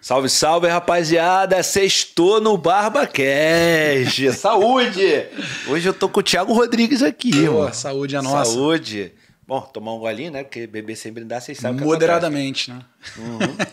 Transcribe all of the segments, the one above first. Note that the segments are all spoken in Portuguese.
Salve, salve, rapaziada! Sextou no BarbaCast! Saúde! Hoje eu tô com o Thiago Rodrigues aqui, Pô, mano. saúde é nossa. Saúde! Bom, tomar um golinho, né? Porque beber sem brindar, vocês sabem o que Moderadamente, né? acontece.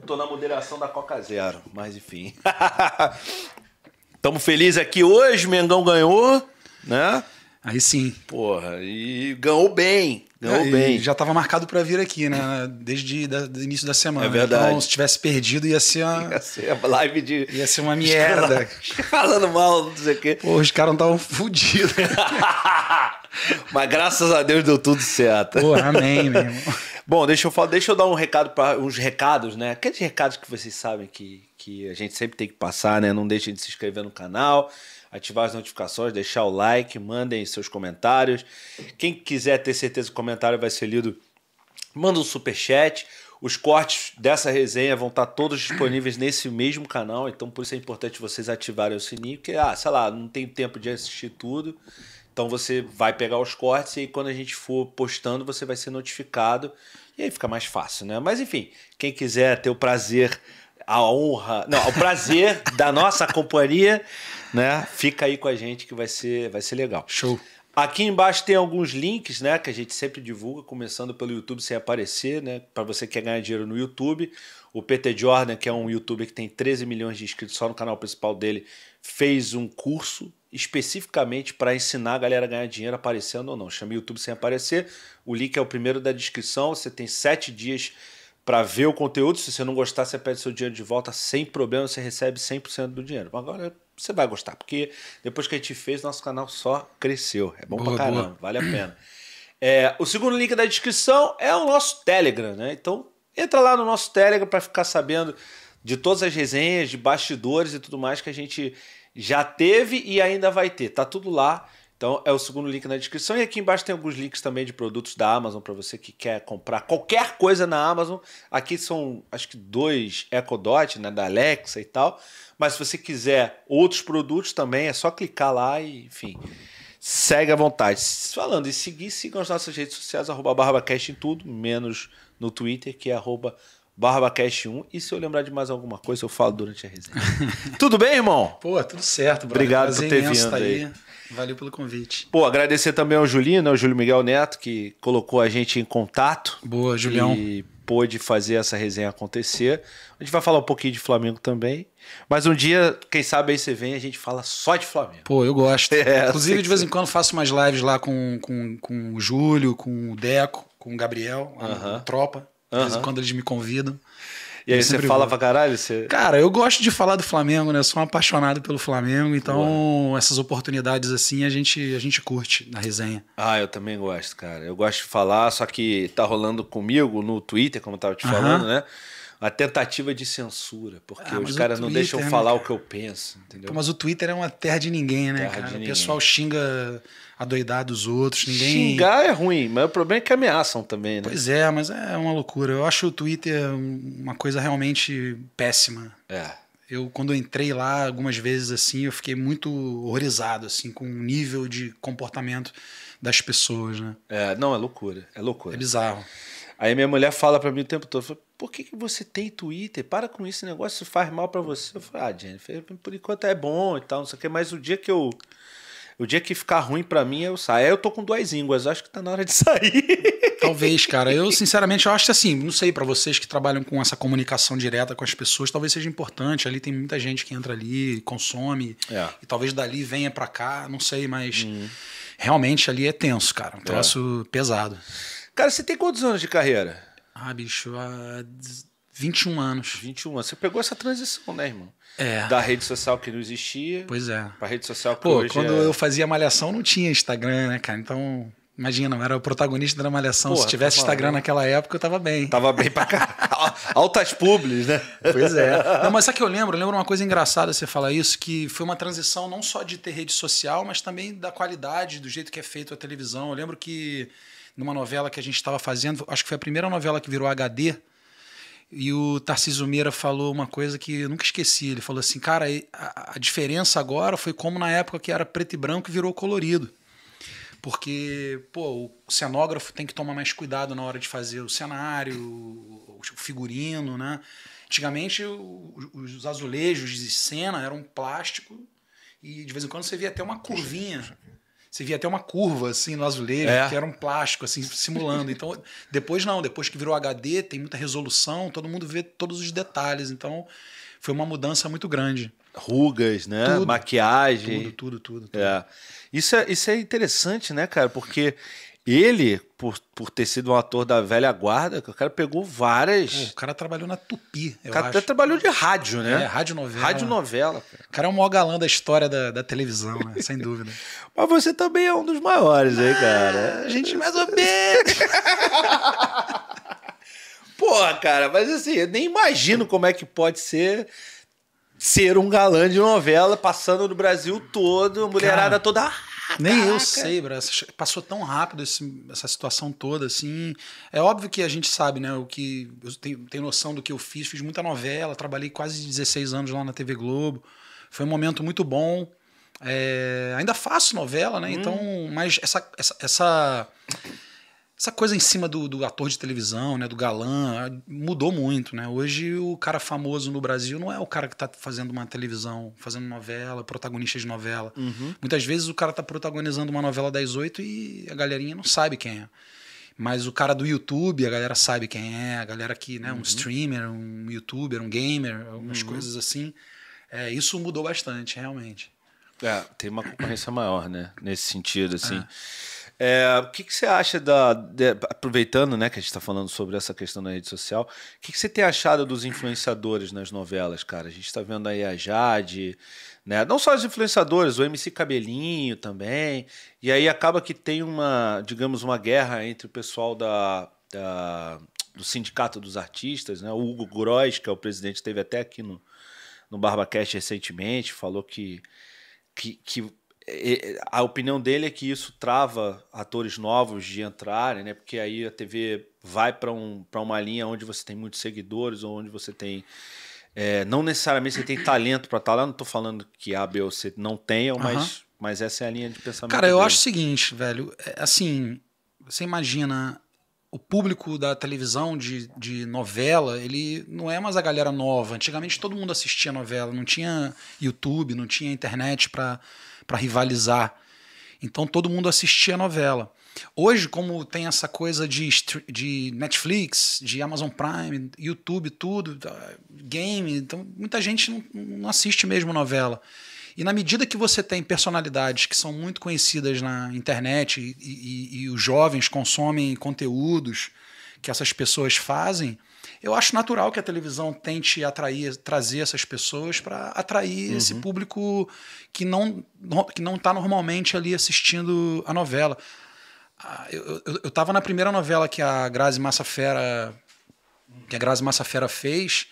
Tô na moderação da Coca Zero, mas enfim. Tamo felizes aqui hoje, Mengão ganhou, né? Aí sim. Porra, e ganhou bem, ganhou E bem. Já estava marcado para vir aqui, né? Desde o início da semana. É verdade. Então, se tivesse perdido, ia ser uma, Ia ser a live de... ia ser uma merda. Falando mal, não sei o quê. Pô, os caras não estavam fodidos. Mas graças a Deus deu tudo certo. Pô, amém, meu irmão. Bom, deixa eu falar, deixa eu dar um recado para uns recados, né? Aqueles recados que vocês sabem que, que a gente sempre tem que passar, né? Não deixem de se inscrever no canal, ativar as notificações, deixar o like, mandem seus comentários. Quem quiser ter certeza que o comentário vai ser lido, manda um super chat. Os cortes dessa resenha vão estar todos disponíveis nesse mesmo canal, então por isso é importante vocês ativarem o sininho, porque, ah, sei lá, não tem tempo de assistir tudo. Então você vai pegar os cortes e aí quando a gente for postando, você vai ser notificado. E aí fica mais fácil, né? Mas enfim, quem quiser ter o prazer, a honra, não, o prazer da nossa companhia, né? Fica aí com a gente que vai ser, vai ser legal. Show. Aqui embaixo tem alguns links, né, que a gente sempre divulga, começando pelo YouTube sem aparecer, né, para você que quer ganhar dinheiro no YouTube. O PT Jordan, que é um youtuber que tem 13 milhões de inscritos só no canal principal dele, fez um curso especificamente para ensinar a galera a ganhar dinheiro aparecendo ou não. Chama YouTube sem aparecer. O link é o primeiro da descrição. Você tem sete dias para ver o conteúdo. Se você não gostar, você pede seu dinheiro de volta sem problema. Você recebe 100% do dinheiro. Agora você vai gostar, porque depois que a gente fez, nosso canal só cresceu. É bom Boa, pra caramba, boa. vale a pena. É, o segundo link da descrição é o nosso Telegram, né? Então entra lá no nosso Telegram para ficar sabendo de todas as resenhas, de bastidores e tudo mais que a gente já teve e ainda vai ter. Tá tudo lá. Então é o segundo link na descrição. E aqui embaixo tem alguns links também de produtos da Amazon para você que quer comprar qualquer coisa na Amazon. Aqui são acho que dois Echo Dot, né, da Alexa e tal. Mas se você quiser outros produtos também, é só clicar lá e, enfim, segue à vontade. Falando em seguir, sigam as nossas redes sociais, arroba BarbaCast em tudo, menos no Twitter, que é arroba BarbaCast1. E se eu lembrar de mais alguma coisa, eu falo durante a resenha. tudo bem, irmão? Pô, tudo certo, brother. Obrigado Prazer por ter vindo tá aí. Valeu pelo convite. Pô, agradecer também ao Julinho, né, o Júlio Miguel Neto, que colocou a gente em contato. Boa, Julião. E pôde fazer essa resenha acontecer. A gente vai falar um pouquinho de Flamengo também. Mas um dia, quem sabe aí você vem e a gente fala só de Flamengo. Pô, eu gosto. É, Inclusive, sei de vez em quando faço umas lives lá com, com, com o Júlio, com o Deco, com o Gabriel, a Aham. tropa. De vez em quando eles me convidam. E aí você fala vou. pra caralho? Você... Cara, eu gosto de falar do Flamengo, né? Eu sou um apaixonado pelo Flamengo, então essas oportunidades assim a gente, a gente curte na resenha. Ah, eu também gosto, cara. Eu gosto de falar, só que tá rolando comigo no Twitter, como eu tava te falando, né? A tentativa de censura, porque Ah, os o caras não deixam né, falar o cara? que eu penso, entendeu? Mas o Twitter é uma terra de ninguém, né, Terra cara? O ninguém. pessoal xinga a doidade dos outros, ninguém. Xingar é ruim, mas o problema é que ameaçam também, né? Pois é, mas é uma loucura. Eu acho o Twitter uma coisa realmente péssima. É. Eu, quando eu entrei lá algumas vezes assim, eu fiquei muito horrorizado assim com o nível de comportamento das pessoas, né? É, não, é loucura, é loucura. É bizarro. Aí minha mulher fala pra mim o tempo todo, por que, que você tem Twitter? Para com esse negócio, isso faz mal pra você. Eu falei, ah, Jennifer, por enquanto é bom e tal, não sei o que, mas o dia que eu... O dia que ficar ruim pra mim, eu saio. Aí eu tô com duas línguas, acho que tá na hora de sair. Talvez, cara. Eu, sinceramente, eu acho que assim, não sei, pra vocês que trabalham com essa comunicação direta com as pessoas, talvez seja importante. Ali tem muita gente que entra ali, consome, É. e talvez dali venha pra cá, não sei, mas realmente ali é tenso, cara. Um troço pesado. Cara, você tem quantos anos de carreira? Ah, bicho, há 21 anos. 21 anos. Você pegou essa transição, né, irmão? É. Da rede social que não existia Pois é. pra rede social que Pô, hoje quando é... eu fazia Malhação não tinha Instagram, né, cara? Então, imagina, eu era o protagonista da Malhação. Porra, Se tivesse tá Instagram naquela época, eu tava bem. Tava bem pra cá. Altas publis, né? Pois é. Não, mas sabe que eu lembro? Eu lembro uma coisa engraçada você falar isso, que foi uma transição não só de ter rede social, mas também da qualidade, do jeito que é feito a televisão. Eu lembro que numa novela que a gente estava fazendo, acho que foi a primeira novela que virou HD, e o Tarcísio Meira falou uma coisa que eu nunca esqueci. Ele falou assim, cara, a, a diferença agora foi como na época que era preto e branco e virou colorido. Porque, pô, o cenógrafo tem que tomar mais cuidado na hora de fazer o cenário, o figurino, né? Antigamente, os azulejos de cena eram plástico e de vez em quando você via até uma curvinha. Você via até uma curva assim no azulejo, é. que era um plástico, assim, simulando. Então, depois não, depois que virou HD, tem muita resolução, todo mundo vê todos os detalhes. Então, foi uma mudança muito grande. Rugas, né? Tudo, Maquiagem. Tudo, tudo, tudo. tudo. É. Isso, é, isso é interessante, né, cara? Porque ele, por, por ter sido um ator da velha guarda, o cara pegou várias. Pô, o cara trabalhou na Tupi. o cara até trabalhou de rádio, né? É, rádio novela. Rádio novela. Cara. O cara é o maior galã da história da, da televisão, né? Sem dúvida. Mas você também é um dos maiores, hein, cara? a gente mais ou menos. Porra, cara, mas assim, eu nem imagino como é que pode ser ser um galã de novela passando no Brasil todo, mulherada cara, toda nem eu sei, bro. Passou tão rápido esse, essa situação toda, assim. É óbvio que a gente sabe, né? O que. Eu tenho, tenho noção do que eu fiz. Fiz muita novela, trabalhei quase 16 anos lá na TV Globo. Foi um momento muito bom. É, ainda faço novela, né? Hum. Então, mas essa, essa, essa essa coisa em cima do, do, ator de televisão, né, do galã, mudou muito, né? Hoje o cara famoso no Brasil não é o cara que está fazendo uma televisão, fazendo novela, protagonista de novela. Uhum. Muitas vezes o cara está protagonizando uma novela das oito e a galerinha não sabe quem é. Mas o cara do YouTube, a galera sabe quem é, a galera que, né, um uhum. streamer, um youtuber, um gamer, algumas uhum. coisas assim. É, isso mudou bastante, realmente. É, tem uma concorrência maior, né? Nesse sentido, assim. É. É, o que, que, você acha da. De, aproveitando né, que a gente está falando sobre essa questão da rede social, o que, que, você tem achado dos influenciadores nas novelas, cara? A gente está vendo aí a Jade, né? Não só os influenciadores, o MC Cabelinho também. E aí acaba que tem uma, digamos, uma guerra entre o pessoal da, da do Sindicato dos Artistas, né? O Hugo Gross, que é o presidente, esteve até aqui no, no BarbaCast recentemente, falou que, que, que a opinião dele é que isso trava atores novos de entrarem, né? Porque aí a TV vai para um, uma linha onde você tem muitos seguidores, ou onde você tem. É, não necessariamente você tem talento para estar lá. Não estou falando que A, B ou C não tenham, uhum. mas, mas essa é a linha de pensamento. Cara, eu dele. acho o seguinte, velho. É, assim, você imagina o público da televisão de, de novela, ele não é mais a galera nova. Antigamente todo mundo assistia novela, não tinha YouTube, não tinha internet para para rivalizar. Então todo mundo assistia a novela. Hoje, como tem essa coisa de, de Netflix, de Amazon Prime, YouTube, tudo, tá, game, então muita gente não, não assiste mesmo novela. E na medida que você tem personalidades que são muito conhecidas na internet e, e, e os jovens consomem conteúdos que essas pessoas fazem, eu acho natural que a televisão tente atrair, trazer essas pessoas para atrair uhum. esse público que não que não está normalmente ali assistindo a novela. Ah, eu, eu, eu tava na primeira novela que a Grazi Massafera que a Grazi Massafera fez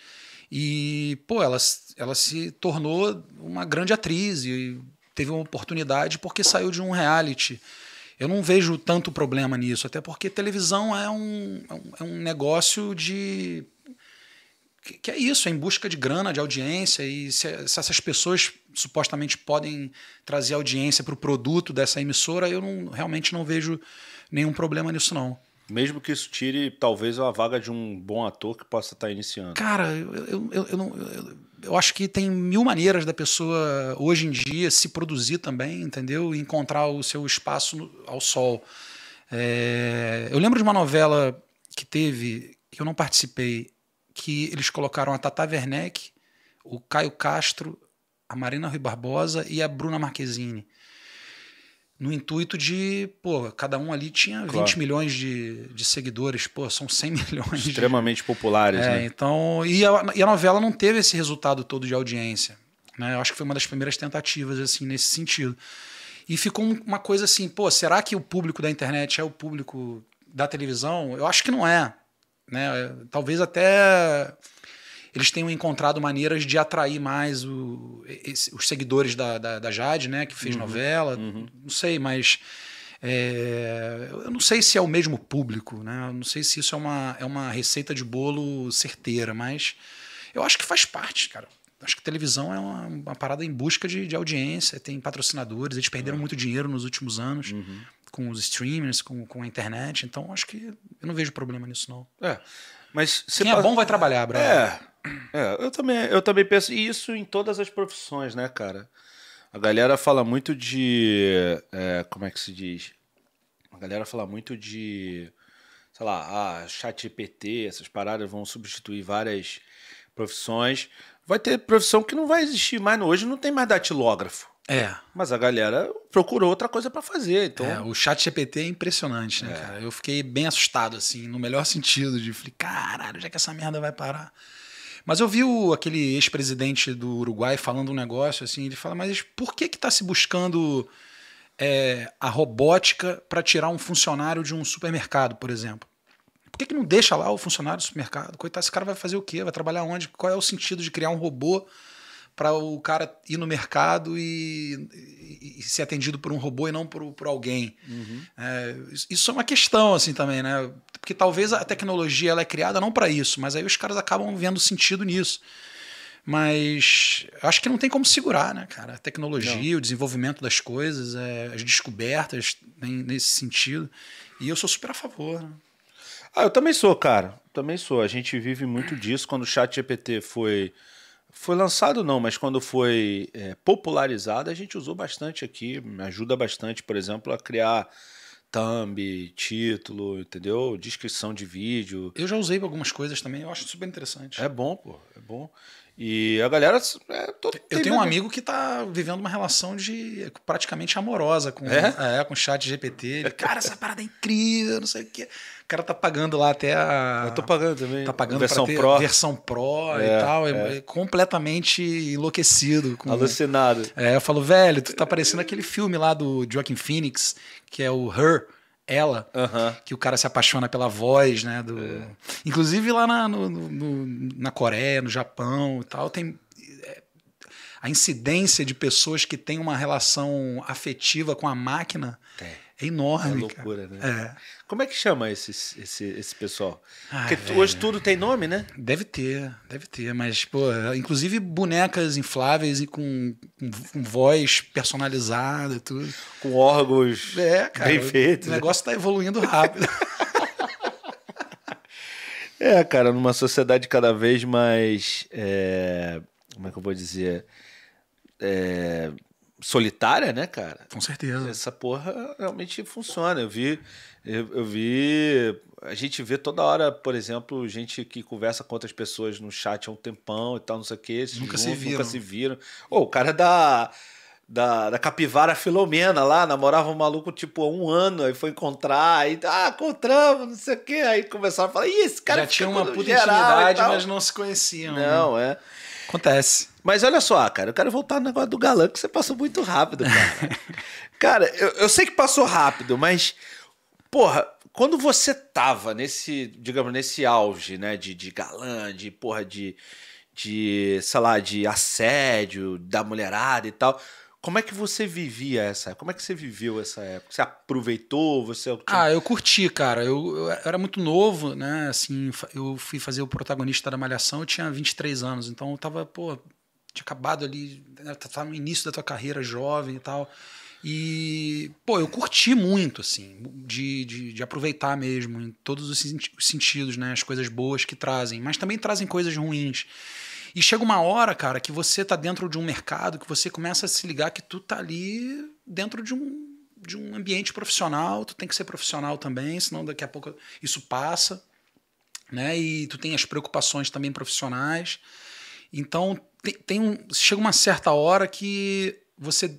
e pô, ela, ela se tornou uma grande atriz e teve uma oportunidade porque saiu de um reality. Eu não vejo tanto problema nisso, até porque televisão é um, é um é negócio de. Que, é isso, é em busca de grana, de audiência, e se, se essas pessoas supostamente podem trazer audiência para o produto dessa emissora, eu não, realmente não vejo nenhum problema nisso, não. Mesmo que isso tire, talvez, a vaga de um bom ator que possa estar iniciando. Cara, eu, eu, eu, eu não. Eu, eu acho que tem mil maneiras da pessoa hoje em dia se produzir também, entendeu? E encontrar o seu espaço ao sol. É, eu lembro de uma novela que teve, que eu não participei, que eles colocaram a Tata Werneck, o Caio Castro, a Marina Rui Barbosa e a Bruna Marquezine no intuito de, pô, cada um ali tinha claro. 20 milhões de, de seguidores, pô, são 100 milhões. Extremamente de... populares, é, né? Então, e a, e a novela não teve esse resultado todo de audiência. Né? Eu acho que foi uma das primeiras tentativas, assim, nesse sentido. E ficou uma coisa assim, pô, será que o público da internet é o público da televisão? Eu acho que não é. Né? Talvez até eles tenham encontrado maneiras de atrair mais o, esse, os seguidores da, da, da, Jade, né, que fez uhum, novela. Uhum. Não sei, mas é, eu não sei se é o mesmo público, né? Eu não sei se isso é uma, é uma receita de bolo certeira, mas eu acho que faz parte, cara. Acho que televisão é uma, uma parada em busca de, de, audiência, tem patrocinadores, eles perderam uhum. muito dinheiro nos últimos anos uhum. com os streamers, com, com a internet, então acho que eu não vejo problema nisso, não. É. Mas Quem é bom vai trabalhar, Brian. É, É, eu também, eu também penso isso em todas as profissões, né, cara? A galera fala muito de. É, como é que se diz? A galera fala muito de. Sei lá, ah, chat GPT, essas paradas vão substituir várias profissões. Vai ter profissão que não vai existir mais. Hoje não tem mais datilógrafo. É. Mas a galera procurou outra coisa para fazer. Então... É, o chat GPT é impressionante, né, é. cara? Eu fiquei bem assustado, assim, no melhor sentido, de falei, caralho, onde é que essa merda vai parar? Mas eu vi o, aquele ex-presidente do Uruguai falando um negócio assim, ele fala, mas por que que tá se buscando é, a robótica para tirar um funcionário de um supermercado, por exemplo? Por que, que não deixa lá o funcionário do supermercado? Coitado, esse cara vai fazer o quê? Vai trabalhar onde? Qual é o sentido de criar um robô para o cara ir no mercado e, e, e, ser atendido por um robô e não por, por alguém. Uhum. É, isso é uma questão assim também, né? Porque talvez a tecnologia ela é criada não para isso, mas aí os caras acabam vendo sentido nisso. Mas acho que não tem como segurar, né, cara? A tecnologia, não. o desenvolvimento das coisas, é, as descobertas nesse sentido. E eu sou super a favor. Né? Ah, eu também sou, cara. Também sou. A gente vive muito disso. Quando o chat GPT foi foi lançado não, mas quando foi é, popularizado, a gente usou bastante aqui, me ajuda bastante, por exemplo, a criar thumb, título, entendeu? Descrição de vídeo. Eu já usei algumas coisas também, eu acho super interessante. É bom, pô, é bom. E a galera. É, eu tenho um amigo que tá vivendo uma relação de praticamente amorosa com, é? É, com o chat GPT. Ele, cara, essa parada é incrível, não sei o quê cara tá pagando lá até a. Eu tô pagando também. Tá pagando versão Pro. Versão Pro é, e tal. É. é. completamente enlouquecido. Com... Alucinado. É, eu falo, velho, tu tá parecendo aquele filme lá do Joaquin Phoenix, que é o Her ela, que o cara se apaixona pela voz, né? Do... É. Inclusive lá na, no, no, na Coreia, no Japão e tal, tem é, a incidência de pessoas que têm uma relação afetiva com a máquina tem. É enorme. É loucura, cara. né? É. Como é que chama esse, esse, esse pessoal? Ai, Porque velho. hoje tudo tem nome, né? Deve ter, deve ter. Mas, pô, inclusive bonecas infláveis e com, com, com voz personalizada e tudo. Com órgãos é, cara, bem feitos. O negócio tá evoluindo rápido. é, cara, numa sociedade cada vez mais. É, como é que eu vou dizer? É, solitária, né, cara? Com certeza. Essa porra realmente funciona. Eu vi eu, eu, vi. A gente vê toda hora, por exemplo, gente que conversa com outras pessoas no chat há um tempão e tal, não sei o quê. Se nunca juntam, se viram. Nunca se viram. Oh, o cara da, da, da Capivara Filomena lá, namorava um maluco tipo há um ano, aí foi encontrar, aí, ah, encontramos, não sei o quê. Aí começaram a falar, ih, esse cara Já tinha uma puta intimidade, mas não se conheciam. Não, né? é. Acontece. Mas olha só, cara, eu quero voltar no negócio do galã, que você passou muito rápido, cara. cara, eu, eu sei que passou rápido, mas Porra, quando você tava nesse, digamos, nesse auge, né, de, de galã, de porra, de, de, sei lá, de assédio da mulherada e tal, como é que você vivia essa Como é que você viveu essa época? Você aproveitou? Você... Ah, eu curti, cara. Eu, eu, era muito novo, né? Assim, eu fui fazer o protagonista da Malhação, eu tinha 23 anos, então eu tava, pô, tinha acabado ali, né, tava no início da tua carreira jovem e tal. E, pô, eu curti muito, assim, de, de, de, aproveitar mesmo, em todos os sentidos, né? As coisas boas que trazem, mas também trazem coisas ruins. E chega uma hora, cara, que você tá dentro de um mercado, que você começa a se ligar que tu tá ali dentro de um, de um ambiente profissional, tu tem que ser profissional também, senão daqui a pouco isso passa, né? E tu tem as preocupações também profissionais. Então, tem, tem um, chega uma certa hora que você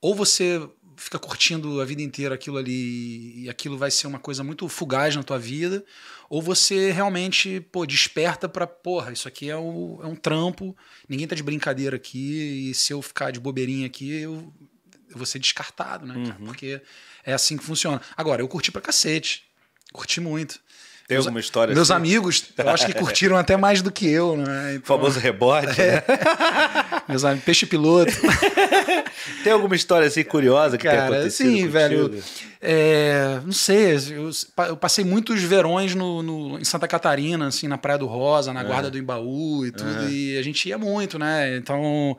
ou você fica curtindo a vida inteira aquilo ali e aquilo vai ser uma coisa muito fugaz na tua vida, ou você realmente, pô, desperta para, porra, isso aqui é, o, é um trampo, ninguém tá de brincadeira aqui, e se eu ficar de bobeirinha aqui, eu, eu vou ser descartado, né, uhum. Porque é assim que funciona. Agora, eu curti pra cacete, curti muito. Tem alguma história Meus assim? amigos, eu acho que curtiram até mais do que eu, né? Então, o famoso rebote. É. Né? Meus amigos, peixe piloto. Tem alguma história assim curiosa que Cara, tenha acontecido? Sim, velho. É, não sei, eu, eu, passei muitos verões no, no, em Santa Catarina, assim, na Praia do Rosa, na é. Guarda do Embaú e tudo, é. e a gente ia muito, né? Então,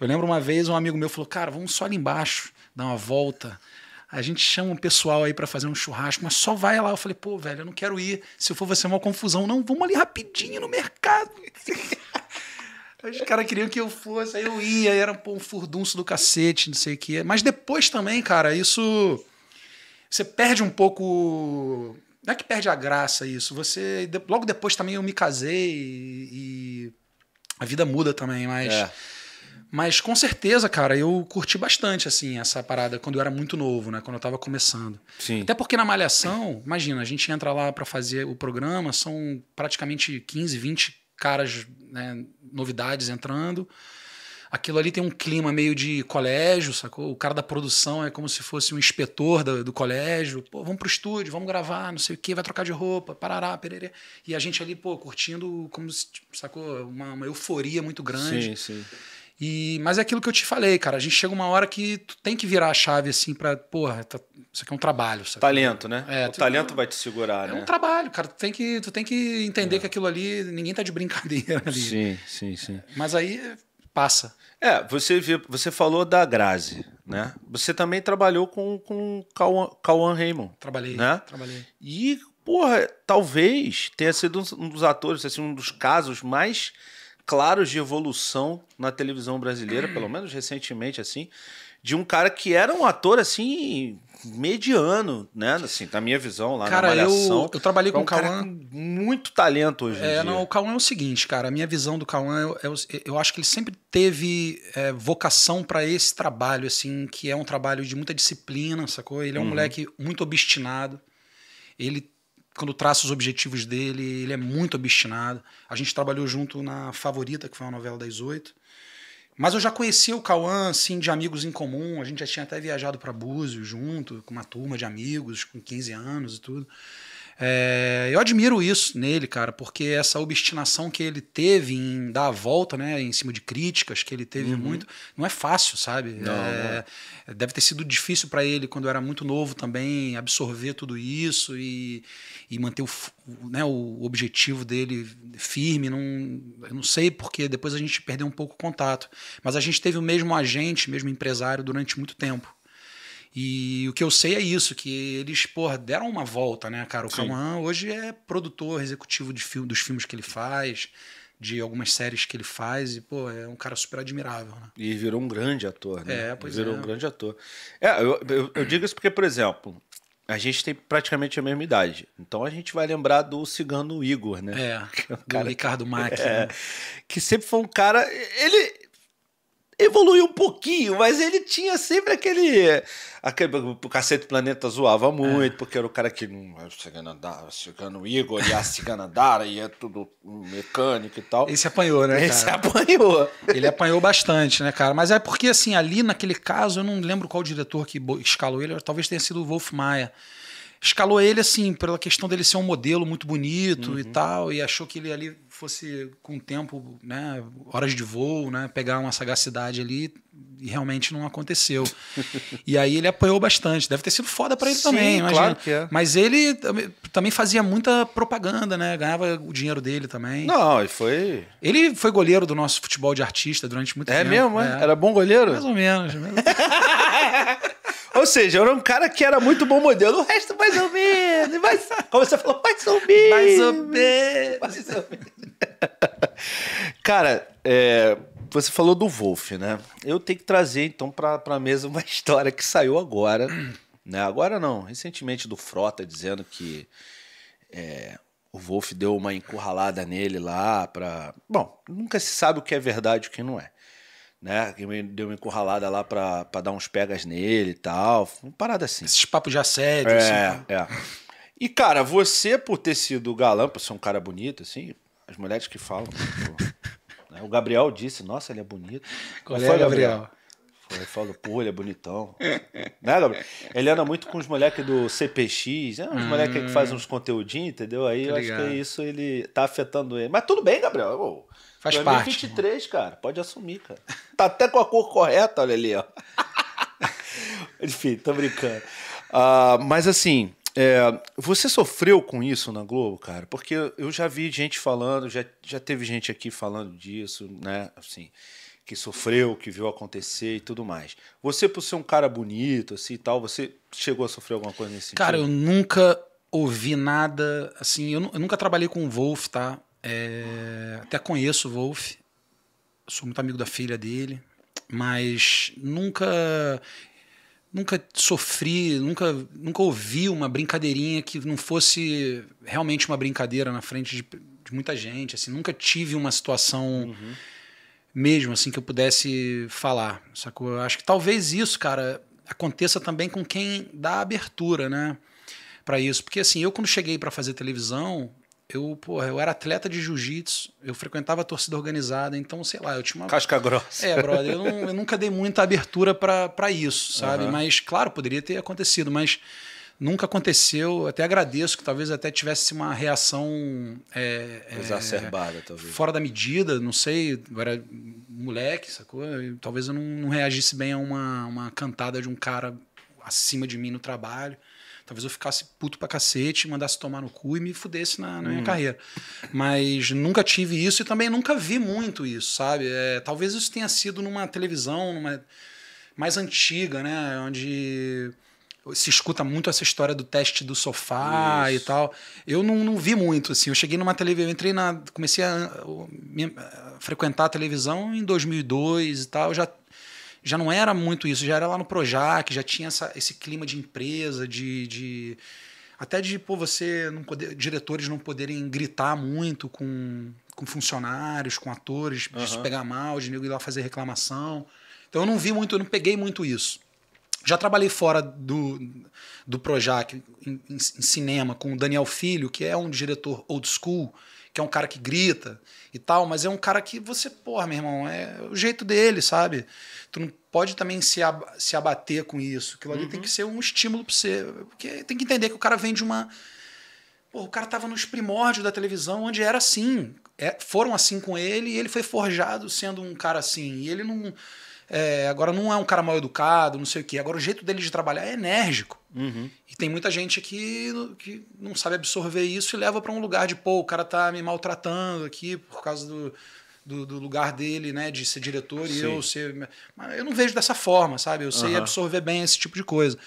eu lembro uma vez um amigo meu falou: Cara, vamos só ali embaixo dar uma volta. A gente chama um pessoal aí para fazer um churrasco, mas só vai lá. Eu falei, pô, velho, eu não quero ir. Se eu for, vai ser uma confusão. Não, vamos ali rapidinho no mercado. Os caras queriam que eu fosse, aí eu ia, era pô, um furdunço do cacete, não sei o que. Mas depois também, cara, isso. Você perde um pouco. Não é que perde a graça isso. Você. Logo depois também eu me casei e. e a vida muda também, mas. É. Mas com certeza, cara, eu curti bastante, assim, essa parada quando eu era muito novo, né? Quando eu tava começando. Sim. Até porque na Malhação, imagina, a gente entra lá para fazer o programa, são praticamente 15, 20 caras, né, novidades entrando. Aquilo ali tem um clima meio de colégio, sacou? O cara da produção é como se fosse um inspetor do, do colégio. Pô, vamos pro estúdio, vamos gravar, não sei o quê, vai trocar de roupa, parará, pererê. E a gente ali, pô, curtindo como se, sacou? Uma, uma euforia muito grande. Sim, sim. E, mas é aquilo que eu te falei, cara. A gente chega uma hora que tu tem que virar a chave assim pra, porra, tá, isso aqui é um trabalho. Sabe? Talento, né? É, o tu, talento vai te segurar, é né? É um trabalho, cara. Tu tem que, tu tem que entender é. que aquilo ali, ninguém tá de brincadeira ali. Sim, sim, sim. Mas aí passa. É, você, você falou da Grazi, né? Você também trabalhou com, com Cauã Raymond. Trabalhei, né? trabalhei. E, porra, talvez tenha sido um dos atores, assim, um dos casos mais claros de evolução na televisão brasileira, pelo menos recentemente, assim, de um cara que era um ator, assim, mediano, né? Assim, na minha visão, lá cara, na Malhação. Eu, eu trabalhei com é um o Cauã. muito talento hoje é, em dia. Não, o Cauã é o seguinte, cara. A minha visão do Cauã, eu, eu, eu acho que ele sempre teve é, vocação para esse trabalho, assim, que é um trabalho de muita disciplina, sacou? Ele é um uhum. moleque muito obstinado. Ele quando traça os objetivos dele, ele é muito obstinado. A gente trabalhou junto na Favorita, que foi uma novela das oito. Mas eu já conhecia o Cauã, assim, de amigos em comum. A gente já tinha até viajado para Búzios junto, com uma turma de amigos, com 15 anos e tudo. É, eu admiro isso nele, cara, porque essa obstinação que ele teve em dar a volta, né, em cima de críticas, que ele teve uhum. muito, não é fácil, sabe? Não, é, não. Deve ter sido difícil para ele, quando era muito novo também, absorver tudo isso e, e manter o, né, o objetivo dele firme. Não, eu não sei porque depois a gente perdeu um pouco o contato, mas a gente teve o mesmo agente, mesmo empresário durante muito tempo. E o que eu sei é isso, que eles, porra, deram uma volta, né, cara? O Cauã hoje é produtor executivo de filme, dos filmes que ele faz, de algumas séries que ele faz, e, pô, é um cara super admirável, né? E virou um grande ator, né? É, pois virou é. um grande ator. É, eu, eu, eu digo isso porque, por exemplo, a gente tem praticamente a mesma idade. Então a gente vai lembrar do cigano Igor, né? É, é um do Ricardo Mack. É, né? Que sempre foi um cara. Ele evoluiu um pouquinho, mas ele tinha sempre aquele. aquele o Cacete Planeta zoava muito, é. porque era o cara que não. Chegando andar, chegando Igor e a Ciganandara e é tudo mecânico e tal. Esse apanhou, né? Esse cara? apanhou. Ele apanhou bastante, né, cara? Mas é porque, assim, ali naquele caso, eu não lembro qual diretor que escalou ele, talvez tenha sido o Wolf Maia escalou ele assim pela questão dele ser um modelo muito bonito uhum. e tal e achou que ele ali fosse com o tempo né horas de voo né pegar uma sagacidade ali e realmente não aconteceu e aí ele apoiou bastante deve ter sido foda para ele Sim, também imagina. claro que é. mas ele também fazia muita propaganda né ganhava o dinheiro dele também não e foi ele foi goleiro do nosso futebol de artista durante muito é tempo mesmo é. era bom goleiro mais ou menos Ou seja, era um cara que era muito bom modelo. O resto, mais ou menos. Mas, como você falou, mais ou menos. Mais ou menos. Mais ou menos. cara, é, você falou do Wolf, né? Eu tenho que trazer, então, para a mesa uma história que saiu agora. Né? Agora não, recentemente do Frota, dizendo que é, o Wolf deu uma encurralada nele lá para. Bom, nunca se sabe o que é verdade e o que não é né? Que me deu uma encurralada lá pra, pra dar uns pegas nele e tal. Uma parada assim. Esses papos de assédio, é, assim. É. E, cara, você, por ter sido galã, por ser um cara bonito, assim, as mulheres que falam. pô, né? O Gabriel disse, nossa, ele é bonito. Qual foi, Gabriel? Foi, falou, pô, ele é bonitão. né, Gabriel? Ele anda muito com os moleques do CPX, né? Os hum, moleques que fazem uns conteúdinhos, entendeu? Aí eu acho que isso ele tá afetando ele. Mas tudo bem, Gabriel. Faz 2023, parte. cara. Pode assumir, cara. Tá até com a cor correta, olha ali, ó. Enfim, tô brincando. Uh, mas assim, é, você sofreu com isso na Globo, cara? Porque eu já vi gente falando, já, já teve gente aqui falando disso, né? Assim, que sofreu, que viu acontecer e tudo mais. Você, por ser um cara bonito assim e tal, você chegou a sofrer alguma coisa nesse Cara, eu sentido? nunca ouvi nada assim. Eu, eu nunca trabalhei com o Wolf, tá? É, até conheço o Wolf. Sou muito amigo da filha dele. Mas nunca. Nunca sofri, nunca, nunca ouvi uma brincadeirinha que não fosse realmente uma brincadeira na frente de, de muita gente. Assim, nunca tive uma situação mesmo assim que eu pudesse falar. Sacou? Eu acho que talvez isso, cara, aconteça também com quem dá abertura, né? Pra isso. Porque assim, eu quando cheguei pra fazer televisão, eu, porra, eu era atleta de jiu-jitsu, eu frequentava a torcida organizada, então, sei lá, eu tinha uma. Casca grossa. É, brother, eu, não- eu nunca dei muita abertura pra isso, sabe? Aham. Mas, claro, poderia ter acontecido, mas nunca aconteceu. Até agradeço que talvez até tivesse uma reação. é, é, Exacerbada, talvez. fora da medida, não sei, eu era moleque, sacou? Talvez eu não, não reagisse bem a uma, uma cantada de um cara acima de mim no trabalho. Talvez eu ficasse puto pra cacete, mandasse tomar no cu e me fudesse na, na minha carreira. Mas nunca tive isso e também nunca vi muito isso, sabe? É, talvez isso tenha sido numa televisão numa mais antiga, né? Onde se escuta muito essa história do teste do sofá Isso. e tal. Eu não, não vi muito, assim. Eu cheguei numa televisão, eu entrei na. Comecei a, me- a frequentar a televisão em 2002 e tal. Já, já não era muito isso, já era lá no Projac, já tinha essa, esse clima de empresa, de. de até de pô, você não poder, diretores não poderem gritar muito com, com funcionários, com atores, de se pegar mal, de nego ir lá fazer reclamação. Então eu não vi muito, eu não peguei muito isso. Já trabalhei fora do, do Projac, em, em- em cinema, com o Daniel Filho, que é um diretor old school, que é um cara que grita e tal, mas é um cara que você, porra, meu irmão, é o jeito dele, sabe? Tu não pode também se, ab- se abater com isso. Aquilo ali tem que ser um estímulo pra você. Porque tem que entender que o cara vem de uma. Pô, o cara tava nos primórdios da televisão, onde era assim. É, foram assim com ele e ele foi forjado sendo um cara assim. E ele não. É, agora não é um cara mal educado, não sei o quê. Agora o jeito dele de trabalhar é enérgico. Uhum. E tem muita gente que, que não sabe absorver isso e leva para um lugar de, pô, o cara tá me maltratando aqui por causa do, do, do lugar dele, né, de ser diretor e Sim. eu ser. Mas eu não vejo dessa forma, sabe? Eu sei Aham. absorver bem esse tipo de coisa.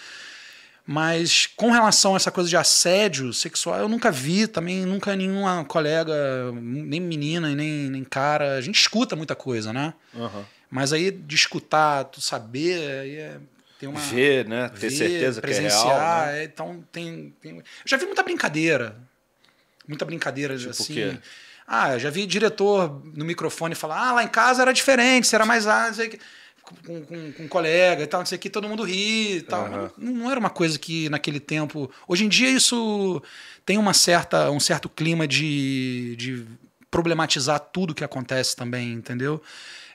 Mas com relação a essa coisa de assédio sexual, eu nunca vi também, nunca nenhuma colega, nem menina, nem, nem cara. A gente escuta muita coisa, né? Aham. Mas aí de escutar, tu saber, aí é, tem uma. Ver, né? Ter ver, certeza que é real. Né? é, então tem, tem- Eu já vi muita brincadeira. Muita brincadeira Tipo assim. quê? Ah, já vi diretor no microfone falar: ah, lá em casa era diferente, você era mais ah, não sei o quê", com, com, com um colega e tal, não sei o que, todo mundo ri e tal. Aham. Não, não era uma coisa que naquele tempo. Hoje em dia isso tem uma certa, um certo clima de, de problematizar tudo que acontece também, entendeu?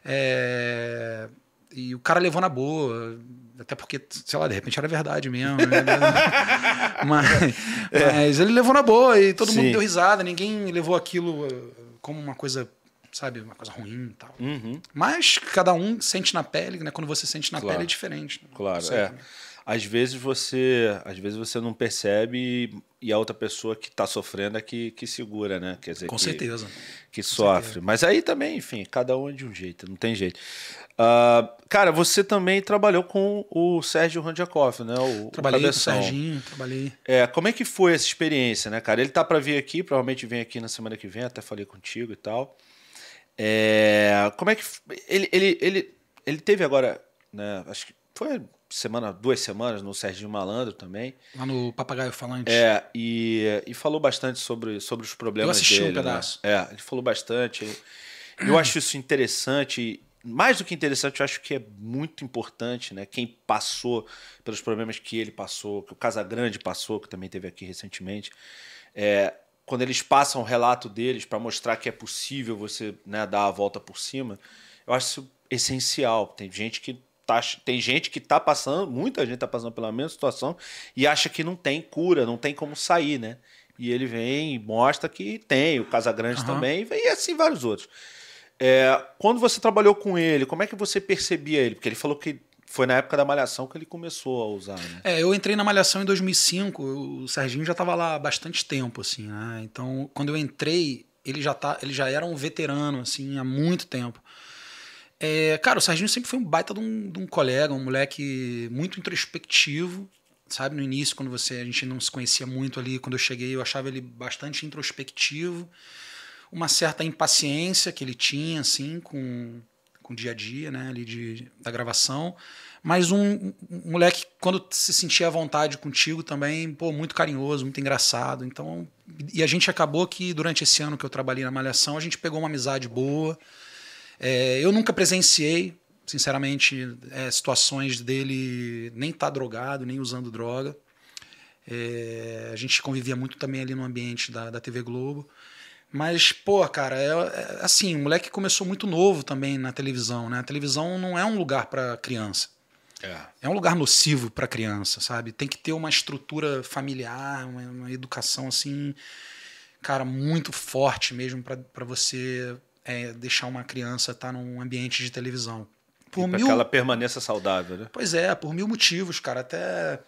É, E o cara levou na boa. Até porque, sei lá, de repente era verdade mesmo. né? mas, mas ele levou na boa e todo Sim. mundo deu risada. Ninguém levou aquilo eh, como uma coisa, sabe, uma coisa ruim e tal. Uhum. Mas cada um sente na pele, né? Quando você sente na Claro. pele é diferente. né? Claro, é. também. Às vezes você, às vezes você não percebe e- a outra pessoa que está sofrendo é que, que segura, né? Quer dizer, Com que, certeza. que sofre. Mas aí também, enfim, cada um é de um jeito, não tem jeito. Ah, cara, você também trabalhou com o Sérgio Randiakoff, né? O, o Trabalhei com o. Serginho, trabalhei. É, como é que foi essa experiência, né, cara? Ele tá para vir aqui, provavelmente vem aqui na semana que vem, até falei contigo e tal. É, como é que ele, ele, ele, ele teve agora, né? Acho que foi semana, duas semanas no Serginho Malandro também. Lá no Papagaio Falante. É, e, e falou bastante sobre, sobre os problemas Eu assisti um dele. né? pedaço. É, ele falou bastante. Eu acho isso interessante. Mais do que interessante, eu acho que é muito importante, né? Quem passou pelos problemas que ele passou, que o Casagrande passou, que também teve aqui recentemente. É, quando eles passam o relato deles para mostrar que é possível você né, dar a volta por cima, eu acho isso essencial. Tem gente que tá, tem gente que tá passando, muita gente tá passando pela mesma situação e acha que não tem cura, não tem como sair, né? E ele vem e mostra que tem, o Casagrande Aham. também, e assim vários outros. É, quando você trabalhou com ele, como é que você percebia ele? Porque ele falou que foi na época da Malhação que ele começou a usar, né? É, eu entrei na Malhação em 2005, o Serginho já estava lá há bastante tempo, assim, né? Então, quando eu entrei, ele já, tá, ele já era um veterano, assim, há muito tempo. É, cara, o Serginho sempre foi um baita de um, de um colega, um moleque muito introspectivo, sabe? No início, quando você a gente não se conhecia muito ali, quando eu cheguei, eu achava ele bastante introspectivo, uma certa impaciência que ele tinha, assim, com, com o dia a dia, né, ali de, da gravação. Mas um, um moleque, quando se sentia à vontade contigo também, pô, muito carinhoso, muito engraçado. Então, e a gente acabou que durante esse ano que eu trabalhei na Malhação, a gente pegou uma amizade boa. É, eu nunca presenciei, sinceramente, é, situações dele nem estar tá drogado, nem usando droga. É, a gente convivia muito também ali no ambiente da, da TV Globo. Mas, pô, cara, é, é, assim, o moleque começou muito novo também na televisão, né? A televisão não é um lugar para criança. É. é. um lugar nocivo para criança, sabe? Tem que ter uma estrutura familiar, uma, uma educação assim, cara, muito forte mesmo para você é, deixar uma criança estar tá num ambiente de televisão. Por mil... que ela permaneça saudável, né? Pois é, por mil motivos, cara. Até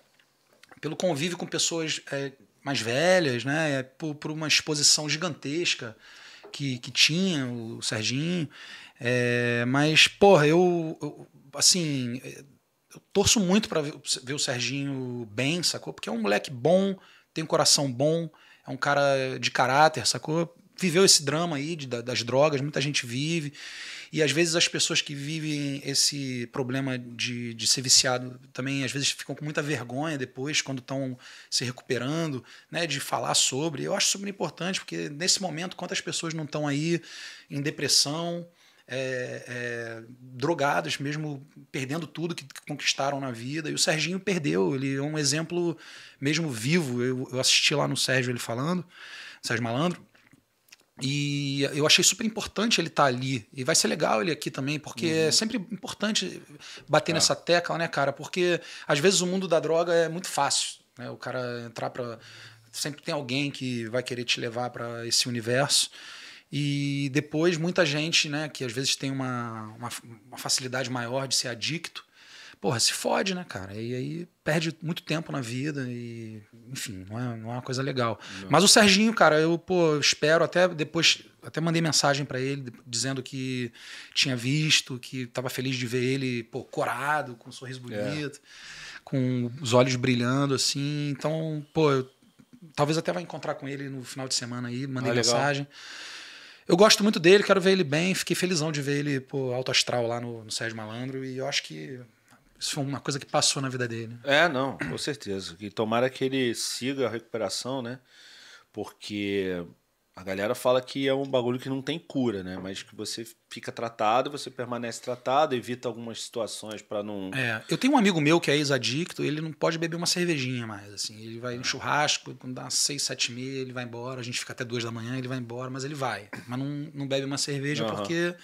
pelo convívio com pessoas é, mais velhas, né? É, por, por, uma exposição gigantesca que, que tinha o Serginho. É, mas, porra, eu, eu assim, eu torço muito para ver, ver, o Serginho bem, sacou? Porque é um moleque bom, tem um coração bom, é um cara de caráter, sacou? Viveu esse drama aí de, das drogas, muita gente vive. E às vezes as pessoas que vivem esse problema de, de ser viciado também às vezes ficam com muita vergonha depois, quando estão se recuperando, né, de falar sobre. Eu acho super importante, porque nesse momento, quantas pessoas não estão aí em depressão, é, é, drogadas, mesmo perdendo tudo que conquistaram na vida. E o Serginho perdeu, ele é um exemplo mesmo vivo. Eu, eu assisti lá no Sérgio ele falando, Sérgio Malandro. E eu achei super importante ele estar tá ali. E vai ser legal ele aqui também, porque uhum. é sempre importante bater é. nessa tecla, né, cara? Porque às vezes o mundo da droga é muito fácil, né? O cara entrar para sempre tem alguém que vai querer te levar para esse universo. E depois muita gente, né, que às vezes tem uma, uma, uma facilidade maior de ser adicto, porra, se fode, né, cara? E aí perde muito tempo na vida e, enfim, não é, não é uma coisa legal. Não. Mas o Serginho, cara, eu, pô, espero até depois, até mandei mensagem para ele dizendo que tinha visto, que tava feliz de ver ele, pô, corado, com um sorriso é. bonito, é. com os olhos brilhando, assim. Então, pô, eu, talvez até vá encontrar com ele no final de semana aí, mandei ah, mensagem. Eu gosto muito dele, quero ver ele bem, fiquei felizão de ver ele, pô, alto astral lá no, no Sérgio Malandro, e eu acho que isso foi uma coisa que passou na vida dele. É, não, com certeza. E tomara que ele siga a recuperação, né? Porque a galera fala que é um bagulho que não tem cura, né? Mas que você fica tratado, você permanece tratado, evita algumas situações para não. É, eu tenho um amigo meu que é ex-adicto, ele não pode beber uma cervejinha mais, assim. Ele vai no churrasco, quando dá seis, sete meia, ele vai embora, a gente fica até duas da manhã, ele vai embora, mas ele vai. Mas não, não bebe uma cerveja uhum. porque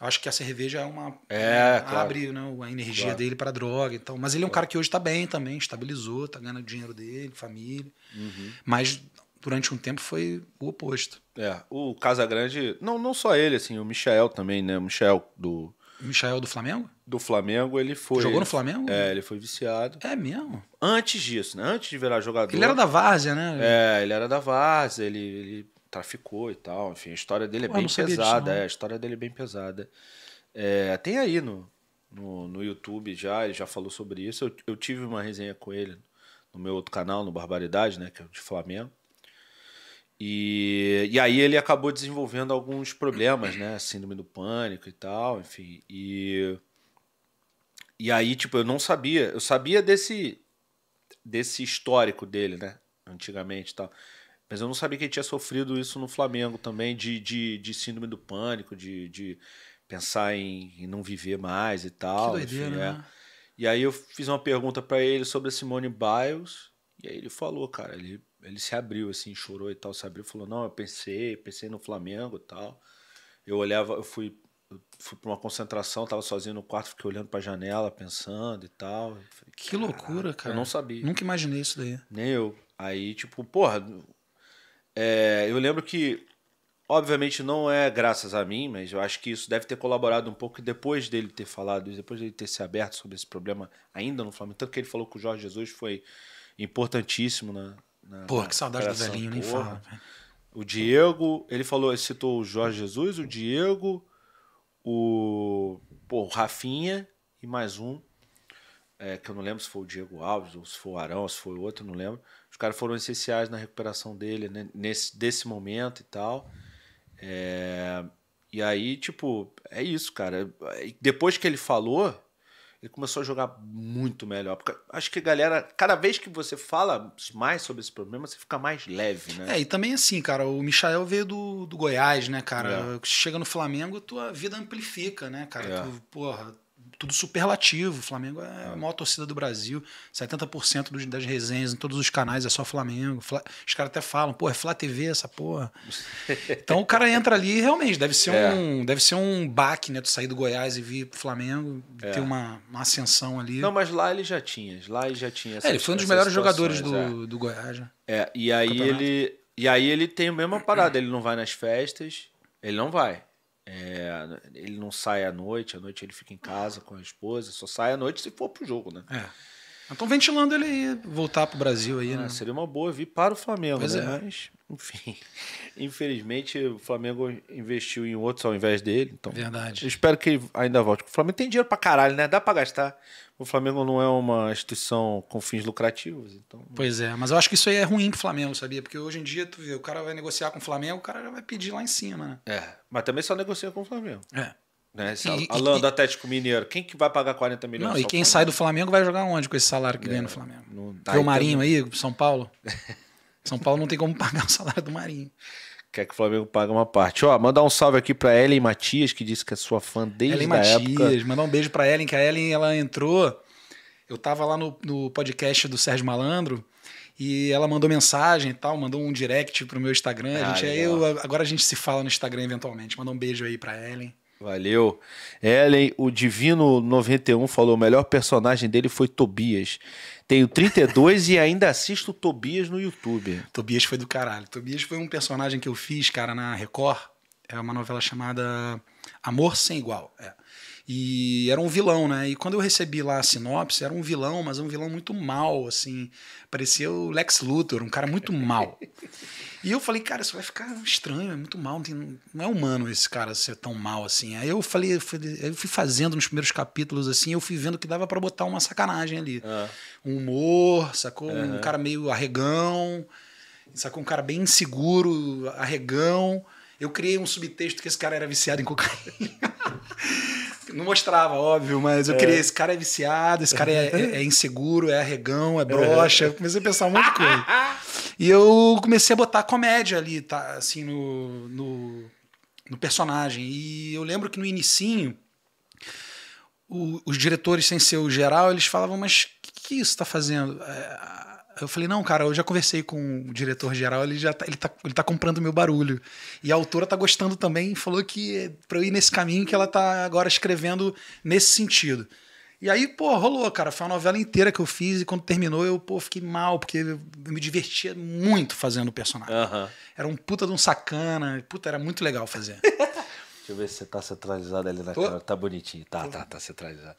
acho que a cerveja é uma. É, né, abre né, a energia claro. dele para droga. Então, mas ele é um claro. cara que hoje está bem também, estabilizou, está ganhando dinheiro dele, família. Uhum. Mas durante um tempo foi o oposto. É, o Casagrande, não, não só ele, assim, o Michel também, né? O Michel do. Michel do Flamengo? Do Flamengo, ele foi. Jogou no Flamengo? É, ele foi viciado. É mesmo? Antes disso, né? Antes de virar jogador. Ele era da Várzea, né? É, ele era da Várzea, ele, ele traficou e tal. Enfim, a história dele é bem pesada. É, a história dele é bem pesada. É, tem aí no, no, no, YouTube já, ele já falou sobre isso. Eu, eu tive uma resenha com ele no meu outro canal, no Barbaridade, né? Que é o de Flamengo. E, e aí ele acabou desenvolvendo alguns problemas, né? Síndrome do pânico e tal, enfim. E, e aí, tipo, eu não sabia. Eu sabia desse, desse histórico dele, né? Antigamente e tal. Mas eu não sabia que ele tinha sofrido isso no Flamengo também, de, de, de síndrome do pânico, de, de pensar em, em, não viver mais e tal. Que doideira, enfim, é. né? E aí eu fiz uma pergunta para ele sobre a Simone Biles, e aí ele falou, cara, ele, ele se abriu assim, chorou e tal, se abriu, falou, não, eu pensei, pensei no Flamengo e tal. Eu olhava, eu fui eu fui para uma concentração, tava sozinho no quarto, fiquei olhando para a janela, pensando e tal. Falei, que loucura, cara. Eu não sabia. Nunca imaginei isso daí. Nem eu. Aí, tipo, porra, é, eu lembro que, obviamente, não é graças a mim, mas eu acho que isso deve ter colaborado um pouco depois dele ter falado, depois dele ter se aberto sobre esse problema ainda no Flamengo. Tanto que ele falou que o Jorge Jesus foi importantíssimo na. na Porra, que saudade do velhinho, nem fala. O Diego, ele falou, ele citou o Jorge Jesus, o Diego, o, pô, o Rafinha e mais um, é, que eu não lembro se foi o Diego Alves, ou se foi o Arão, ou se foi outro, não lembro. Caras foram essenciais na recuperação dele, né, nesse, desse momento e tal. É, e aí, tipo, é isso, cara. Depois que ele falou, ele começou a jogar muito melhor. Porque acho que a galera, cada vez que você fala mais sobre esse problema, você fica mais leve, né? É, e também assim, cara, o Michael veio do, do Goiás, né, cara? É. Chega no Flamengo, tua vida amplifica, né, cara? É. Tu, porra, tudo superlativo. O Flamengo é a maior torcida do Brasil. 70% dos, das resenhas em todos os canais é só Flamengo. Os caras até falam, pô, é Flá TV essa porra. então o cara entra ali e realmente deve ser, é. um, deve ser um baque, né? Tu sair do Goiás e vir pro Flamengo, é. ter uma, uma ascensão ali. Não, mas lá ele já tinha. Lá ele já tinha. Essas, é, ele foi um dos melhores jogadores do, é. do Goiás. Né? É, e aí ele. E aí ele tem a mesma parada, ele não vai nas festas, ele não vai. É, ele não sai à noite, à noite ele fica em casa com a esposa, só sai à noite se for pro jogo, né? É. Estão ventilando ele aí, voltar pro Brasil aí, ah, né? Seria uma boa vir para o Flamengo, pois né? É. Mas, enfim, infelizmente o Flamengo investiu em outros ao invés dele. Então, Verdade. Eu espero que ele ainda volte. O Flamengo tem dinheiro pra caralho, né? Dá pra gastar. O Flamengo não é uma instituição com fins lucrativos, então. Pois é, mas eu acho que isso aí é ruim pro Flamengo, sabia? Porque hoje em dia, tu vê, o cara vai negociar com o Flamengo, o cara já vai pedir lá em cima, né? É, mas também só negocia com o Flamengo. É. Né? E, Alando e, do Atlético Mineiro, quem que vai pagar 40 milhões? Não, e quem sai do Flamengo vai jogar onde com esse salário que é, ganha no Flamengo? No... Vê o Marinho aí, São Paulo? São Paulo não tem como pagar o salário do Marinho quer que o Flamengo pague uma parte. Ó, mandar um salve aqui pra Ellen Matias, que disse que é sua fã desde Ellen a Matias, época. mandar um beijo pra Ellen, que a Ellen ela entrou. Eu tava lá no, no podcast do Sérgio Malandro e ela mandou mensagem e tal, mandou um direct pro meu Instagram. Ah, a gente, eu, agora a gente se fala no Instagram eventualmente. Manda um beijo aí pra Ellen. Valeu. Ellen, o Divino 91 falou: o melhor personagem dele foi Tobias. Tenho 32 e ainda assisto Tobias no YouTube. Tobias foi do caralho. Tobias foi um personagem que eu fiz, cara, na Record. É uma novela chamada Amor Sem Igual. É. E era um vilão, né? E quando eu recebi lá a sinopse, era um vilão, mas um vilão muito mal, assim. Parecia o Lex Luthor, um cara muito mal. E eu falei, cara, isso vai ficar estranho, é muito mal, não, tem, não é humano esse cara ser tão mal assim. Aí eu falei, eu fui, eu fui fazendo nos primeiros capítulos assim, eu fui vendo que dava para botar uma sacanagem ali. Ah. Um humor, sacou? Uhum. Um cara meio arregão, sacou? Um cara bem inseguro, arregão. Eu criei um subtexto que esse cara era viciado em cocaína. Não mostrava, óbvio, mas eu é. queria. Esse cara é viciado, esse cara é, é, é inseguro, é arregão, é broxa. Eu comecei a pensar um monte de coisa. E eu comecei a botar comédia ali, tá? Assim, no, no, no personagem. E eu lembro que no inicinho, o, os diretores, sem ser o geral, eles falavam, mas o que, que isso tá fazendo? Eu falei, não, cara, eu já conversei com o diretor geral, ele já tá, ele tá, ele tá comprando meu barulho. E a autora tá gostando também, falou que é pra eu ir nesse caminho que ela tá agora escrevendo nesse sentido. E aí, pô, rolou, cara. Foi uma novela inteira que eu fiz e quando terminou eu, pô, fiquei mal, porque eu me divertia muito fazendo o personagem. Uhum. Era um puta de um sacana, puta, era muito legal fazer. Deixa eu ver se você tá centralizado ali na câmera. Tá bonitinho. Tá, tá, tá centralizado.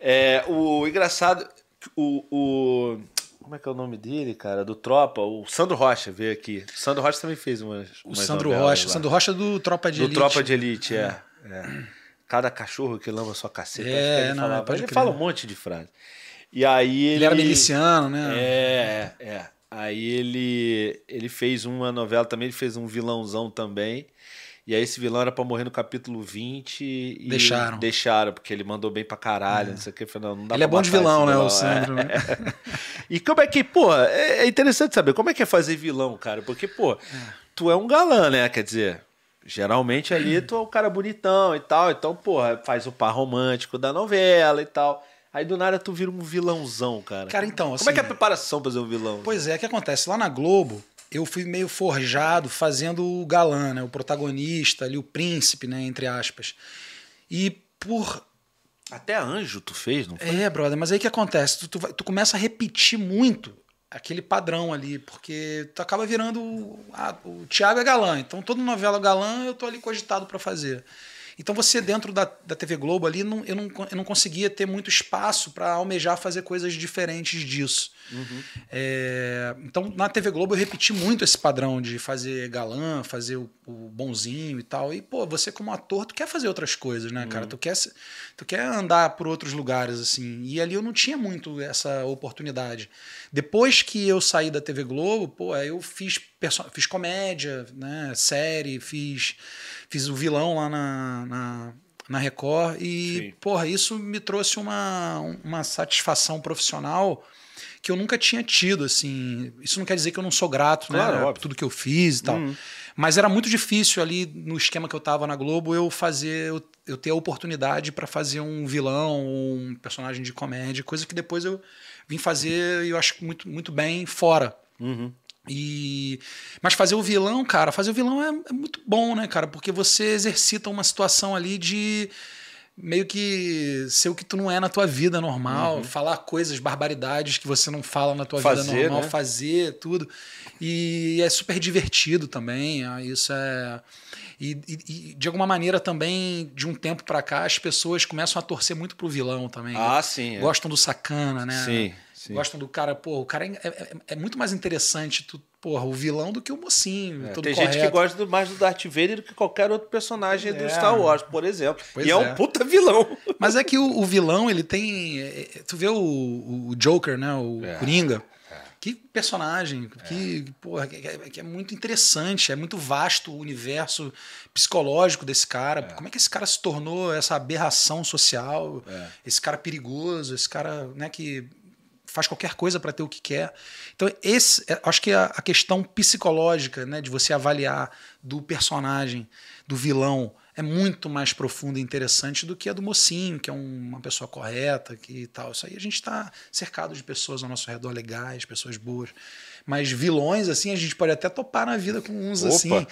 É, o engraçado, o, o como é que é o nome dele, cara? Do Tropa, o Sandro Rocha veio aqui. O Sandro Rocha também fez umas. O Sandro Rocha. O Sandro Rocha do Tropa de do Elite. Do Tropa de Elite, é. é. é. Cada cachorro que lamba sua caceta. É, ele, não, falava, ele fala um monte de frase. E aí ele. Ele era miliciano, né? É, é. Aí ele, ele fez uma novela também, ele fez um vilãozão também. E aí esse vilão era pra morrer no capítulo 20 e deixaram. Deixaram, porque ele mandou bem pra caralho, é. não sei o que. Não, não dá ele é bom de vilão, né, vilão, o Sandro? É. e como é que, pô, é, é interessante saber como é que é fazer vilão, cara. Porque, pô, é. tu é um galã, né? Quer dizer, geralmente ali tu é um cara bonitão e tal. Então, pô, faz o par romântico da novela e tal. Aí do nada tu vira um vilãozão, cara. Cara, então. Assim, Como é que é a assim, preparação pra fazer um vilão? Pois é, o que acontece? Lá na Globo, eu fui meio forjado fazendo o galã, né? O protagonista ali, o príncipe, né? Entre aspas. E por... Até anjo tu fez, não foi? É, brother, mas aí que acontece? Tu, tu, tu começa a repetir muito aquele padrão ali, porque tu acaba virando... A, o Thiago é galã, então toda novela galã eu tô ali cogitado para fazer. Então você dentro da, da TV Globo ali, não, eu, não, eu não conseguia ter muito espaço para almejar fazer coisas diferentes disso. Uhum. É, então na TV Globo eu repeti muito esse padrão de fazer galã, fazer o, o, bonzinho e tal. E pô, você como ator, tu quer fazer outras coisas, né, cara? Uhum. Tu, quer, tu quer andar por outros lugares, assim. E ali eu não tinha muito essa oportunidade. Depois que eu saí da TV Globo, pô, eu fiz, fiz comédia, né, série, fiz Fiz o vilão lá na, na, na Record e, Sim. porra, isso me trouxe uma, uma satisfação profissional que eu nunca tinha tido, assim. Isso não quer dizer que eu não sou grato, né, claro, né? Óbvio. Tudo que eu fiz e tal. Uhum. Mas era muito difícil ali no esquema que eu tava na Globo eu fazer, eu, eu ter a oportunidade para fazer um vilão, um personagem de comédia, coisa que depois eu vim fazer e eu acho muito, muito bem fora. Uhum. E mas fazer o vilão, cara, fazer o vilão é, é, muito bom, né, cara? Porque você exercita uma situação ali de meio que ser o que tu não é na tua vida normal, uhum. falar coisas, barbaridades que você não fala na tua fazer, vida normal, né? fazer tudo. E é super divertido também. Ah, isso é e, e, e, de alguma maneira também, de um tempo para cá, as pessoas começam a torcer muito pro vilão também. Ah, sim. É. Gostam do sacana, né? Sim. Sim. Gostam do cara, pô, o cara é, é, é, muito mais interessante, tu, porra, o vilão do que o mocinho. É, tem correto. gente que gosta mais do Darth Vader do que qualquer outro personagem do é. Star Wars, por exemplo. Pois e é, um é. puta vilão. Mas é que o, o vilão, ele tem. É, tu vê o, o Joker, né? O Coringa. Que personagem, que, porra, que, que, é muito interessante, é muito vasto o universo psicológico desse cara. Como é que esse cara se tornou essa aberração social, esse cara perigoso, esse cara né, que faz qualquer coisa para ter o que quer. Então, esse, é, acho que a, a, questão psicológica, né, de você avaliar do personagem, do vilão, é muito mais profunda e interessante do que a do mocinho, que é um, uma pessoa correta, que tal. Isso aí a gente está cercado de pessoas ao nosso redor legais, pessoas boas. Mas vilões, assim, a gente pode até topar na vida com uns Opa. assim.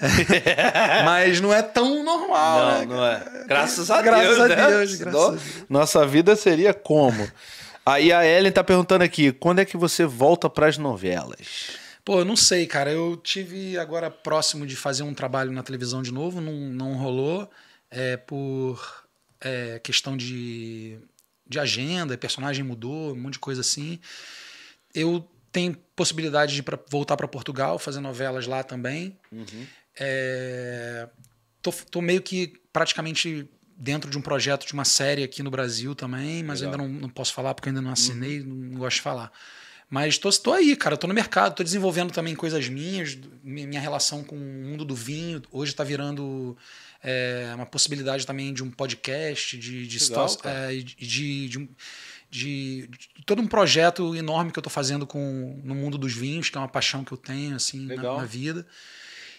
Mas não é tão normal, não, né? Não é. Graças a graças Deus. A né? Deus graças a Deus. Nossa vida seria como? Aí a Ellen tá perguntando aqui, quando é que você volta para as novelas? Pô, eu não sei, cara. Eu tive agora próximo de fazer um trabalho na televisão de novo, não, não rolou é, por é, questão de, de agenda, personagem mudou, um monte de coisa assim. Eu tenho possibilidade de pra, voltar para Portugal, fazer novelas lá também. Uhum. É, tô, tô meio que praticamente dentro de um projeto de uma série aqui no Brasil também, mas Legal. ainda não, não, posso falar porque ainda não assinei, uhum. não, gosto de falar. Mas tô, tô aí, cara, tô no mercado, tô desenvolvendo também coisas minhas, minha relação com o mundo do vinho. Hoje está virando é, uma possibilidade também de um podcast, de, de, Legal, é, de, de, de, todo um projeto enorme que eu tô fazendo com, no mundo dos vinhos, que é uma paixão que eu tenho assim na, na vida.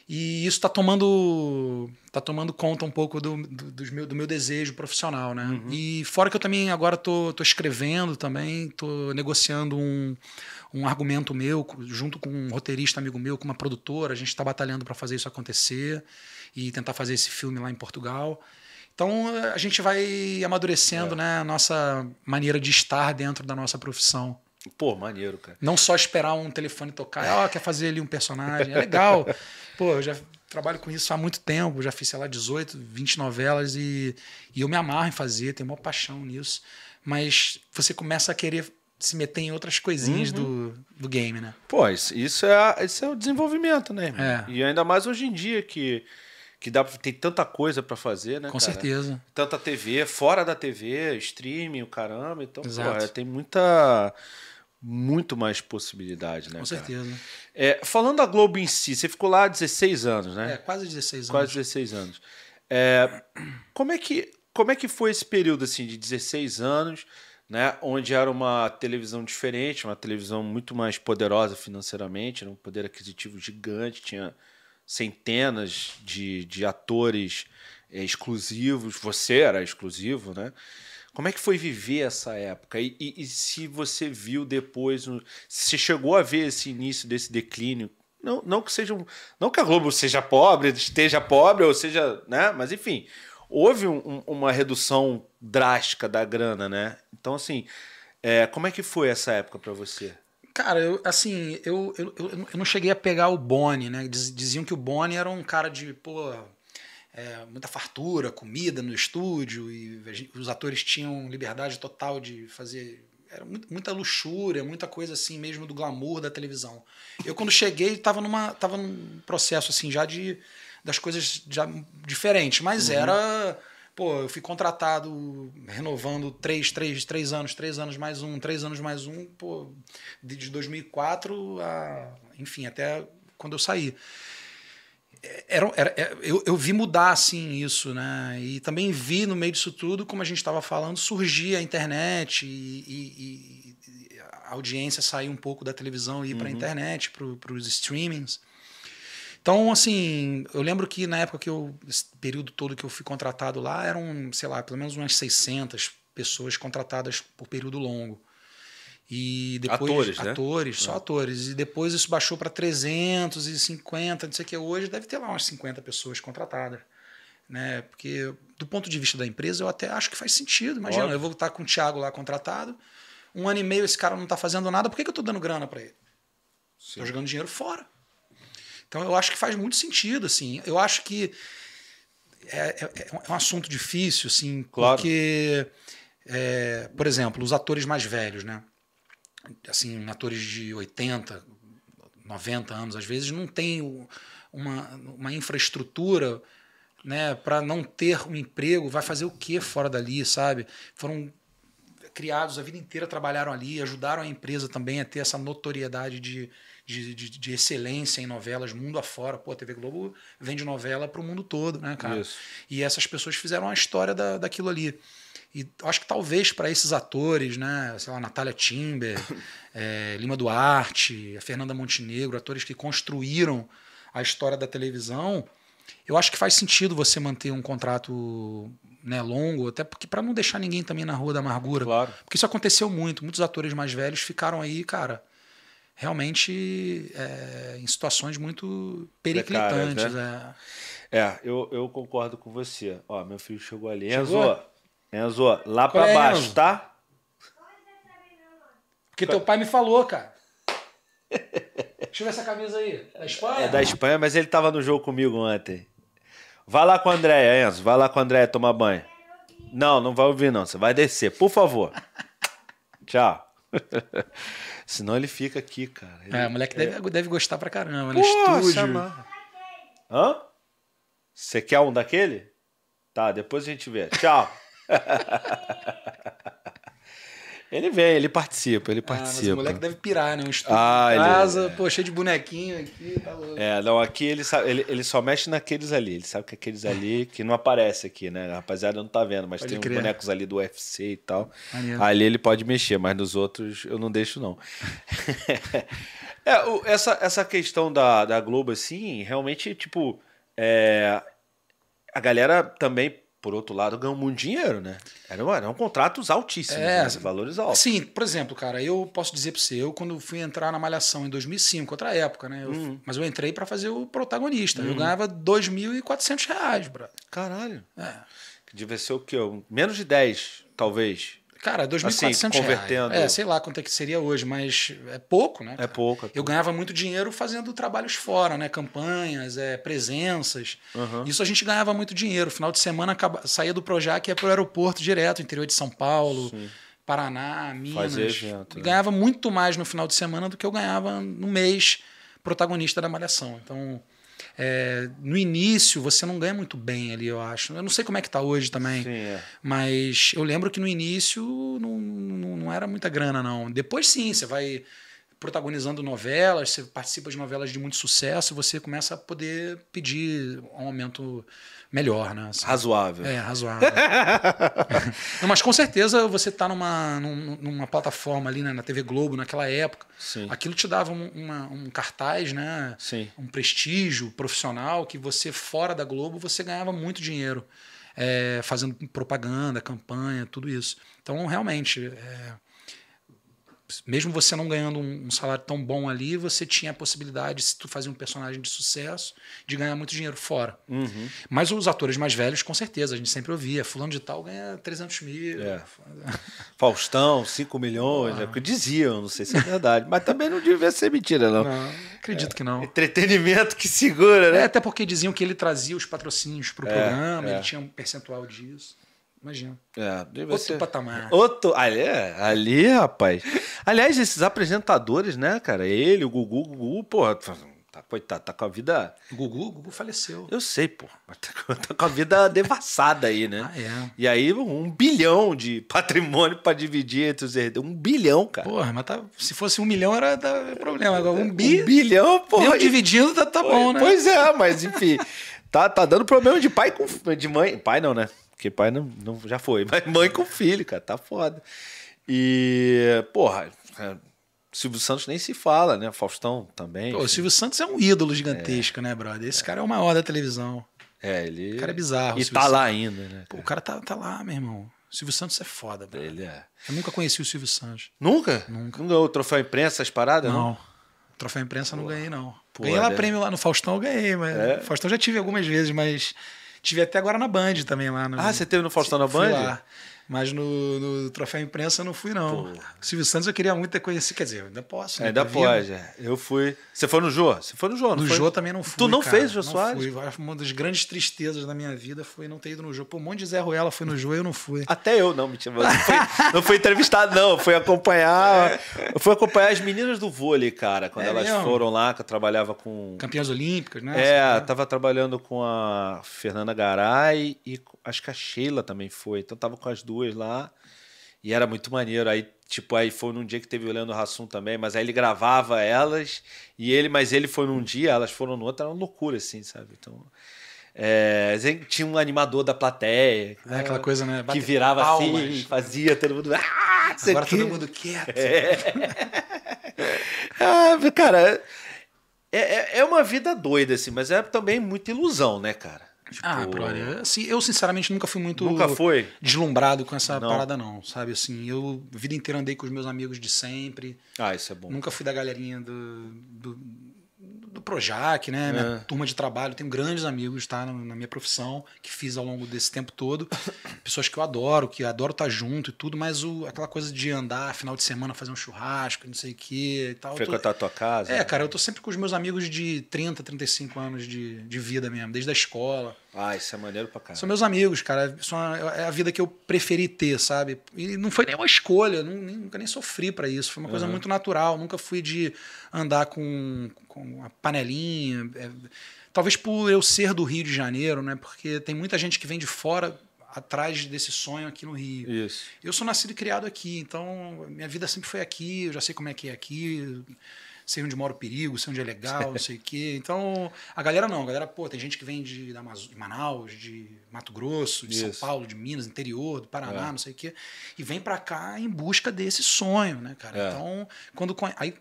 E isso está tomando tá tomando conta um pouco do, do, do, meu, do meu desejo profissional, né? Uhum. E fora que eu também agora tô, tô escrevendo também, tô negociando um, um argumento meu junto com um roteirista amigo meu, com uma produtora, a gente está batalhando para fazer isso acontecer e tentar fazer esse filme lá em Portugal. Então a gente vai amadurecendo, é. né, a nossa maneira de estar dentro da nossa profissão. Pô, maneiro, cara. Não só esperar um telefone tocar, ó, oh, quer fazer ali um personagem, é legal. Pô, eu já trabalho com isso há muito tempo, já fiz, sei lá, 18, 20 novelas e, e eu me amarro em fazer, tenho uma paixão nisso. Mas você começa a querer se meter em outras coisinhas uhum. do, do game, né? Pô, isso, isso, é, isso é o desenvolvimento, né? É. E ainda mais hoje em dia que que dá tem tanta coisa para fazer, né? Com cara? certeza. Tanta TV, fora da TV, streaming, o caramba. Então, pô, é, tem muita muito mais possibilidade, né? Com cara? certeza. É, falando da Globo em si, você ficou lá há 16 anos, né? É, quase 16 anos. Quase 16 anos. É, como, é que, como é que foi esse período assim, de 16 anos, né? Onde era uma televisão diferente, uma televisão muito mais poderosa financeiramente, era um poder aquisitivo gigante, tinha centenas de, de atores é, exclusivos, você era exclusivo, né? Como é que foi viver essa época? E, e, e se você viu depois, se chegou a ver esse início desse declínio? Não, não que seja um, não que a Globo seja pobre, esteja pobre ou seja, né? Mas enfim, houve um, uma redução drástica da grana, né? Então assim, é, como é que foi essa época para você? Cara, eu, assim, eu, eu, eu, eu, não cheguei a pegar o Boni, né? Diziam que o Boni era um cara de, pô, é, muita fartura, comida no estúdio, e os atores tinham liberdade total de fazer. Era muita luxúria, muita coisa assim mesmo do glamour da televisão. Eu, quando cheguei, estava tava num processo assim já de das coisas já diferentes, mas uhum. era. Pô, eu fui contratado renovando três, três, três anos, três anos mais um, três anos mais um, pô, de 2004 a. Enfim, até quando eu saí era, era, é, eu, eu vi mudar assim isso, né? E também vi no meio disso tudo, como a gente estava falando, surgir a internet e, e, e, a audiência sair um pouco da televisão e ir uhum. para a internet, para os streamings. Então, assim, eu lembro que na época que eu, esse período todo que eu fui contratado lá, eram, sei lá, pelo menos umas 600 pessoas contratadas por período longo. E depois atores, né? atores, só é. atores. E depois isso baixou para 350, não sei o que. Hoje deve ter lá umas 50 pessoas contratadas. Né? Porque, do ponto de vista da empresa, eu até acho que faz sentido. Imagina, Óbvio. eu vou estar com o Thiago lá contratado, um ano e meio esse cara não está fazendo nada, por que, que eu estou dando grana para ele? Estou jogando dinheiro fora. Então eu acho que faz muito sentido, assim. Eu acho que é, é, é um assunto difícil, assim, claro. porque, é, por exemplo, os atores mais velhos, né? Assim, atores de 80, 90 anos, às vezes, não tem uma, uma infraestrutura né, para não ter um emprego, vai fazer o que fora dali, sabe? Foram criados a vida inteira, trabalharam ali, ajudaram a empresa também a ter essa notoriedade de, de, de, de excelência em novelas mundo afora. Pô, a TV Globo vende novela para o mundo todo, né, cara? Isso. E essas pessoas fizeram a história da, daquilo ali. E acho que talvez para esses atores, né, sei lá, Natália Timber, é, Lima Duarte, a Fernanda Montenegro, atores que construíram a história da televisão, eu acho que faz sentido você manter um contrato né, longo, até porque para não deixar ninguém também na rua da amargura. Claro. Porque isso aconteceu muito. Muitos atores mais velhos ficaram aí, cara, realmente é, em situações muito periclitantes. Precárias, né? é. é, eu, eu concordo com você. Ó, meu filho chegou ali. Chegou? Enzo, Enzo, lá para é, baixo, Enzo? tá? Porque teu pai me falou, cara. Deixa eu ver essa camisa aí. Da Espanha? É da Espanha, mas ele tava no jogo comigo ontem. Vai lá com a Andréia, Enzo. Vai lá com a Andréia tomar banho. Não, não vai ouvir, não. Você vai descer, por favor. Tchau. Senão ele fica aqui, cara. Ele, é, o moleque é... Deve, deve gostar pra caramba, no Pô, estúdio. Chama... Hã? Você quer um daquele? Tá, depois a gente vê. Tchau. Ele vem, ele participa, ele participa. Ah, o moleque deve pirar, né? Um estúdio ah, casa, ele... pô, cheio de bonequinho aqui, tá louco. É, não, aqui ele, sabe, ele, ele só mexe naqueles ali. Ele sabe que aqueles ali, que não aparece aqui, né? A rapaziada não tá vendo, mas pode tem uns bonecos ali do UFC e tal. Ali ele pode mexer, mas nos outros eu não deixo, não. é, essa, essa questão da, da Globo, assim, realmente, tipo, é, a galera também por outro lado, ganhou muito dinheiro, né? Eram, eram contratos altíssimos, é, né? valores altos. Sim, por exemplo, cara, eu posso dizer para você, eu quando fui entrar na Malhação em 2005, outra época, né? Eu, uhum. Mas eu entrei para fazer o protagonista. Uhum. Eu ganhava R$ 2.400, brother. Caralho. É. Que devia ser o quê? Menos de 10, talvez. Cara, 2.400 assim, convertendo. reais. É, sei lá quanto é que seria hoje, mas é pouco, né? É pouco, é pouco. Eu ganhava muito dinheiro fazendo trabalhos fora, né? Campanhas, é, presenças. Uhum. Isso a gente ganhava muito dinheiro. Final de semana acaba... saía do Projac e ia para o aeroporto direto, interior de São Paulo, Sim. Paraná, Minas. Fazer evento, né? Ganhava muito mais no final de semana do que eu ganhava no mês protagonista da Malhação. Então, é, no início você não ganha muito bem ali, eu acho. Eu não sei como é que tá hoje também. Sim, é. Mas eu lembro que no início não, não, não era muita grana, não. Depois sim, você vai protagonizando novelas, você participa de novelas de muito sucesso, você começa a poder pedir um aumento melhor, né? Assim, razoável. É, razoável. Não, mas com certeza você está numa, numa plataforma ali né, na TV Globo naquela época. Sim. Aquilo te dava um, uma, um cartaz, né? Sim. Um prestígio profissional que você, fora da Globo, você ganhava muito dinheiro. É, fazendo propaganda, campanha, tudo isso. Então, realmente, é, mesmo você não ganhando um, um, salário tão bom ali, você tinha a possibilidade, se tu fazia um personagem de sucesso, de ganhar muito dinheiro fora. Uhum. Mas os atores mais velhos, com certeza, a gente sempre ouvia, fulano de tal ganha 300 mil. É. Faustão, 5 milhões, ah. é o que diziam, não sei se é verdade, mas também não devia ser mentira, não. Não, acredito é. que não. Entretenimento que segura, né? É, até porque diziam que ele trazia os patrocínios para o é, programa, ele é. tinha um percentual disso. Imagina. É, Outro ser... patamar. Outro. Ali, ali, rapaz. Aliás, esses apresentadores, né, cara? Ele, o Gugu, o Gugu, porra, tá, coitado, tá com a vida. O Gugu, o Gugu faleceu. Eu sei, pô. Mas tá, tá com a vida devassada aí, né? Ah, é. E aí, um bilhão de patrimônio pra dividir entre os herdeiros. Um bilhão, cara. Porra, mas tá, se fosse um milhão era problema. Agora, um, bi, um bilhão, porra. dividindo tá, tá bom, né? Pois é, mas enfim. tá, tá dando problema de pai com. De mãe. Pai não, né? Porque pai não, não já foi, mas mãe com filho, cara, tá foda. E, porra, é, Silvio Santos nem se fala, né? Faustão também. Pô, o Silvio Santos é um ídolo gigantesco, é. né, brother? Esse é. cara é o maior da televisão. É, ele. O cara é bizarro. E tá Santos. lá ainda, né? Pô, o cara tá, tá lá, meu irmão. O Silvio Santos é foda, brother. Ele é. Eu nunca conheci o Silvio Santos. Nunca? Nunca. Não ganhou o troféu imprensa, essas paradas? Não. não? Troféu imprensa Pô. não ganhei, não. Pô, ganhei lá é. prêmio lá no Faustão, eu ganhei, mas. É? Faustão já tive algumas vezes, mas Tive até agora na Band também lá. No, ah, você teve no Faustão na Band? Lá. Mas no, no Troféu Imprensa eu não fui, não. Pô. Silvio Santos eu queria muito ter conhecido. Quer dizer, ainda posso. Né? Ainda tá pode. É. Eu fui. Você foi no Jô? Você foi no Jô, não No foi? Jô também não fui. Tu não cara. fez, Jô Soares? Fui. Uma das grandes tristezas da minha vida foi não ter ido no Jô. Pô, um monte de Zé Ruela foi no Jô e eu não fui. Até eu não, mentira. Não fui, não fui entrevistado, não. Eu fui acompanhar. Eu fui acompanhar as meninas do vôlei, cara, quando é elas mesmo? foram lá, que eu trabalhava com. Campeãs Olímpicas, né? É, tava trabalhando com a Fernanda Garay e acho que a Sheila também foi. Então tava com as duas lá. E era muito maneiro. Aí, tipo, aí foi num dia que teve o Leandro Hassum também, mas aí ele gravava elas, e ele, mas ele foi num dia, elas foram no outro, era uma loucura, assim, sabe? Então. É, tinha um animador da plateia. É, aquela coisa, né? que virava assim, palmas. assim, fazia todo mundo. Ah, Agora todo mundo quieto. É. ah, cara, é, é, é uma vida doida, assim, mas é também muita ilusão, né, cara? Tipo... Ah, brother, assim, eu sinceramente nunca fui muito nunca foi? deslumbrado com essa não. parada, não. Sabe assim, eu vida inteira andei com os meus amigos de sempre. Ah, isso é bom. Nunca fui da galerinha do do Projac, né? Minha é. turma de trabalho, tenho grandes amigos, tá? Na, minha profissão, que fiz ao longo desse tempo todo. Pessoas que eu adoro, que adoro estar junto e tudo, mas o, aquela coisa de andar final de semana, fazer um churrasco, não sei o quê e tal. Frequentar tô... a tua casa. É, cara, eu tô sempre com os meus amigos de 30, 35 anos de, de vida mesmo, desde a escola. Ah, isso é maneiro pra caramba. São meus amigos, cara. São a, é a vida que eu preferi ter, sabe? E não foi nenhuma escolha, não, nem, nunca nem sofri para isso. Foi uma coisa uhum. muito natural. Nunca fui de andar com, com a panelinha. É, talvez por eu ser do Rio de Janeiro, né? Porque tem muita gente que vem de fora atrás desse sonho aqui no Rio. Isso. Eu sou nascido e criado aqui, então minha vida sempre foi aqui, eu já sei como é que é aqui sei onde mora o perigo, sei onde é legal, não sei o quê. Então, a galera não, a galera, pô, tem gente que vem de, de Manaus, de Mato Grosso, de Isso. São Paulo, de Minas, interior, do Paraná, é. não sei o quê, e vem para cá em busca desse sonho, né, cara? É. Então, quando aí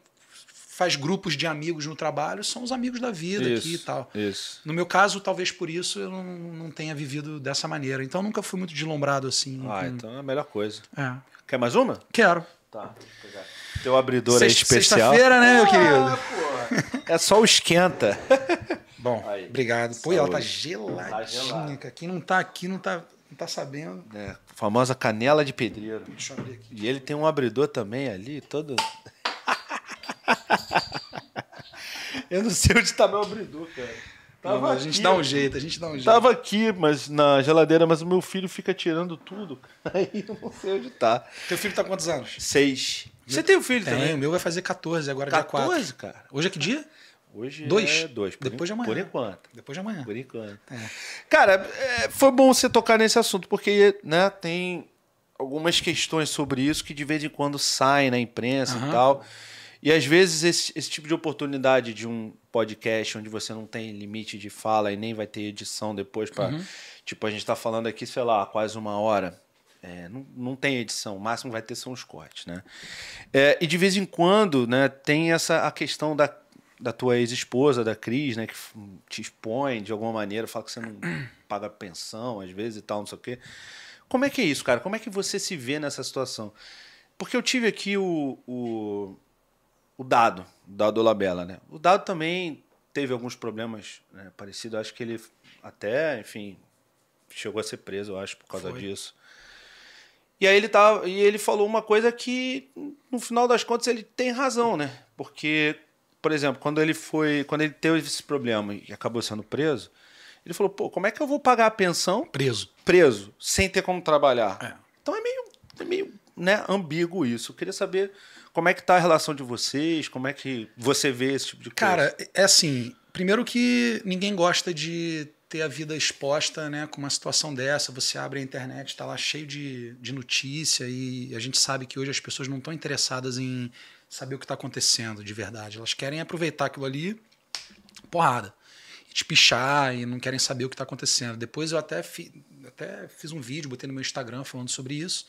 faz grupos de amigos no trabalho, são os amigos da vida isso, aqui e tal. Isso. No meu caso, talvez por isso eu não, não tenha vivido dessa maneira. Então nunca fui muito deslumbrado assim. Ah, com... então é a melhor coisa. É. Quer mais uma? Quero. Tá. Teu abridor aí especial. Sexta-feira, né, meu querido? Ah, é só o esquenta. Bom, aí. obrigado. Pô, ela tá geladinha, tá gelada. Quem não tá aqui não tá, não tá sabendo. É, famosa canela de pedreiro. Deixa eu abrir aqui. E ele tem um abridor também ali, todo. eu não sei onde tá meu abridor, cara. Tava não, a gente aqui, dá um jeito, a gente dá um jeito. Tava aqui, mas na geladeira, mas o meu filho fica tirando tudo. Aí eu não sei onde tá. Teu filho tá quantos anos? Seis. Você tem um filho tem, também? o meu vai fazer 14 agora, 14, dia 4. cara? Hoje é que dia? Hoje dois. é dois. Depois de amanhã. Por enquanto. Depois de amanhã. Por enquanto. É. Cara, é, foi bom você tocar nesse assunto, porque né, tem algumas questões sobre isso que de vez em quando saem na imprensa uhum. e tal. E às vezes esse, esse, tipo de oportunidade de um podcast onde você não tem limite de fala e nem vai ter edição depois para. Uhum. Tipo, a gente está falando aqui, sei lá, quase uma hora. É, não, não tem edição, o máximo vai ter são os cortes, né? É, e de vez em quando, né, tem essa a questão da, da tua ex-esposa, da Cris, né, que te expõe de alguma maneira, fala que você não paga pensão às vezes e tal, não sei o quê. Como é que é isso, cara? Como é que você se vê nessa situação? Porque eu tive aqui o, o, o Dado, o Dado Labella, né? O Dado também teve alguns problemas né, parecidos. Acho que ele até, enfim, chegou a ser preso, eu acho, por causa Foi. disso. E aí ele tava, e ele falou uma coisa que no final das contas ele tem razão, né? Porque, por exemplo, quando ele foi, quando ele teve esse problema e acabou sendo preso, ele falou: "Pô, como é que eu vou pagar a pensão preso, preso, sem ter como trabalhar?" É. Então é meio, é meio, né, ambíguo isso. Eu queria saber como é que tá a relação de vocês, como é que você vê esse tipo de coisa. Cara, é assim, primeiro que ninguém gosta de ter a vida exposta né, com uma situação dessa. Você abre a internet, está lá cheio de, de notícia e a gente sabe que hoje as pessoas não estão interessadas em saber o que está acontecendo de verdade. Elas querem aproveitar aquilo ali, porrada, e te pichar e não querem saber o que está acontecendo. Depois eu até, fi, até fiz um vídeo, botei no meu Instagram falando sobre isso,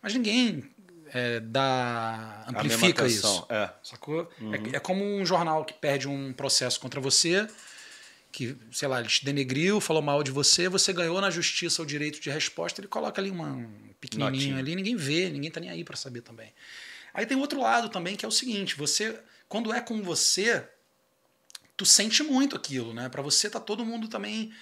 mas ninguém é, dá, amplifica isso. É. Sacou? Uhum. É, é como um jornal que perde um processo contra você que, sei lá, ele te denegriu, falou mal de você, você ganhou na justiça o direito de resposta, ele coloca ali uma um pequenininho Notinha. ali, ninguém vê, ninguém tá nem aí para saber também. Aí tem outro lado também que é o seguinte, você quando é com você, tu sente muito aquilo, né? Para você tá todo mundo também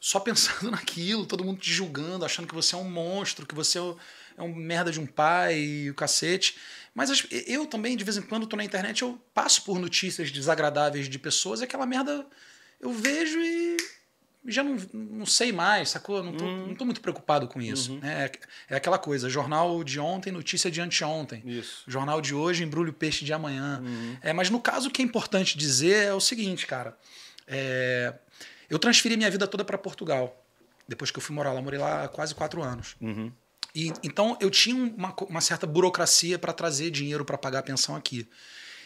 só pensando naquilo, todo mundo te julgando, achando que você é um monstro, que você é um merda de um pai e o cacete. Mas eu também, de vez em quando, tô na internet, eu passo por notícias desagradáveis de pessoas e aquela merda eu vejo e já não, não sei mais, sacou? Não tô, uhum. não tô muito preocupado com isso. Uhum. É, é aquela coisa, jornal de ontem, notícia de anteontem. Isso. Jornal de hoje, embrulho peixe de amanhã. Uhum. É, mas no caso, o que é importante dizer é o seguinte, cara. É, eu transferi minha vida toda para Portugal. Depois que eu fui morar lá, morei lá há quase quatro anos. Uhum. E, então eu tinha uma, uma certa burocracia para trazer dinheiro para pagar a pensão aqui.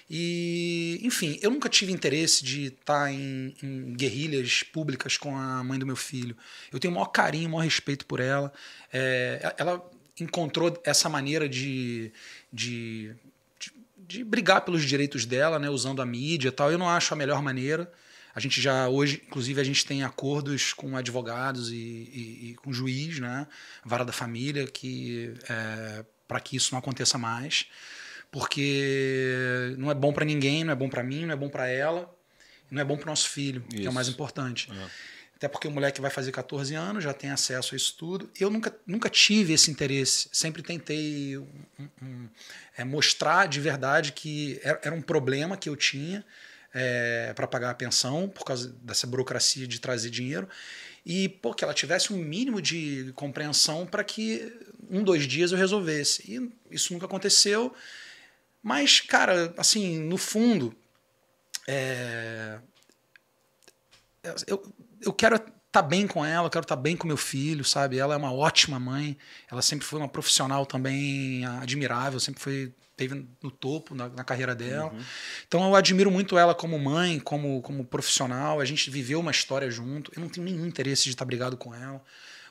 E, enfim, eu nunca tive interesse de estar tá em, em, guerrilhas públicas com a mãe do meu filho. Eu tenho o maior carinho, o maior respeito por ela. É, ela encontrou essa maneira de, de, de, de, brigar pelos direitos dela, né, usando a mídia e tal. Eu não acho a melhor maneira. A gente já hoje, inclusive, a gente tem acordos com advogados e, e, e com juiz, né, vara da família, que é, para que isso não aconteça mais porque não é bom para ninguém, não é bom para mim, não é bom para ela, não é bom para nosso filho, isso. que é o mais importante. É. Até porque o moleque vai fazer 14 anos, já tem acesso a isso tudo. Eu nunca, nunca tive esse interesse, sempre tentei um, um, é, mostrar de verdade que era, era, um problema que eu tinha é, para pagar a pensão, por causa dessa burocracia de trazer dinheiro e pô, que ela tivesse um mínimo de compreensão para que um, dois dias eu resolvesse. E isso nunca aconteceu. Mas, cara, assim, no fundo, é... eu, eu quero estar tá bem com ela, eu quero estar tá bem com meu filho, sabe? Ela é uma ótima mãe, ela sempre foi uma profissional também admirável, sempre foi teve no topo na, na carreira dela. Uhum. Então eu admiro muito ela como mãe, como, como profissional. A gente viveu uma história junto. Eu não tenho nenhum interesse de estar brigado com ela.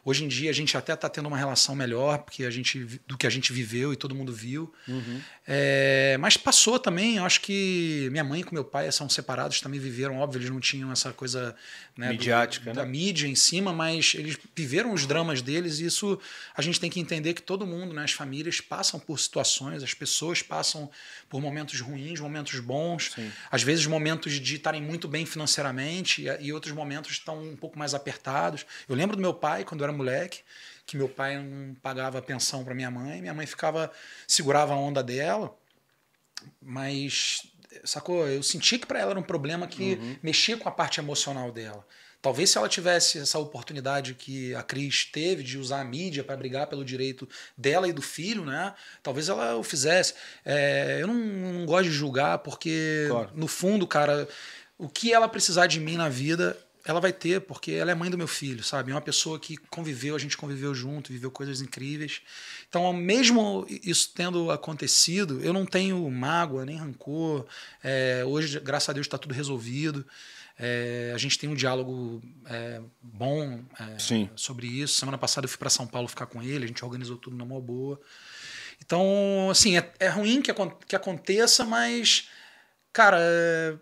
Hoje em dia a gente até está tendo uma relação melhor porque a gente, do que a gente viveu e todo mundo viu. Uhum. É, mas passou também, eu acho que minha mãe com meu pai são separados, também viveram, óbvio, eles não tinham essa coisa né, midiática, do, né? da mídia em cima, mas eles viveram os dramas deles e isso a gente tem que entender que todo mundo, né, as famílias passam por situações, as pessoas passam por momentos ruins, momentos bons, Sim. às vezes momentos de estarem muito bem financeiramente e, e outros momentos estão um pouco mais apertados. Eu lembro do meu pai quando eu era moleque, que meu pai não pagava pensão para minha mãe, minha mãe ficava segurava a onda dela, mas sacou? Eu senti que para ela era um problema que uhum. mexia com a parte emocional dela. Talvez se ela tivesse essa oportunidade que a Cris teve de usar a mídia para brigar pelo direito dela e do filho, né? Talvez ela o fizesse. É, eu não, não, gosto de julgar, porque, claro. no fundo, cara, o que ela precisar de mim na vida, ela vai ter, porque ela é mãe do meu filho, sabe? É uma pessoa que conviveu, a gente conviveu junto, viveu coisas incríveis. Então, mesmo isso tendo acontecido, eu não tenho mágoa nem rancor. É, hoje, graças a Deus, está tudo resolvido. É, a gente tem um diálogo é, bom é, sobre isso. Semana passada eu fui para São Paulo ficar com ele, a gente organizou tudo na mão boa. Então, assim, é, é ruim que, que aconteça, mas, cara, é,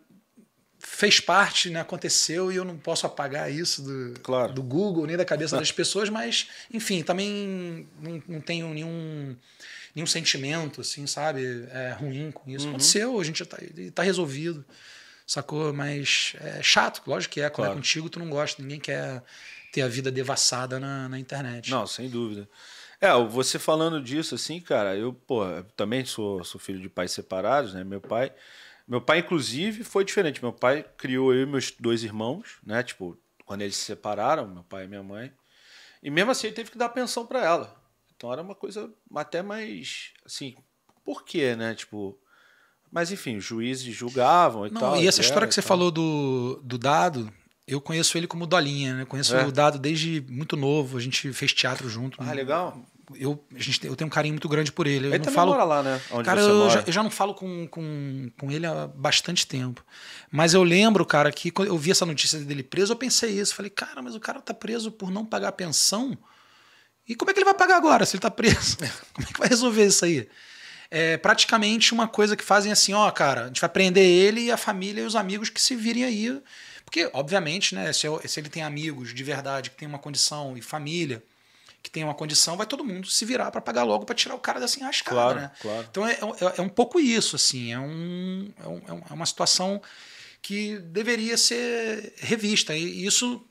fez parte, né? aconteceu e eu não posso apagar isso do, claro. do Google nem da cabeça das pessoas, mas, enfim, também não, não tenho nenhum, nenhum sentimento, assim, sabe, é, ruim com isso. Uhum. Aconteceu, a gente já está tá resolvido, sacou? Mas é chato, lógico que é, quando é claro. é contigo tu não gosta, ninguém quer ter a vida devassada na, na internet. Não, sem dúvida. É, você falando disso, assim, cara, eu, pô, também sou, sou filho de pais separados, né? Meu pai meu pai, inclusive, foi diferente. Meu pai criou eu e meus dois irmãos, né? Tipo, quando eles se separaram, meu pai e minha mãe. E mesmo assim ele teve que dar pensão para ela. Então era uma coisa até mais assim, por quê, né? Tipo, mas enfim, os juízes julgavam e Não, tal. E essa história que você falou do, do dado, eu conheço ele como Dolinha, né? Conheço é. o Dado desde muito novo, a gente fez teatro junto. Ah, legal eu, a gente, eu tenho um carinho muito grande por ele. Eu ele não falo, mora lá, né? Onde cara, eu já, eu já, não falo com, com, com ele há bastante tempo. Mas eu lembro, cara, que quando eu vi essa notícia dele preso, eu pensei isso. Falei, cara, mas o cara tá preso por não pagar pensão. E como é que ele vai pagar agora se ele tá preso? como é que vai resolver isso aí? É praticamente uma coisa que fazem assim, ó, cara, a gente vai prender ele e a família e os amigos que se virem aí. Porque, obviamente, né, se, eu, se ele tem amigos de verdade, que tem uma condição e família, que tem uma condição, vai todo mundo se virar para pagar logo para tirar o cara dessa enrascada, claro, né? Claro. Então é, é, é, um pouco isso, assim, é, um, é, um, é uma situação que deveria ser revista. E isso,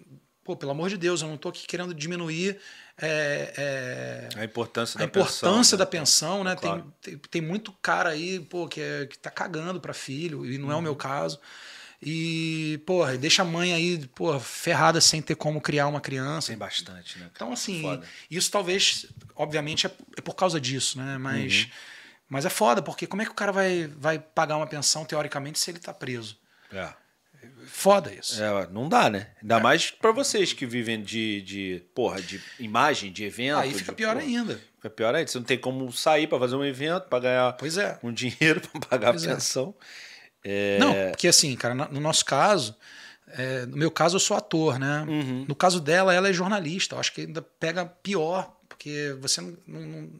pô, pelo amor de Deus, eu não estou aqui querendo diminuir é, é, a importância da a importância pensão, da né? pensão, né? Claro. Tem, tem, tem, muito cara aí, pô, que, é, que tá cagando para filho, e não é o meu uhum. caso. E, porra, deixa a mãe aí, porra, ferrada sem ter como criar uma criança. Tem bastante, né? Então, assim, foda. isso talvez, obviamente, é, é, por causa disso, né? Mas, uhum. mas é foda, porque como é que o cara vai, vai pagar uma pensão, teoricamente, se ele tá preso? É. Foda isso. É, não dá, né? Ainda é. mais para vocês que vivem de, de, porra, de imagem, de evento. Aí fica de, pior porra, ainda. Fica pior ainda. Você não tem como sair para fazer um evento, para ganhar pois é. um dinheiro, para pagar pois a é. pensão. É. É... Não, porque assim, cara, no nosso caso, é, no meu caso eu sou ator, né? Uhum. No caso dela, ela é jornalista. Eu acho que ainda pega pior, porque você não, não.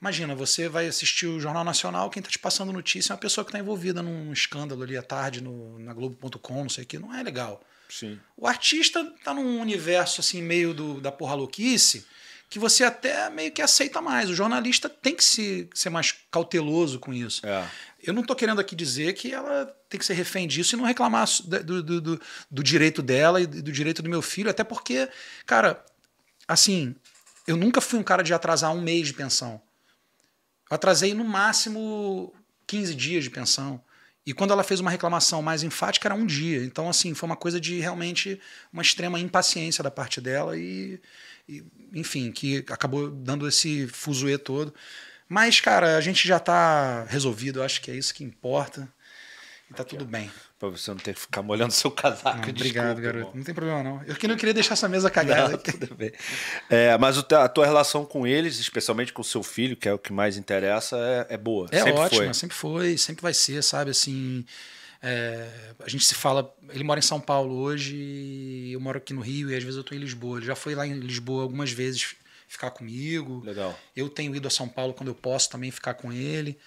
Imagina, você vai assistir o Jornal Nacional, quem está te passando notícia é uma pessoa que está envolvida num escândalo ali à tarde no, na Globo.com, não sei o que, não é legal. Sim. O artista está num universo assim, meio do, da porra louquice, que você até meio que aceita mais. O jornalista tem que se, ser mais cauteloso com isso. É. Eu não estou querendo aqui dizer que ela tem que ser refém disso e não reclamar do, do, do, do direito dela e do direito do meu filho, até porque, cara, assim, eu nunca fui um cara de atrasar um mês de pensão. Eu atrasei no máximo 15 dias de pensão. E quando ela fez uma reclamação mais enfática, era um dia. Então, assim, foi uma coisa de realmente uma extrema impaciência da parte dela e, e enfim, que acabou dando esse fuzuê todo. Mas, cara, a gente já tá resolvido, eu acho que é isso que importa. E tá Aqui, tudo ó. bem. Pra você não ter que ficar molhando seu casaco. Não, obrigado, garoto. Irmão. Não tem problema, não. Eu que não queria deixar essa mesa cagada. Não, tudo bem. É, mas a tua relação com eles, especialmente com o seu filho, que é o que mais interessa, é, é boa. É sempre ótima, foi. sempre foi, sempre vai ser, sabe? Assim. É, a gente se fala. Ele mora em São Paulo hoje, eu moro aqui no Rio e às vezes eu tô em Lisboa. Ele já foi lá em Lisboa algumas vezes ficar comigo. Legal. Eu tenho ido a São Paulo quando eu posso também ficar com ele.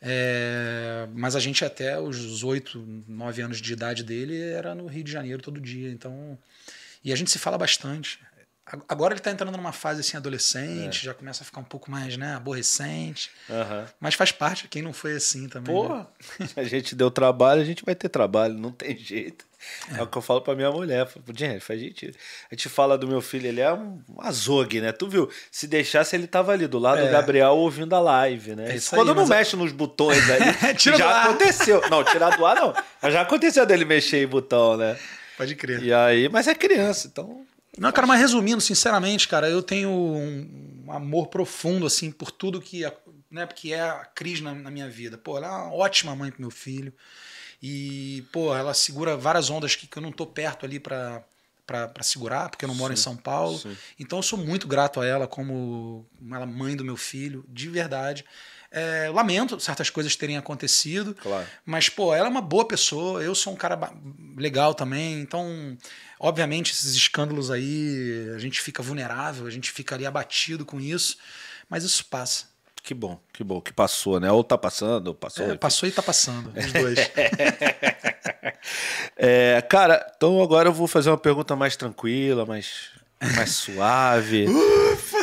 É, mas a gente até os oito, nove anos de idade dele era no Rio de Janeiro todo dia. Então, e a gente se fala bastante. Agora ele está entrando numa fase assim adolescente, é. já começa a ficar um pouco mais, né, aborrecente. Uhum. Mas faz parte, quem não foi assim também. Pô, né? a gente deu trabalho, a gente vai ter trabalho, não tem jeito. É, é o que eu falo pra minha mulher. Gente, faz gente. A gente fala do meu filho, ele é um azogue, né? Tu viu? Se deixasse, ele tava ali do lado é. do Gabriel ouvindo a live, né? É Quando aí, não mexe nos botões aí, já aconteceu. Não, tirar do ar não. Mas já aconteceu dele mexer em botão, né? Pode crer. E aí, mas é criança, então. Não, cara, mas resumindo, sinceramente, cara, eu tenho um amor profundo, assim, por tudo que, né, porque é a Cris na, na minha vida. Pô, ela é uma ótima mãe pro meu filho. E, pô, ela segura várias ondas que, que eu não tô perto ali para para segurar, porque eu não moro sim, em São Paulo. Sim. Então eu sou muito grato a ela como ela mãe do meu filho, de verdade. É, lamento certas coisas terem acontecido, claro. mas pô, ela é uma boa pessoa, eu sou um cara legal também, então obviamente esses escândalos aí a gente fica vulnerável, a gente fica ali abatido com isso, mas isso passa. Que bom, que bom, que passou, né? Ou tá passando, ou passou. É, passou e tá passando, os dois. É, cara, então agora eu vou fazer uma pergunta mais tranquila, mais, mais suave. Ufa!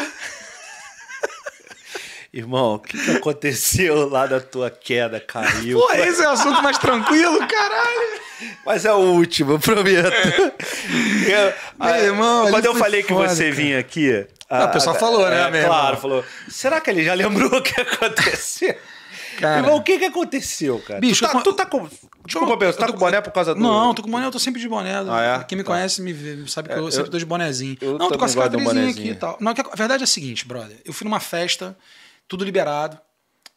Irmão, o que, que aconteceu lá da tua queda? Caiu? Pô, esse é o assunto mais tranquilo, caralho! Mas é o último, eu prometo. Eu, Meu irmão, quando eu falei que foda, você cara. vinha aqui. Ah, o pessoal falou, né, é, Claro, falou. Será que ele já lembrou o que aconteceu? Cara. Irmão, o que, que aconteceu, cara? Bicho, tu tá, eu- tu tá com. Desculpa, Pedro, você tá tô com boné por causa do. Não, tô com boné, eu tô sempre de boné. Ah, é? Quem me Tá. conhece me vê, sabe que eu, eu- sempre tô de bonezinho. eu não, tô com a um cicatrizinha aqui e tal. Não, que a a verdade é a seguinte, brother. Eu fui numa festa, tudo liberado,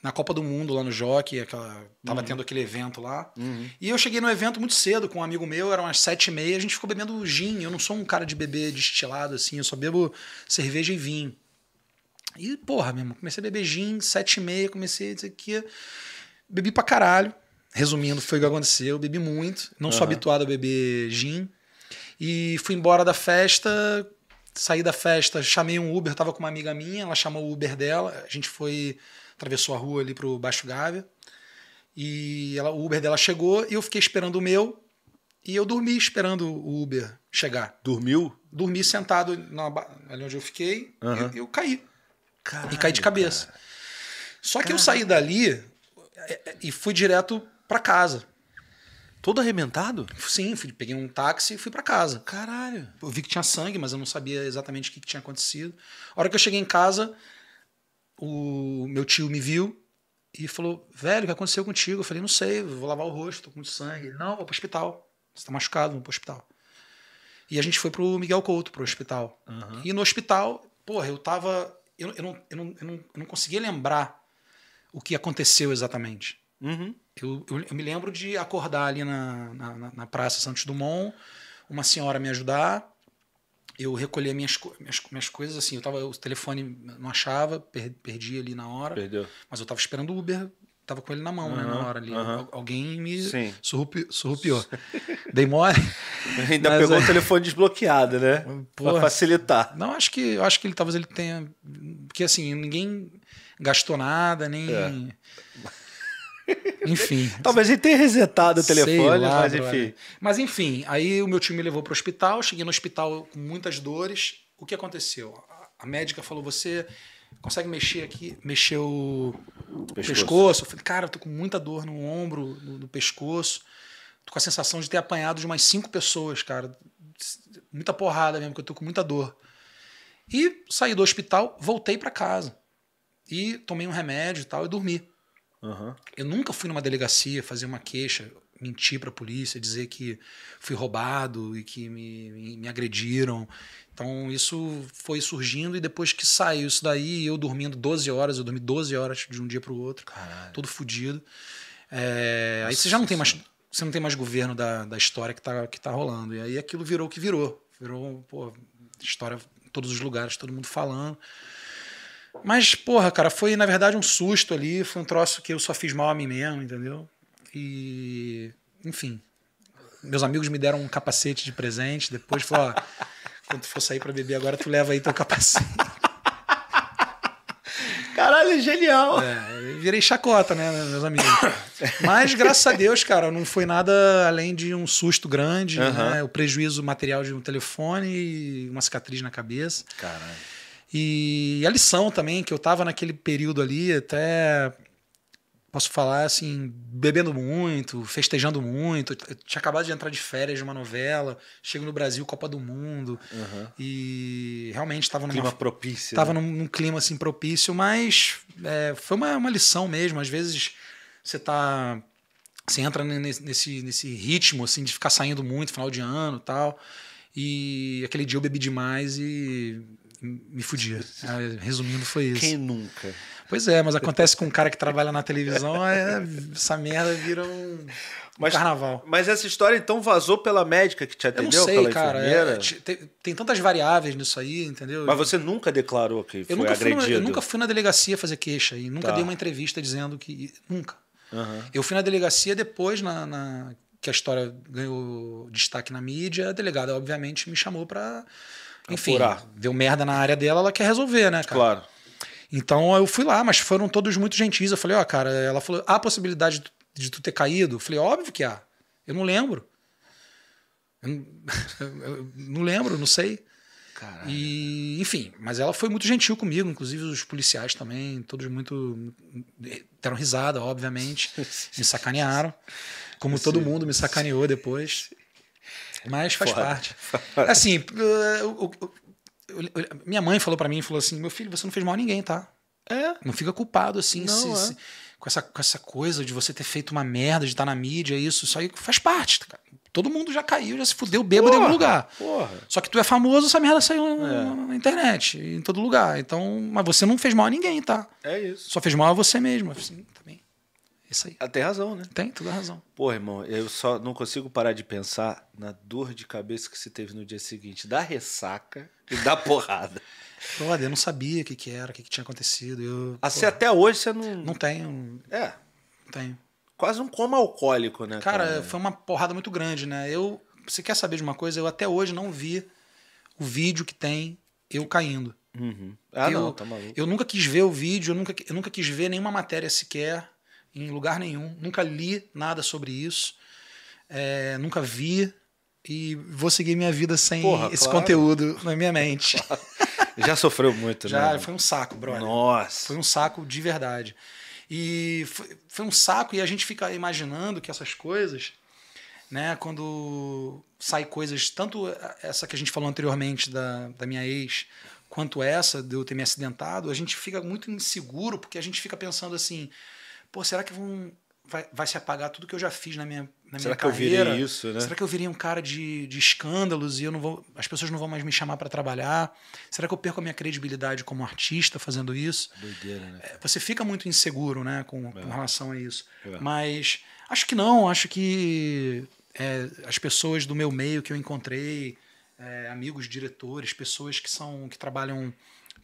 na Copa do Mundo, lá no Jockey, aquela, tava Uhum. tendo aquele evento lá. E eu cheguei no evento muito cedo com um amigo meu, eram umas sete e meia, a gente ficou bebendo gin. Eu não sou um cara de beber destilado, assim, eu só bebo cerveja e vinho. E, porra, meu irmão, comecei a beber gin, sete e meia, comecei isso aqui. Bebi pra caralho. Resumindo, foi o que aconteceu. Bebi muito. Não sou Aham. habituado a beber gin. E fui embora da festa. Saí da festa, chamei um Uber, tava com uma amiga minha, ela chamou o Uber dela. A gente foi, atravessou a rua ali pro Baixo Gávea. E ela, o Uber dela chegou e eu fiquei esperando o meu. E eu dormi esperando o Uber chegar. Dormiu? Dormi sentado na, ali onde eu fiquei Aham. e eu caí Caralho, e caí de cabeça. cara. Só que eu saí dali é, é, e fui direto pra casa. Todo arrebentado? Sim, fui- peguei um táxi e fui pra casa. Caralho. Eu vi que tinha sangue, mas eu não sabia exatamente o que, que tinha acontecido. A hora que eu cheguei em casa, o meu tio me viu e falou: Velho, o que aconteceu contigo? Eu falei: Não sei, vou lavar o rosto, tô com muito sangue. Ele, não, vou pro hospital. Você tá machucado, vou pro hospital. E a gente foi pro Miguel Couto, pro hospital. E no hospital, porra, eu tava. Eu, eu, não, eu, não, eu, não, eu não conseguia lembrar o que aconteceu exatamente. Uhum. Eu, eu, eu me lembro de acordar ali na, na, na- Praça Santos Dumont, uma senhora me ajudar, eu recolher minhas, minhas, minhas coisas, assim, eu tava, o telefone não achava, per- perdi ali na hora, Perdeu. mas eu tava esperando o Uber, tava com ele na mão, né, na hora ali. Al- Alguém me Sim. surrupi, surrupiou. Dei mole? Ainda Mas pegou é- o telefone desbloqueado, né? Pra Porra. facilitar. Não, acho que, acho que ele talvez ele tenha, porque assim, ninguém gastou nada, nem... É. Enfim. Talvez ele tenha resetado o telefone, lá, mas enfim. Mas enfim, aí o meu time me levou para o hospital, cheguei no hospital com muitas dores. O que aconteceu? A- médica falou: você consegue mexer aqui, mexer o Pescoço. pescoço? Eu falei, cara, eu tô com muita dor no ombro, no, no pescoço. Tô com a sensação de ter apanhado de umas cinco pessoas, cara. Muita porrada mesmo, que eu tô com muita dor. E saí do hospital, voltei para casa. E tomei um remédio e tal e dormi. Aham. Eu nunca fui numa delegacia fazer uma queixa, mentir para a polícia, dizer que fui roubado e que me, me, agrediram. Então isso foi surgindo e depois que saiu isso daí, eu dormindo 12 horas, eu dormi 12 horas de um dia para o outro, Caralho. todo fudido. É, aí você já não tem mais, você não tem mais governo da, da história que tá, que tá rolando. E aí aquilo virou o que virou. Virou, pô, história em todos os lugares, todo mundo falando. Mas, porra, cara, foi na verdade um susto ali, foi um troço que eu só fiz mal a mim mesmo, entendeu? E, enfim, meus amigos me deram um capacete de presente, depois falaram, ó, quando tu for sair pra beber agora, tu leva aí teu capacete. Caralho, genial. É, virei chacota, né, meus amigos. Mas, graças a Deus, cara, não foi nada além de um susto grande, Aham. né, o prejuízo material de um telefone e uma cicatriz na cabeça. Caralho. E a lição também, que eu tava naquele período ali, até posso falar assim, bebendo muito, festejando muito. Eu tinha acabado de entrar de férias de uma novela, chego no Brasil, Copa do Mundo, Aham. e realmente estava numa Clima propício. Tava né? num, num clima assim propício, mas é, foi uma, uma lição mesmo. Às vezes você tá. Você entra nesse, nesse, nesse ritmo assim de ficar saindo muito, final de ano e tal. E aquele dia eu bebi demais e me fudia. É, Resumindo, foi isso. Quem nunca? Pois é, mas acontece com um cara que trabalha na televisão, é, essa merda vira um, um Mas- carnaval. Mas essa história então vazou pela médica que te Eu não atendeu, sei, pela cara. é, te- tem, tem tantas variáveis nisso aí, entendeu? Mas você nunca declarou que Eu foi nunca, fui numa- agredido? eu nunca fui na delegacia fazer queixa e nunca Tá. dei uma entrevista dizendo que. Nunca. Aham. Eu fui na delegacia depois, na, na- que a história ganhou destaque na mídia. A delegada, obviamente, me chamou pra. Enfim, Apurar. deu merda na área dela, ela quer resolver, né, cara? Claro. Então eu fui lá, mas foram todos muito gentis. Eu falei, ó, cara, ela falou, há possibilidade de tu, ter caído? Eu falei, óbvio que há. Eu não lembro. Eu, eu não lembro, não sei. Caralho. E, enfim, mas ela foi muito gentil comigo, inclusive os policiais também, todos muito. deram risada, obviamente, me sacanearam, como todo mundo me sacaneou depois. Mas faz Foda. parte. Assim, eh, o- o- o- minha mãe falou pra mim, falou assim: meu filho, você não fez mal a ninguém, tá? É. Não fica culpado assim Não, se- é. se- com, essa, com essa coisa de você ter feito uma merda, de estar na mídia, isso, isso aí faz parte. cara. Todo mundo já caiu, já se fudeu bêbado em algum Porra, lugar. Porra. Só que tu é famoso, essa merda saiu na, É. na internet, em todo lugar. Então, mas você não fez mal a ninguém, tá? É isso. Só fez mal a você mesmo. Assim. Isso aí. Ela tem razão, né? Tem toda razão. Pô, irmão, eu só não consigo parar de pensar na dor de cabeça que você teve no dia seguinte, da ressaca e da porrada. Brother, eu não sabia o que, que era, o que, que tinha acontecido. Eu, Assim, pô, até hoje você não. não tenho, É, não tenho. quase um coma alcoólico, né? Cara, foi uma porrada muito grande, né? Eu, você quer saber de uma coisa? Eu até hoje não vi o vídeo que tem eu caindo. Uhum. Ah, eu, não, tá maluco. Eu nunca quis ver o vídeo, eu nunca, eu nunca quis ver nenhuma matéria sequer, em lugar nenhum. Nunca li nada sobre isso. É, nunca vi. E vou seguir minha vida sem Porra, esse claro. conteúdo na minha mente. Já sofreu muito, Já né? foi um saco, brother. Nossa. Foi um saco de verdade. E foi, foi um saco, e a gente fica imaginando que essas coisas, né, quando sai coisas, tanto essa que a gente falou anteriormente da, da minha ex, quanto essa de eu ter me acidentado, a gente fica muito inseguro, porque a gente fica pensando assim, pô, será que vão, vai, vai se apagar tudo que eu já fiz na minha, na Será minha que eu carreira? virei isso, né? Será que eu virei um cara de, de escândalos e eu não vou, as pessoas não vão mais me chamar para trabalhar? Será que eu perco a minha credibilidade como artista fazendo isso? Doideira, né? você fica muito inseguro, né, com, com relação a isso. É. Mas acho que não, acho que é, as pessoas do meu meio que eu encontrei, é, amigos, diretores, pessoas que são que trabalham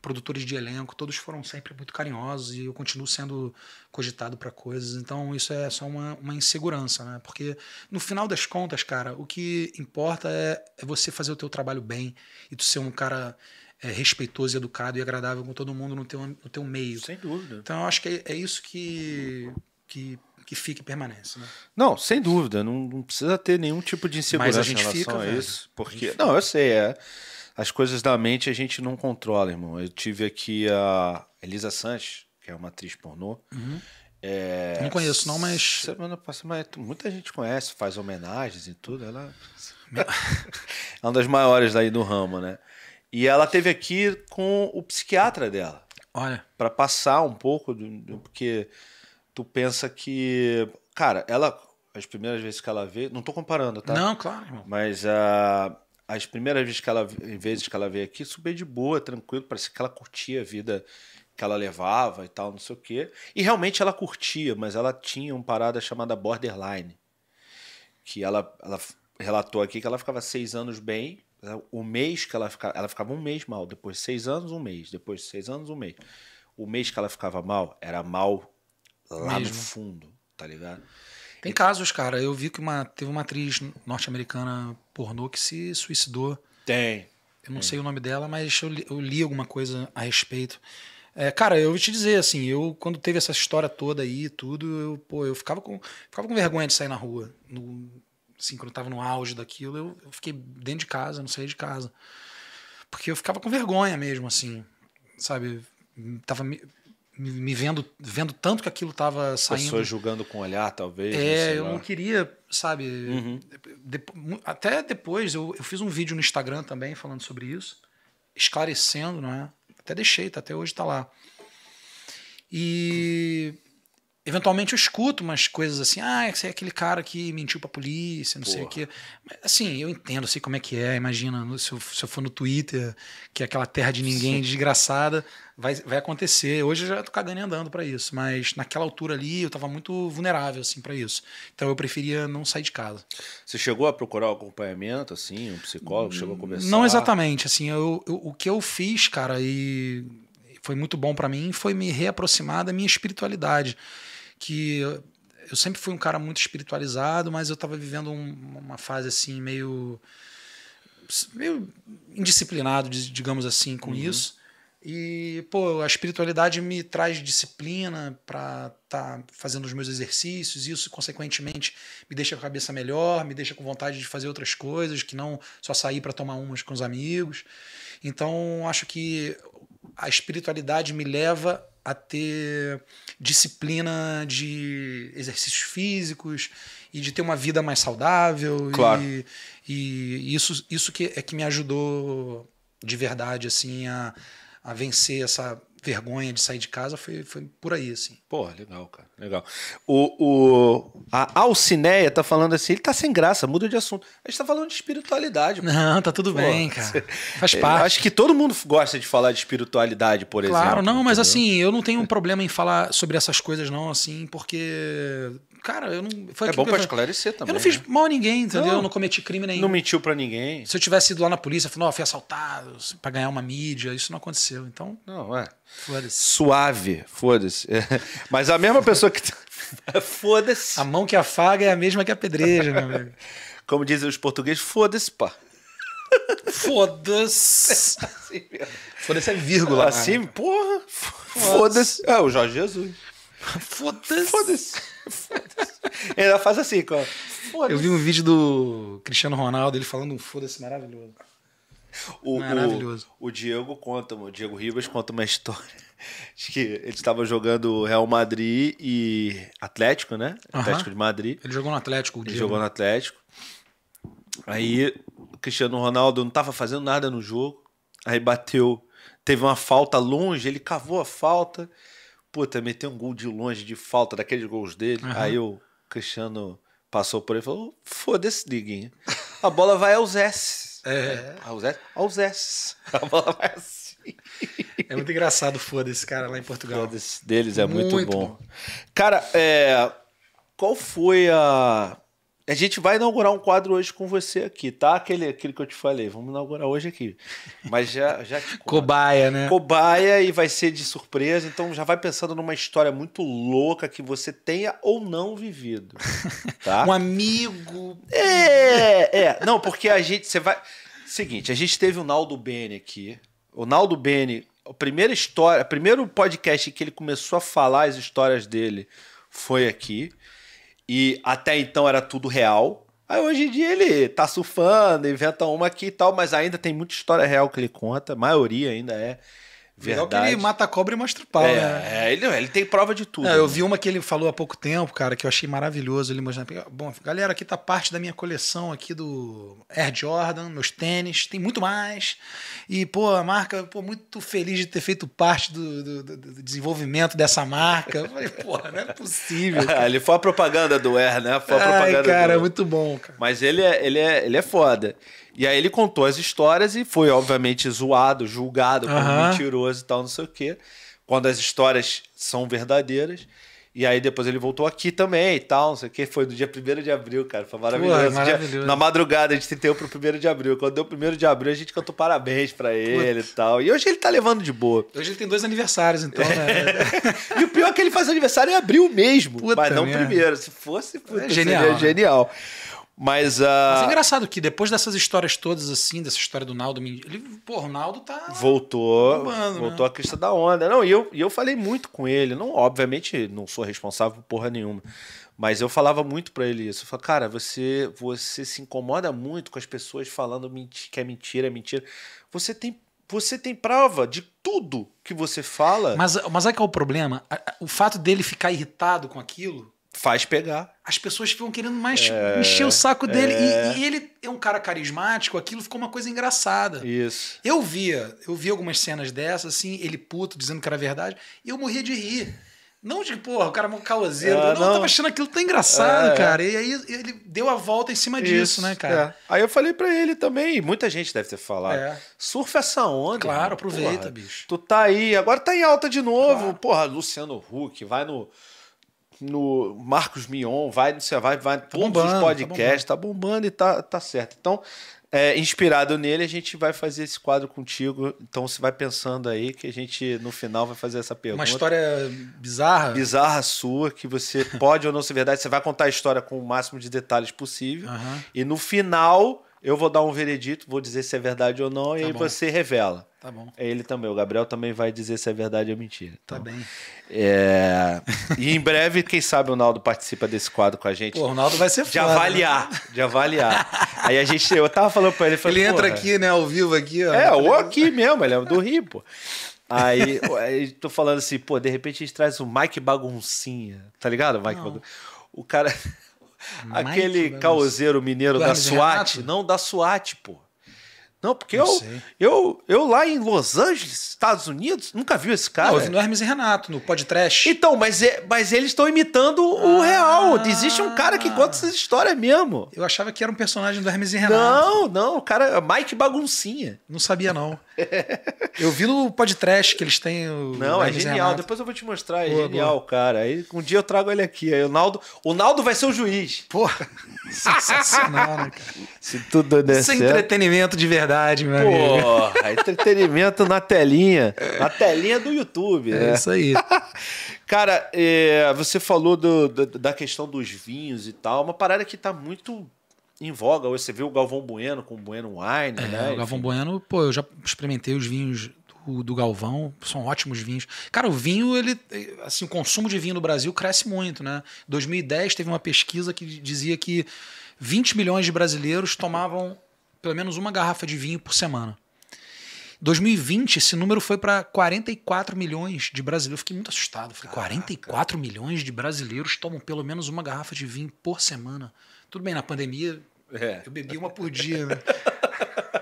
produtores de elenco, todos foram sempre muito carinhosos e eu continuo sendo cogitado para coisas. Então isso é só uma, uma insegurança, né? Porque no final das contas, cara, o que importa é, é você fazer o teu trabalho bem e tu ser um cara é, respeitoso, educado e agradável com todo mundo no teu, no teu meio. Sem dúvida. Então eu acho que é, é isso que, que, que fica e permanece. Né? Não, sem dúvida. Não, não precisa ter nenhum tipo de insegurança Mas a gente em relação fica, a velho. isso. Porque. Não, eu sei, é. As coisas da mente a gente não controla, irmão. Eu tive aqui a Elisa Sanches, que é uma atriz pornô. É, Uhum. Não conheço, não, mas- Semana passada, mas muita gente conhece, faz homenagens e tudo. Ela é uma das maiores aí do ramo, né? E ela teve aqui com o psiquiatra dela Olha, para passar um pouco do, porque tu pensa que cara ela as primeiras vezes que ela vê não tô comparando tá não, claro, irmão. mas ah, as primeiras vezes que ela vezes que ela veio aqui super de boa tranquilo parecia que ela curtia a vida que ela levava e tal não sei o quê e realmente ela curtia mas ela tinha uma parada chamada borderline que ela, ela relatou aqui que ela ficava seis anos bem, o mês que ela ficava, ela ficava um mês mal, depois de seis anos, um mês, depois de seis anos, um mês. O mês que ela ficava mal era mal lá no Mesmo. fundo, tá ligado? Tem casos, cara. Eu vi que uma, teve uma atriz norte-americana pornô que se suicidou. Tem. Eu não sei o nome dela, mas eu li, eu li alguma coisa a respeito. É, cara, eu vou te dizer, assim, eu quando teve essa história toda aí e tudo, eu, pô, eu ficava com, ficava com vergonha de sair na rua. No, assim, quando eu tava no auge daquilo, eu, eu fiquei dentro de casa, não saí de casa. Porque eu ficava com vergonha mesmo, assim, sabe? Tava me, vendo, vendo tanto que aquilo tava saindo. Pessoas julgando com olhar, talvez. É, eu lá. não queria, sabe? Uhum. mu- até depois, eu, eu fiz um vídeo no Instagram também falando sobre isso, esclarecendo, não é? Até deixei, tá, até hoje tá lá. E eventualmente eu escuto umas coisas assim, ah, você é aquele cara que mentiu pra polícia, não sei o Porra. quê. Mas, assim, eu entendo, sei como é que é. Imagina, se eu, se eu for no Twitter, que é aquela terra de ninguém desgraçada, vai, vai acontecer. Hoje eu já tô cagando e andando pra isso, mas naquela altura ali eu tava muito vulnerável, assim, pra isso. Então eu preferia não sair de casa. Você chegou a procurar um acompanhamento, assim, um psicólogo, chegou a conversar? Não exatamente, assim, eu, eu- o que eu fiz, cara, e foi muito bom pra mim, foi me reaproximar da minha espiritualidade, que eu, sempre fui um cara muito espiritualizado, mas eu tava vivendo um- uma fase assim meio meio indisciplinado, di- digamos assim, com isso. E, pô, a espiritualidade me traz disciplina para estar tá fazendo os meus exercícios, e isso, consequentemente, me deixa com a cabeça melhor, me deixa com vontade de fazer outras coisas, que não só sair para tomar umas com os amigos. Então, acho que a espiritualidade me leva a ter disciplina de exercícios físicos e de ter uma vida mais saudável. Claro. E, e isso, isso que é que me ajudou de verdade assim a, a vencer essa vergonha de sair de casa foi, foi por aí, assim. Pô, legal, cara. Legal. O, o, a Alcineia tá falando assim, ele tá sem graça, muda de assunto. A gente tá falando de espiritualidade. Não, tá tudo Pô, bem, cara. Faz parte. Acho que todo mundo gosta de falar de espiritualidade, por claro, exemplo. Claro, não, mas entendeu? assim, eu não tenho um problema em falar sobre essas coisas, não, assim, porque Cara, eu não. Foi é bom pra esclarecer também. Eu não fiz né? mal a ninguém, entendeu? Não, eu não cometi crime nenhum. Não mentiu pra ninguém. Se eu tivesse ido lá na polícia, falando, ó, oh, fui assaltado pra ganhar uma mídia, isso não aconteceu. Então. Não, é. Foda-se. Suave, foda-se. Mas a mesma pessoa que. foda-se. A mão que afaga é a mesma que a pedreja, meu amigo. Como dizem os portugueses, foda-se, pá. Foda-se. Foda-se é vírgula. Assim, cara. porra. Foda-se. É o Jorge Jesus. Foda-se. Foda-se. Ela faz assim, ó. Eu vi um vídeo do Cristiano Ronaldo, ele falando um foda-se maravilhoso. O, Maravilhoso. O, o, Diego conta, o Diego Ribas conta uma história de que ele estava jogando Real Madrid e Atlético, né? Atlético de Madrid. Ele jogou no Atlético. Ele jogou no Atlético. Aí o Cristiano Ronaldo não estava fazendo nada no jogo. Aí bateu, teve uma falta longe, ele cavou a falta puta, meteu um gol de longe, de falta, daqueles gols dele. Uhum. Aí o Cristiano passou por ele e falou: foda-se, Diguinho. A bola vai aos S. É. Aos S? Aos S. A bola vai assim. É muito engraçado foda-se, cara, lá em Portugal. Foda-se deles é muito, muito bom. bom. Cara, é, qual foi a a gente vai inaugurar um quadro hoje com você aqui, tá? Aquele, aquele que eu te falei. Vamos inaugurar hoje aqui. Mas já. já Cobaia, né? Cobaia e vai ser de surpresa. Então já vai pensando numa história muito louca que você tenha ou não vivido. Tá? um amigo. É, é. Não, porque a gente. Você vai. Seguinte, a gente teve o Naldo Bene aqui. O Naldo Bene, a primeira história, o primeiro podcast que ele começou a falar as histórias dele foi aqui. E até então era tudo real. Aí hoje em dia ele tá surfando, inventa uma aqui e tal, mas ainda tem muita história real que ele conta, a maioria ainda é verdade. Legal que ele mata a cobra e mostra o pau, é, né? É, ele, ele tem prova de tudo. É, eu né? vi uma que ele falou há pouco tempo, cara, que eu achei maravilhoso. Ele mostrando. Bom, galera, aqui tá parte da minha coleção aqui do Air Jordan, meus tênis, tem muito mais. E, pô, a marca, pô, muito feliz de ter feito parte do, do, do, do desenvolvimento dessa marca. Eu falei, pô, não é possível. ele foi a propaganda do Air, né? Foi a propaganda Ai, cara, do... muito bom, cara. Mas ele é, ele é, ele é foda. E aí ele contou as histórias e foi, obviamente, zoado, julgado como uhum. mentiroso e tal, não sei o quê. Quando as histórias são verdadeiras. E aí depois ele voltou aqui também e tal, não sei o que. Foi no dia 1 de abril, cara. Foi maravilhoso. Pô, maravilhoso. Dia, na madrugada a gente tentou pro 1 de abril. Quando deu o 1 de abril, a gente cantou parabéns para ele e tal. E hoje ele tá levando de boa. Hoje ele tem dois aniversários, então, né? e o pior é que ele faz aniversário em abril mesmo. Puta mas não minha. primeiro. Se fosse, puta, é genial. seria genial. Mas, uh... Mas é engraçado que depois dessas histórias todas, assim, dessa história do Naldo, ele, pô, o Naldo tá. Voltou. Bombando, voltou né? a crista da onda. Não, e eu, e eu falei muito com ele. Não, obviamente, não sou responsável por porra nenhuma. Mas eu falava muito para ele isso. Eu falava, cara, você, você se incomoda muito com as pessoas falando que é mentira, é mentira. Você tem você tem prova de tudo que você fala. Mas, mas é que é o problema? O fato dele ficar irritado com aquilo faz pegar. As pessoas ficam querendo mais é, encher o saco dele. É. E, e, ele é um cara carismático, aquilo ficou uma coisa engraçada. Isso. Eu via, eu vi algumas cenas dessas, assim, ele puto, dizendo que era verdade, e eu morria de rir. Não de, porra, o cara é um causeiro. É, não, não, eu tava achando aquilo tão engraçado, é, cara. E aí ele deu a volta em cima Isso, disso, né, cara? É. Aí eu falei para ele também, muita gente deve ter falado. É. Surfa essa onda. Claro, mano. aproveita, porra, bicho. Tu tá aí, agora tá em alta de novo. Claro. Porra, Luciano Huck, vai no no Marcos Mion, vai, você vai, vai tá todos bombando, os podcasts, tá bombando. tá bombando e tá, tá certo. Então, é, inspirado nele, a gente vai fazer esse quadro contigo. Então você vai pensando aí que a gente, no final, vai fazer essa pergunta. Uma história bizarra? Bizarra sua, que você pode ou não ser verdade. Você vai contar a história com o máximo de detalhes possível. Uhum. E no final, Eu vou dar um veredito, vou dizer se é verdade ou não, e Tá aí bom. você revela. Tá bom. Ele também, o Gabriel também vai dizer se é verdade ou mentira. Tá Então, bem. é, E em breve, quem sabe o Naldo participa desse quadro com a gente. Pô, o Ronaldo vai ser de foda, né? avaliar, de avaliar. Aí a gente, eu tava falando pra ele, falei, Ele entra "Porra, aqui, né, ao vivo aqui, ó. É, ou aqui mesmo, ele é do Rio, pô. Aí, aí tô falando assim, pô, de repente a gente traz o Mike Baguncinha, tá ligado? O Mike Não. Bagun... O cara. Mike aquele Baguncinha. caoseiro mineiro Do da Hermes SWAT. Renato? Não, da SWAT, pô. Não, porque Não eu, sei. eu, eu lá em Los Angeles, Estados Unidos, nunca vi esse cara. Não, eu vi no Hermes e Renato, no podcast. Então, mas, é, mas eles estão imitando o Ah. real. Existe um cara que conta essas histórias mesmo. Eu achava que era um personagem do Hermes e Renato. Não, não, o cara é Mike Baguncinha. Não sabia, não. Eu vi no podcast que eles têm o Não, é Hermes e genial. Depois eu vou te mostrar. É Boa, genial, cara. Aí um dia eu trago ele aqui. Aí o Naldo, o Naldo vai ser o juiz. Porra, sensacional, né, cara? Se tudo der Isso é certo. entretenimento de verdade, meu amigo. Porra, entretenimento na telinha. Na telinha do YouTube, É né? isso aí. Cara, é, você falou do- do- da questão dos vinhos e tal. Uma parada que tá muito em voga. Hoje Você viu o Galvão Bueno com o Bueno Wine, É, né? o Galvão Enfim. Bueno, pô, eu já experimentei os vinhos do, do Galvão, são ótimos vinhos. Cara, o vinho, ele, assim, o consumo de vinho no Brasil cresce muito, né? Em 2010 teve uma pesquisa que dizia que 20 milhões de brasileiros tomavam pelo menos uma garrafa de vinho por semana. Em 2020, esse número foi para 44 milhões de brasileiros. Eu fiquei muito assustado. Falei, 44 milhões de brasileiros tomam pelo menos uma garrafa de vinho por semana. Tudo bem, na pandemia É. eu bebi uma por dia, né?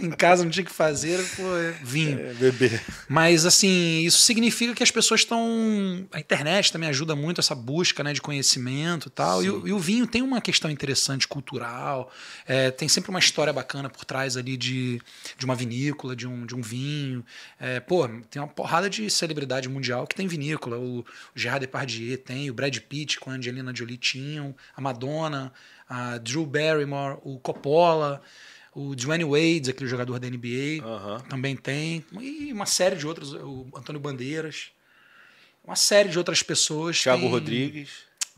Em casa, não tinha o que fazer, pô, é vinho. É, bebê. Mas, assim, isso significa que as pessoas estão. A internet também ajuda muito essa busca né, de conhecimento e tal. E o, e o vinho tem uma questão interessante, cultural. é, tem sempre uma história bacana por trás ali de, de uma vinícola, de um, de um vinho. É, pô, tem uma porrada de celebridade mundial que tem vinícola. O, o Gerard Depardieu tem, o Brad Pitt com a Angelina Jolie tinham, a Madonna, a Drew Barrymore, o Coppola. O Dwayne Wade, aquele jogador da NBA, também tem. E uma série de outros, o Antônio Bandeiras. Uma série de outras pessoas. Thiago tem- Rodrigues.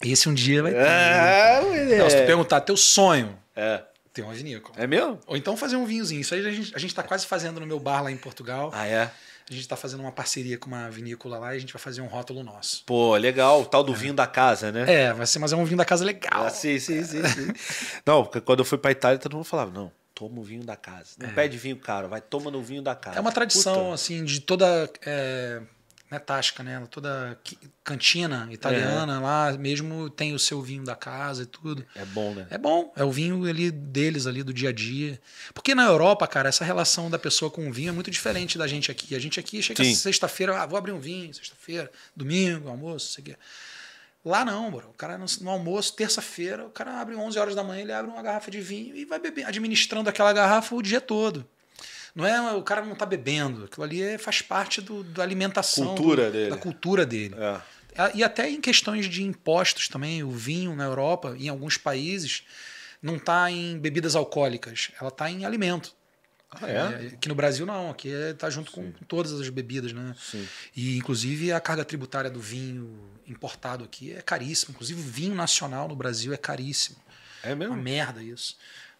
Esse um dia vai ter. É, Não, se tu é. perguntar, teu sonho, É. tem uma vinícola. É mesmo? Ou então fazer um vinhozinho. Isso aí a gente, a gente tá quase fazendo no meu bar lá em Portugal. Ah, é? A gente tá fazendo uma parceria com uma vinícola lá e a gente vai fazer um rótulo nosso. Pô, legal. O tal do vinho da casa, né? É, vai ser, mas é um vinho da casa legal. Ah, sim, sim, sim, sim. não, porque quando eu fui pra Itália, todo mundo falava, não, toma o vinho da casa. Não pede vinho caro, vai toma no vinho da casa. É uma tradição, Puta. assim, de toda. É, não é tasca, né? Toda cantina italiana lá mesmo tem o seu vinho da casa e tudo. É bom, né? É bom, é o vinho ali deles ali do dia a dia. Porque na Europa, cara, essa relação da pessoa com o vinho é muito diferente da gente aqui. A gente aqui chega sexta-feira, ah, vou abrir um vinho, sexta-feira, domingo, almoço, isso aqui. Lá não, bro. O cara no, no almoço, terça-feira, o cara abre 11 horas da manhã, ele abre uma garrafa de vinho e vai beber, administrando aquela garrafa o dia todo. Não é o cara não tá bebendo, aquilo ali é- faz parte do, da alimentação Cultura do- dele. da cultura dele. É. E até em questões de impostos também, o vinho na Europa, em alguns países, não está em bebidas alcoólicas, ela está em alimento. Ah, é? Aqui no Brasil não, aqui está junto com, com todas as bebidas, né? Sim. E inclusive a carga tributária do vinho importado aqui é caríssima. Inclusive o vinho nacional no Brasil é caríssimo. É É uma mesmo? merda isso.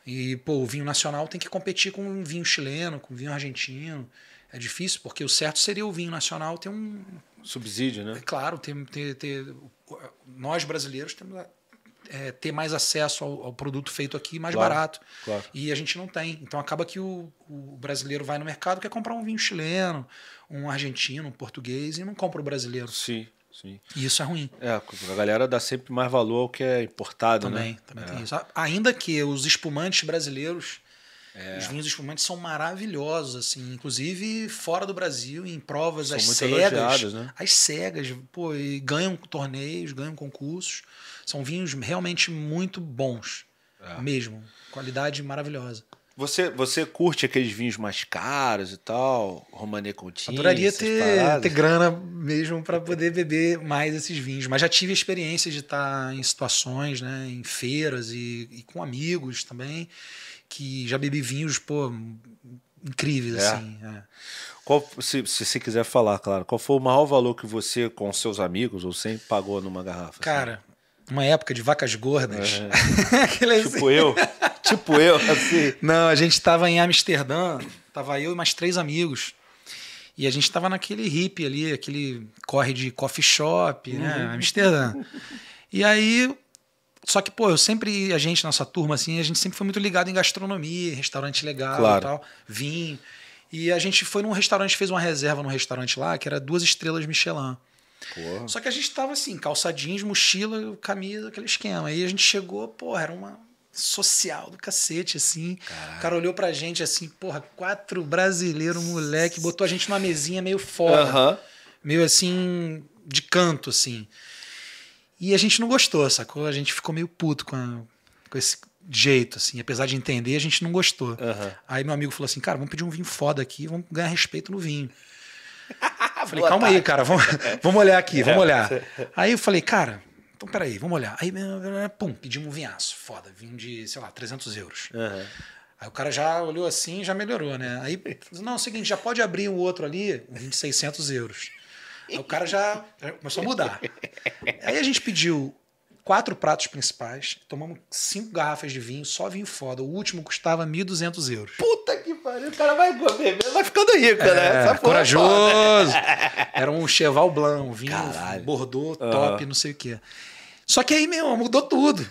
E, pô, o vinho nacional tem que competir com um vinho chileno, com um vinho argentino. É difícil, porque o certo seria o vinho nacional ter um, Subsídio, né? é claro, ter, ter, ter- nós brasileiros temos a- é, ter mais acesso ao, ao produto feito aqui mais Claro, barato. claro. E a gente não tem. Então acaba que o, o brasileiro vai no mercado quer comprar um vinho chileno, um argentino, um português e não compra o brasileiro. Sim, sim. E isso é ruim. É, a galera dá sempre mais valor ao que é importado, Também, né? também É. tem isso. Ainda que os espumantes brasileiros, É. os vinhos espumantes são maravilhosos, assim, inclusive fora do Brasil, em provas São às cegas, né? às cegas, pô, e ganham torneios, ganham concursos. São vinhos realmente muito bons, É. mesmo, qualidade maravilhosa. Você, você curte aqueles vinhos mais caros e tal? Romané Contínuo? Adoraria ter, ter grana mesmo para poder beber mais esses vinhos, mas já tive experiência de estar em situações, né, em feiras e, e com amigos também, que já bebi vinhos, pô, incríveis, É? assim. é. Qual, se, se você quiser falar, claro, qual foi o maior valor que você, com seus amigos ou sem, pagou numa garrafa? assim? Uma época de vacas gordas. Aquele assim, Tipo eu. tipo eu, assim. Não, a gente tava em Amsterdã, tava eu e mais três amigos. E a gente tava naquele hippie ali, aquele corre de coffee shop, né? Amsterdã. E aí. Só que, pô, eu sempre, a gente, nossa turma, assim, a gente sempre foi muito ligado em gastronomia, restaurante legal Claro. e tal, vinho. E a gente foi num restaurante, fez uma reserva num restaurante lá, que era duas estrelas Michelin. Porra. Só que a gente tava assim, calça jeans, mochila, camisa, aquele esquema. Aí a gente chegou, porra, era uma social do cacete, assim. O cara olhou pra gente assim, porra, quatro brasileiros, moleque, botou a gente numa mesinha meio fora, meio assim, de canto, assim. E a gente não gostou, sacou? A gente ficou meio puto com, a- com esse jeito, assim. Apesar de entender, a gente não gostou. Aham. Aí meu amigo falou assim, cara, vamos pedir um vinho foda aqui, vamos ganhar respeito no vinho. Falei, Boa calma aí, tarde. cara, vamos, vamos olhar aqui, vamos olhar. Aí eu falei, cara, então peraí, vamos olhar. Aí, pum, pedimos um vinhaço, foda, vinho de, sei lá, 300 euros. Aham. Aí o cara já olhou assim e já melhorou, né? Aí, não, é o seguinte, já pode abrir um outro ali, um vinho de 600 euros. Aí o cara já começou a mudar. Aí a gente pediu quatro pratos principais, tomamos cinco garrafas de vinho, só vinho foda. O último custava 1.200 euros. Puta que pariu, o cara vai comer, vai ficando rico, né? É, Essa porra é corajoso. Era um Cheval Blanc, um vinho Caralho. Bordeaux, top, não sei o quê. Só que aí, meu, mudou tudo.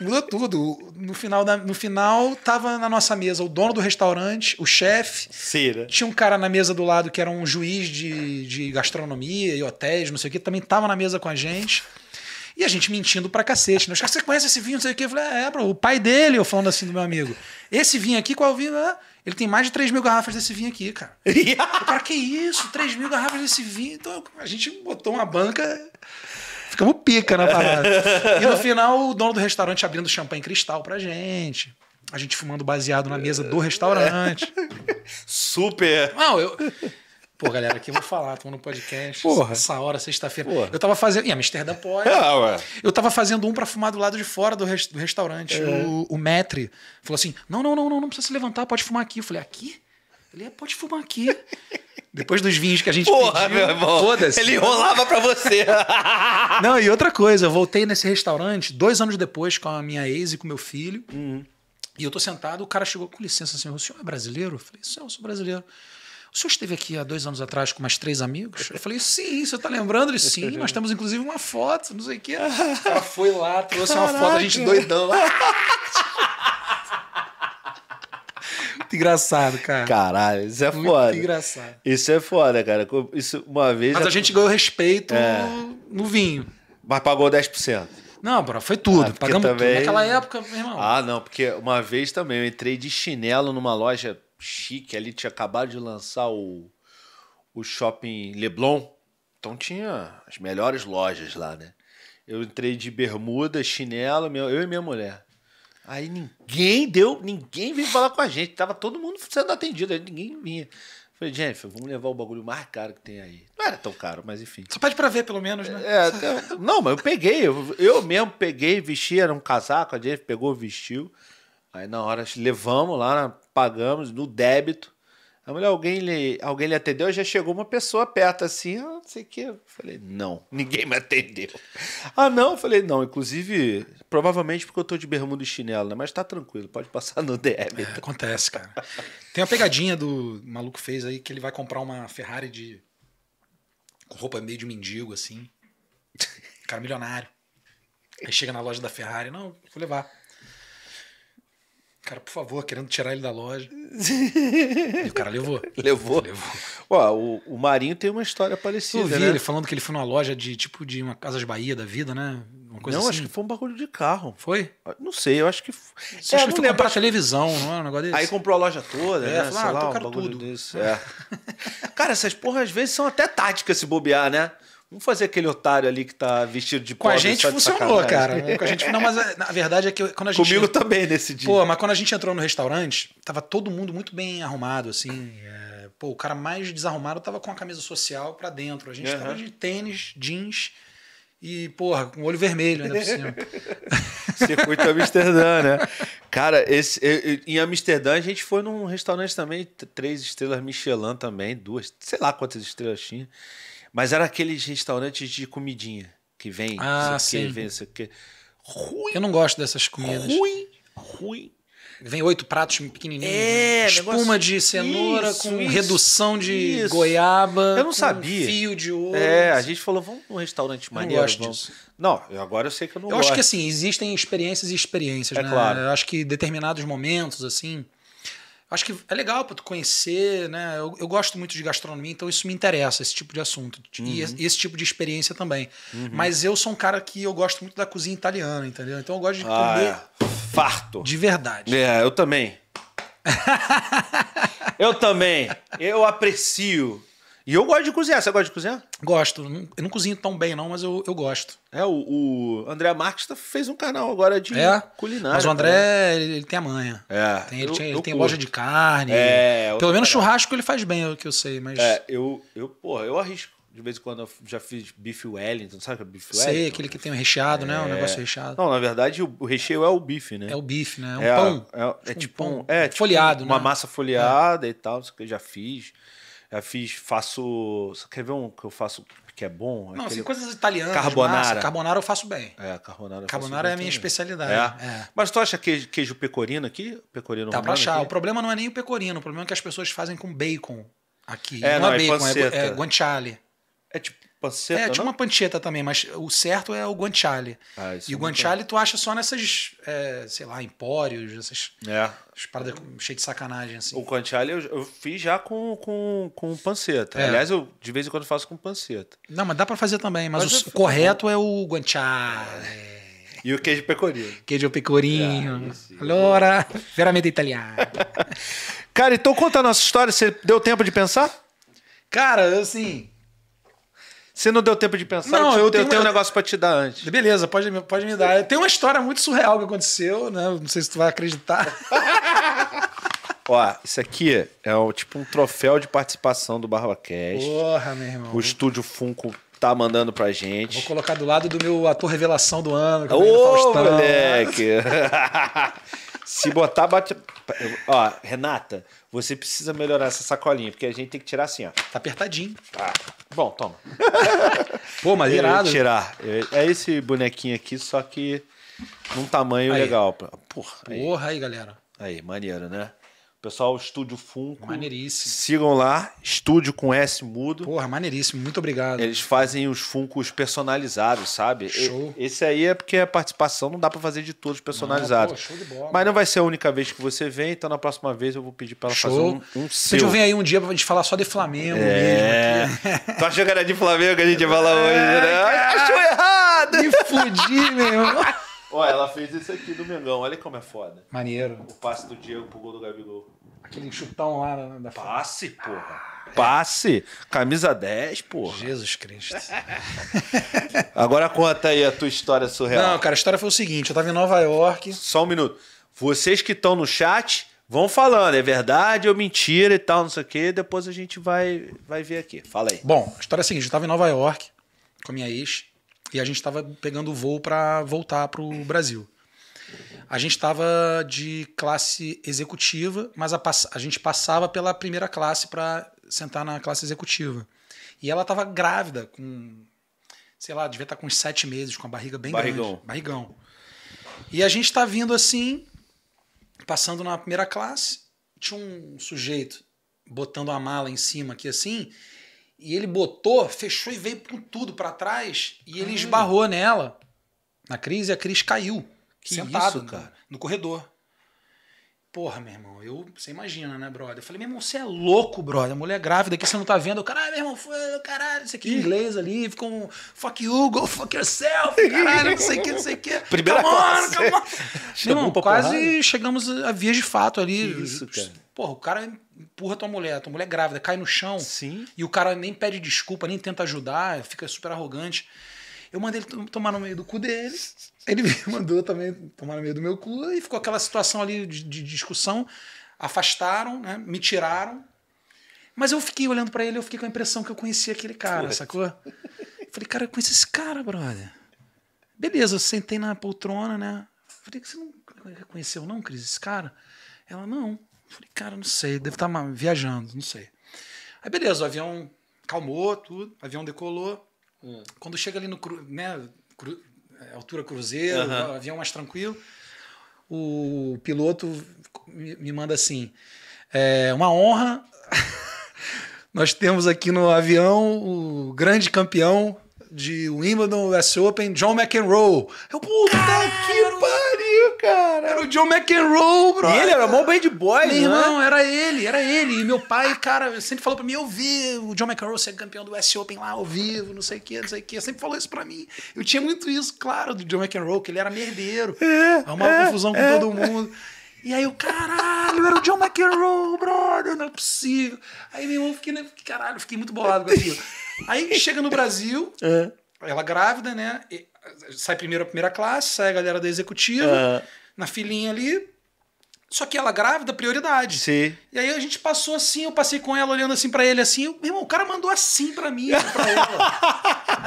Mudou tudo. No final, da, no final, tava na nossa mesa o dono do restaurante, o chefe. Cira. Tinha um cara na mesa do lado que era um juiz de, de gastronomia e hotéis, não sei o que, também tava na mesa com a gente. E a gente mentindo pra cacete. Né? Os caras, você conhece esse vinho, não sei o que. Eu falei, é, bro, o pai dele, eu falando assim do meu amigo. Esse vinho aqui, qual vinho? Ah, ele tem mais de 3 mil garrafas desse vinho aqui, cara. O cara, que isso? 3 mil garrafas desse vinho. Então a gente botou uma banca. Ficamos pica na parada. E no final, o dono do restaurante abrindo champanhe cristal pra gente. A gente fumando baseado na mesa do restaurante. Super. Não, eu. Pô, galera, aqui eu vou falar, tô no podcast. Porra. Essa hora, sexta-feira. Porra. Eu tava fazendo. Em Amsterdã pode. Ah, ué. Eu tava fazendo um pra fumar do lado de fora do, res- do restaurante. O, o Metre falou assim: não, não, não, não, não precisa se levantar, pode fumar aqui. Eu falei, aqui? Ele é, pode fumar aqui. Depois dos vinhos que a gente Porra, pediu. meu irmão. Foda-se. Ele enrolava pra você. Não, e outra coisa, eu voltei nesse restaurante dois anos depois com a minha ex e com meu filho. E eu tô sentado, o cara chegou com licença assim: o senhor é brasileiro? Eu falei, sim, eu sou brasileiro. O senhor esteve aqui há dois anos atrás com mais três amigos? Eu falei, sim, você tá lembrando? Ele, sim, nós temos inclusive uma foto, não sei o quê. O cara foi lá, trouxe uma foto, a gente doidão lá. Muito engraçado, cara. Caralho, isso é Muito foda. engraçado. Isso é foda, cara. Isso uma vez. Mas a gente ganhou respeito É. no vinho. Mas pagou 10%. Não, bro, foi tudo. Ah, Pagamos também- tudo. Naquela época, meu irmão. Ah, não, porque uma vez também eu entrei de chinelo numa loja chique ali, tinha acabado de lançar o, o shopping Leblon. Então tinha as melhores lojas lá, né? Eu entrei de bermuda, chinelo, eu e minha mulher. Aí ninguém deu, ninguém veio falar com a gente. Tava todo mundo sendo atendido, aí ninguém vinha. Falei, Jennifer, vamos levar o bagulho mais caro que tem aí. Não era tão caro, mas enfim. Só pede pra ver, pelo menos, né? É, não, mas eu peguei. Eu, eu mesmo peguei, vesti, era um casaco, a gente pegou, vestiu. Aí na hora levamos lá, pagamos no débito. A mulher, alguém lhe, alguém lhe atendeu, já chegou uma pessoa perto assim, ah, não sei o que. Falei, não, ninguém me atendeu. Ah, não? Falei, não, inclusive, provavelmente porque eu tô de bermuda e chinelo, né? Mas tá tranquilo, pode passar no débito. É, acontece, cara. Tem uma pegadinha do maluco fez aí que ele vai comprar uma Ferrari de. com roupa meio de mendigo, assim. Cara milionário. Aí chega na loja da Ferrari, não, vou levar. Cara, por favor, querendo tirar ele da loja. E o cara levou. Levou. Levou. Ó, o, o Marinho tem uma história parecida, vi né? ele falando que ele foi numa loja de tipo de uma Casas Bahia da vida, né? Uma coisa não, assim. acho que foi um bagulho de carro. Foi? Não sei, eu acho que. Você É, acha que foi lembro, comprar acho- televisão, não é um negócio desse? Aí comprou a loja toda, É, né? falou, ah, lá, eu um bagulho tudo. desse. É. Cara, essas porras às vezes são até táticas se bobear, né? Vamos fazer aquele otário ali que tá vestido de Com a gente funcionou, sacanagem. cara. Com a gente, não, mas a, a verdade é que quando a gente. Comigo também nesse dia. Pô, mas quando a gente entrou no restaurante, tava todo mundo muito bem arrumado, assim. é, pô, o cara mais desarrumado tava com a camisa social pra dentro. A gente Aham. tava de tênis, jeans e, porra, com o olho vermelho ainda por cima. Circuito Amsterdã, né? Cara, esse, eu- em Amsterdã a gente foi num restaurante também, três estrelas Michelin também, duas, sei lá quantas estrelas tinha. Mas era aqueles restaurantes de comidinha que vem, Ah, não sei sim. que, vem, não sei que. Ruim, Eu não gosto dessas comidas. ruim, ruim. Vem oito pratos pequenininhos. É, né? Espuma negócio- de cenoura Isso, com isso, redução de isso. goiaba. Eu não sabia. Fio de ouro. É, a gente falou, vamos num restaurante não maneiro. gosto vamos. disso. Não, eu- agora eu sei que eu não Eu gosto. acho que assim, existem experiências e experiências, É né? claro. Eu acho que determinados momentos, assim. Acho que é legal pra tu conhecer, né? Eu, eu gosto muito de gastronomia, então isso me interessa, esse tipo de assunto. E Uhum. esse, esse tipo de experiência também. Mas eu sou um cara que eu gosto muito da cozinha italiana, entendeu? Então eu gosto de Ah, comer é. Farto. de verdade. É, eu também. eu também. Eu aprecio. E eu gosto de cozinhar. Você gosta de cozinhar? Gosto. Eu não cozinho tão bem, não, mas eu, eu gosto. É, o, o André Marques tá- fez um canal agora de É. culinária. Mas o André, ele, ele tem a manha. É. Tem, ele eu- tinha- ele tem loja de carne. É, Pelo menos ligado. churrasco ele faz bem, é o que eu sei, mas. É, eu, eu, porra, eu arrisco. De vez em quando eu já fiz bife Wellington, sabe o que é bife Wellington? sei, aquele que tem o recheado, né? O negócio recheado. Não, na verdade o, recheio é o bife, né? É o bife, né? É um É, pão. É, é um tipo pão um, é, tipo folheado, uma né? massa folheada e tal, isso que eu já fiz. Já fiz, faço. Você quer ver um que eu faço que é bom? Não, assim, coisas italianas. Carbonara. massa. Carbonara eu faço bem. É, carbonara. eu faço Carbonara é a minha também. especialidade. É. É. Mas tu acha queijo, queijo pecorino aqui? Pecorino Dá pra achar. O aqui? problema não é nem o pecorino, o problema é que as pessoas fazem com bacon aqui. É, não, não, é é bacon, é, panceta. é guanciale. É tipo panceta, É, tipo não? uma pancetta também, mas o certo é o guanciale. Ah, E o eu nunca- guanciale tu acha só nessas, é, sei lá, empórios, essas, É. paradas cheias de sacanagem, assim. O guanciale eu, eu fiz já com, com, com panceta. É. Aliás, eu de vez em quando faço com panceta. Não, mas dá pra fazer também, mas, Mas o, eu o fico correto é o guanciale. E o queijo pecorino. Queijo pecorino. Ah. Allora, veramente italiano. Cara, então conta a nossa história. Você deu tempo de pensar? Cara, assim. Você não deu tempo de pensar? Não, te- eu eu tenho tenho um negócio pra te dar antes. Beleza, pode, me- pode me dar. Tem uma história muito surreal que aconteceu, né? Não sei se tu vai acreditar. Ó, isso aqui é o, tipo um troféu de participação do BarbaCast. Porra, meu irmão. O estúdio Funko tá mandando pra gente. Vou colocar do lado do meu ator revelação do ano. Eu Ô, moleque! Se botar, bate. Ó, Renata, você precisa melhorar essa sacolinha, porque a gente tem que tirar assim, ó. Tá apertadinho. Tá. Bom, toma. Pô, mas irado. tirar. É esse bonequinho aqui, só que num tamanho Aí. legal. Porra, aí, Porra aí, galera. aí, maneiro, né? Pessoal, Estúdio Funko. Maneiríssimo. Sigam lá, estúdio com S mudo. Porra, maneiríssimo. Muito obrigado. Eles fazem os Funkos personalizados, sabe? E- Show. Esse aí é porque a participação não dá pra fazer de todos personalizados. Show de bola. Mas não vai ser a única vez que você vem, então na próxima vez eu vou pedir pra ela fazer Show. um, um Deixa seu. eu vir aí um dia pra gente falar só de Flamengo É. mesmo aqui. tu achou que era de Flamengo que a gente ia falar hoje, né? Achou errado! Me fudi, meu irmão. Ó, ela fez isso aqui do Mengão, olha como é foda. Maneiro. O passe do Diego pro gol do Gabigol. Aquele chutão lá na- da Passe, porra. Passe. Camisa 10, porra. Jesus Cristo. Agora conta aí a tua história surreal. Não, cara, a história foi o seguinte: eu tava em Nova York. Só um minuto. Vocês que estão no chat, vão falando. É verdade ou mentira e tal, não sei o quê. Depois a gente vai, vai ver aqui. Fala aí. Bom, a história é a seguinte: eu tava em Nova York com a minha ex e a gente tava pegando o voo pra voltar pro Brasil. A gente tava de classe executiva, mas a, a gente passava pela primeira classe pra sentar na classe executiva. E ela tava grávida, com, sei lá, devia estar com uns sete meses, com a barriga bem Barrigão. grande. Barrigão. E a gente tá vindo assim, passando na primeira classe, tinha um sujeito botando a mala em cima aqui assim, e ele botou, fechou e veio com tudo pra trás, e ele Caralho. esbarrou nela, na Cris, e a Cris caiu, Que sentado isso, cara? No corredor. Porra, meu irmão, eu, você imagina, né, brother? Eu falei, meu irmão, você é louco, brother. Mulher grávida aqui, você não tá vendo. O caralho, meu irmão, foi, caralho, isso aqui em inglês ali, ficou um fuck you, go fuck yourself, caralho, não sei o que, não sei o que. Primeira come on, come on. Meu irmão, quase porrada? chegamos a vias de fato ali. Que isso, cara? Porra, o cara empurra tua mulher, tua mulher grávida, cai no chão. Sim. E o cara nem pede desculpa, nem tenta ajudar, fica super arrogante. Eu mandei ele to- tomar no meio do cu dele. Ele me mandou também tomar no meio do meu cu e ficou aquela situação ali de, de discussão. Afastaram, né? Me tiraram. Mas eu fiquei olhando pra ele, eu fiquei com a impressão que eu conhecia aquele cara, Putz. sacou? Eu falei, cara, eu conheço esse cara, brother. Beleza, eu sentei na poltrona, né? Falei, você não reconheceu não, Cris, esse cara? Ela, não. Falei, cara, não sei, deve estar viajando, não sei. Aí beleza, o avião calmou, tudo, o avião decolou. Hum. Quando chega ali no cru, né, cru- é, altura cruzeiro, o avião mais tranquilo, o piloto me, me manda assim: é uma honra. Nós temos aqui no avião o grande campeão de Wimbledon US Open, John McEnroe. Eu, puta que pariu, cara. Era o John McEnroe, bro. E ele era mó bad boy, Meu né? irmão, era ele, era ele. E meu pai, cara, sempre falou pra mim, eu vi o John McEnroe ser campeão do US Open lá ao vivo, não sei o que, não sei o que. Sempre falou isso pra mim. Eu tinha muito isso, claro, do John McEnroe, que ele era merdeiro. É, Arrumava é, confusão com é. todo mundo. E aí eu, caralho, era o John McEnroe, brother, não é possível. Aí meu irmão, fiquei, né, caralho, fiquei muito bolado com aquilo. Aí chega no Brasil, É. ela grávida, né? e- sai primeiro a primeira classe, sai a galera da executiva, É. na filinha ali. Só que ela grávida, prioridade. Sim. E aí a gente passou assim, eu passei com ela olhando assim pra ele assim, eu, meu irmão, o cara mandou assim pra mim, pra ela.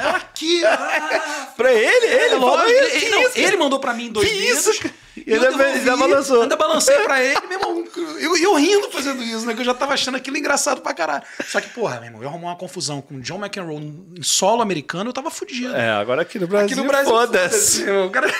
eu aqui, ah, Pra ele, ele, é falou lógico, isso. ele, não, ele mandou pra mim dois Que dedos. isso, cara? e Ele eu ainda- devolvi, ainda balançou. Ainda balancei pra ele, meu irmão. Eu, eu rindo fazendo isso, né? Que eu já tava achando aquilo engraçado pra caralho. Só que, porra, meu irmão, eu arrumar uma confusão com o John McEnroe em solo americano, eu tava fudido. É, agora aqui no Brasil, Aqui no Brasil, foda-se. foda-se, o cara-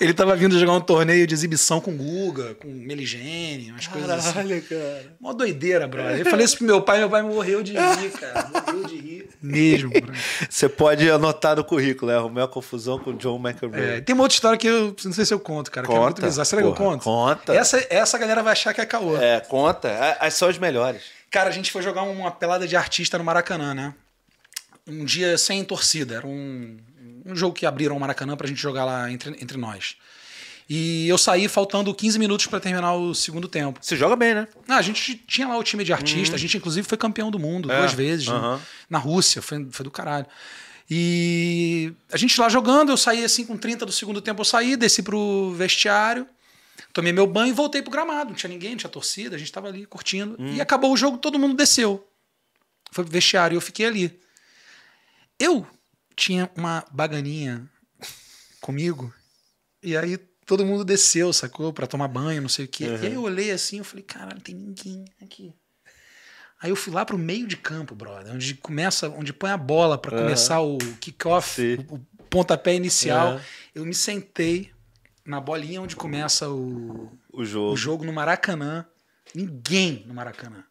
Ele tava vindo jogar um torneio de exibição com Guga, com Meligene, umas coisas assim. Caralho, cara. Mó doideira, brother. Eu falei isso pro meu pai, meu pai morreu de rir, cara. Morreu de rir mesmo, brother. Você pode anotar no currículo, né? Arrumei uma confusão com o John McEnroe. É, tem uma outra história que eu não sei se eu conto, cara. que é muito Conta, bizarro. Será que eu porra, conto? conta. Essa, essa galera vai achar que é caô. É, conta. É, As são as melhores. Cara, a gente foi jogar uma pelada de artista no Maracanã, né? Um dia sem torcida. Era um, um jogo que abriram o Maracanã pra gente jogar lá entre, entre nós. E eu saí faltando 15 minutos pra terminar o segundo tempo. Você joga bem, né? Ah, a gente tinha lá o time de artista, a gente inclusive foi campeão do mundo É, duas vezes né? aham. na Rússia, foi, foi do caralho. E a gente lá jogando, eu saí assim com 30 do segundo tempo, eu saí, desci pro vestiário, tomei meu banho e voltei pro gramado. Não tinha ninguém, não tinha torcida, a gente tava ali curtindo. E acabou o jogo, todo mundo desceu. Foi pro vestiário e eu fiquei ali. Eu tinha uma baganinha comigo, e aí todo mundo desceu, sacou? Pra tomar banho, não sei o quê. E aí eu olhei assim, eu falei, caralho, não tem ninguém aqui. Aí eu fui lá pro meio de campo, brother, onde começa, onde põe a bola pra começar o kickoff, o, o pontapé inicial. Aham. Eu me sentei na bolinha onde começa o, O jogo. o jogo no Maracanã. Ninguém no Maracanã.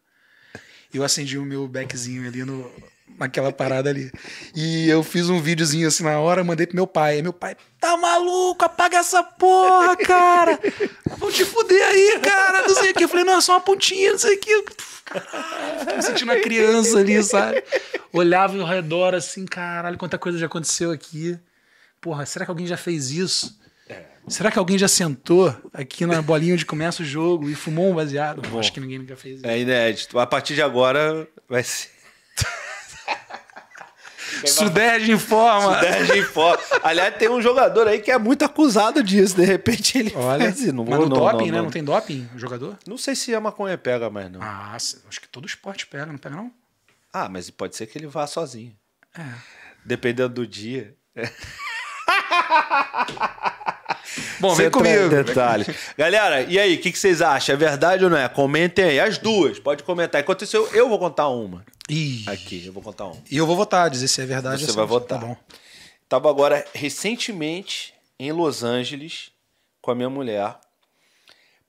Eu acendi o meu backzinho ali no, naquela parada ali. E eu fiz um videozinho assim na hora, mandei pro meu pai. Aí meu pai, tá maluco? Apaga essa porra, cara! Vão te fuder aí, cara! Não sei o que. Eu falei, não, é só uma pontinha, não sei o que. Caralho, me sentindo uma criança ali, sabe? Olhava ao redor assim, caralho, quanta coisa já aconteceu aqui. Porra, será que alguém já fez isso? Será que alguém já sentou aqui na bolinha onde começa o jogo e fumou um baseado? Acho que ninguém nunca fez isso. É inédito. A partir de agora vai ser. Sudeste informa. Sudeste em fora. Aliás, tem um jogador aí que é muito acusado disso. De repente ele Olha, faz. Não mas no não, doping, não, né? não. Não tem doping, o jogador? Não sei se a maconha pega mais, não. Ah, acho que todo esporte pega, não pega não? Ah, mas pode ser que ele vá sozinho. É. Dependendo do dia. Bom, Você vem comigo. Detalhes. Galera, e aí, o que, que vocês acham? É verdade ou não é? Comentem aí. As duas. Pode comentar. Enquanto isso, eu, eu vou contar uma. Ih, Aqui, eu vou contar uma. E eu vou votar, dizer se é verdade Você vai não. votar. Tá bom. Tava agora recentemente em Los Angeles com a minha mulher.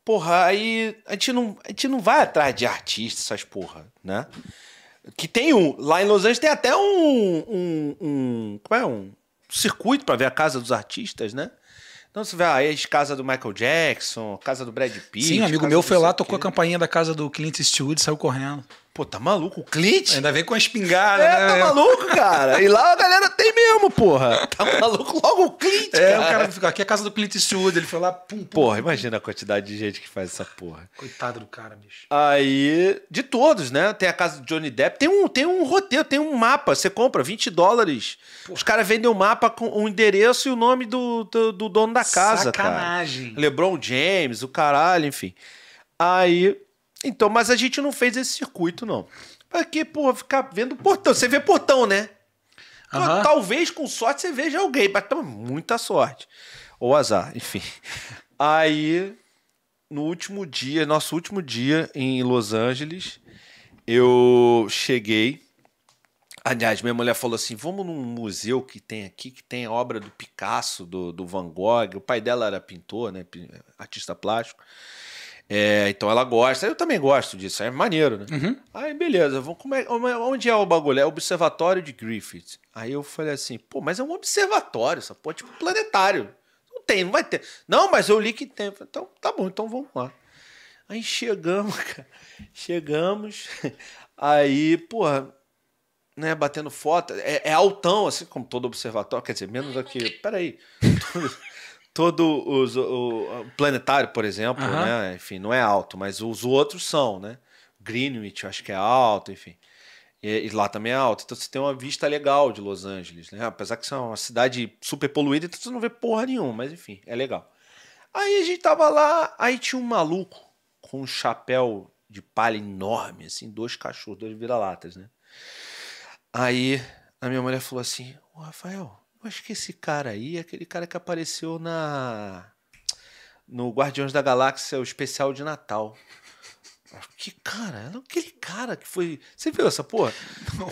Porra, aí a gente não, a gente não vai atrás de artistas, essas porra, né? Que tem um. Lá em Los Angeles tem até um. um, um como é? Um circuito pra ver a casa dos artistas, né? Então você vê a ex-casa do Michael Jackson, a casa do Brad Pitt. Sim, um amigo meu foi lá, tocou a campainha da casa do Clint Eastwood e saiu correndo. Pô, tá maluco? O Clint? Ainda vem com a espingarda, É, né? tá maluco, cara. E lá a galera tem mesmo, porra. Tá maluco logo o Clint, É, cara. o cara fica aqui é a casa do Clint Eastwood, ele foi lá, pum, pum. Porra, imagina a quantidade de gente que faz essa porra. Coitado do cara, bicho. Aí, de todos, né? Tem a casa do Johnny Depp, tem um, tem um roteiro, tem um mapa. Você compra 20 dólares. Os caras vendem um mapa com o endereço e o nome do, do, do dono da casa, cara. Sacanagem. LeBron James, o caralho, enfim. Aí, então, mas a gente não fez esse circuito, não. Porque, pô, ficar vendo portão. Você vê portão, né? Aham. Talvez com sorte você veja alguém, mas toma muita sorte. Ou azar, enfim. Aí, no último dia, nosso último dia em Los Angeles, eu cheguei. Aliás, minha mulher falou assim: vamos num museu que tem aqui, que tem a obra do Picasso, do, do Van Gogh. O pai dela era pintor, né? Artista plástico. É, então ela gosta. Eu também gosto disso. É maneiro, né? Uhum. Aí, beleza. Vamos, como é, onde é o bagulho? É o Observatório de Griffith. Aí eu falei assim, pô, mas é um observatório, essa porra, tipo planetário. Não tem, não vai ter. Não, mas eu li que tem. Então, tá bom, então vamos lá. Aí chegamos, cara. Chegamos. Aí, porra, né, batendo foto. É, é altão, assim como todo observatório. Quer dizer, menos aqui. Peraí. Todo, todo os, o, o planetário, por exemplo, Aham. né? Enfim, não é alto, mas os outros são, né? Greenwich, eu acho que é alto, enfim. E, e lá também é alto. Então você tem uma vista legal de Los Angeles, né? Apesar que isso é uma cidade super poluída, então você não vê porra nenhuma, mas enfim, é legal. Aí a gente tava lá, aí tinha um maluco com um chapéu de palha enorme, assim, dois cachorros, dois vira-latas, né? Aí a minha mulher falou assim: Ô Rafael, eu acho que esse cara aí é aquele cara que apareceu na. No Guardiões da Galáxia, o especial de Natal. Que cara? Era aquele cara que foi. Você viu essa porra?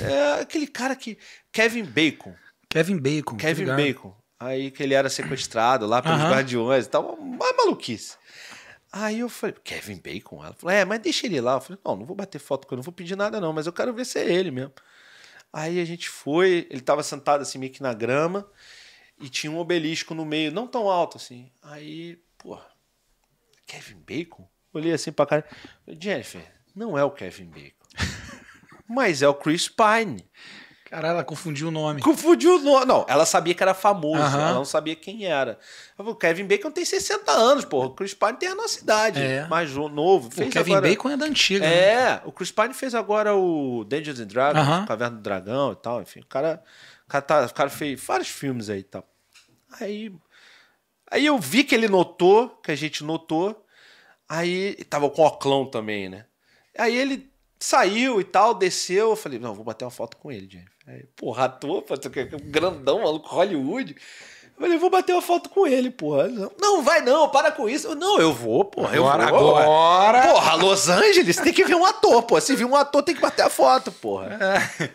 É aquele cara que. Kevin Bacon. Kevin Bacon. Kevin. Bacon. Aí que ele era sequestrado lá pelos guardiões e tal. Uma maluquice. Aí eu falei, Kevin Bacon? Ela falou, é, mas deixa ele lá. Eu falei, não, não vou bater foto com ele, não vou pedir nada não, mas eu quero ver se é ele mesmo. Aí a gente foi, ele tava sentado assim meio que na grama e tinha um obelisco no meio, não tão alto assim. Aí, pô, Kevin Bacon? Olhei assim pra cara. Jennifer, não é o Kevin Bacon. mas é o Chris Pine. Caralho, ela confundiu o nome. Confundiu o nome. Não, ela sabia que era famoso, ela não sabia quem era. Falou, Kevin Bacon tem 60 anos, porra. O Chris Pine tem a nossa idade, É. mais novo. O Kevin agora... Bacon é da antiga. né? É, o Chris Pine fez agora o Dungeons and Dragons. Caverna do Dragão e tal, enfim. O cara, o cara, tá- o cara fez vários filmes aí e tal. Aí, aí eu vi que ele notou, que a gente notou, aí tava com o Oclão também, né? Aí ele saiu e tal, desceu, eu falei, não, vou bater uma foto com ele, gente. Aí, porra, ator, grandão, maluco, Hollywood. Eu falei, vou bater uma foto com ele, porra. Não, vai não, para com isso. Eu, Não, eu vou, porra. eu Agora, vou, agora. Porra, Los Angeles tem que ver um ator, pô. Se vir um ator, tem que bater a foto, porra.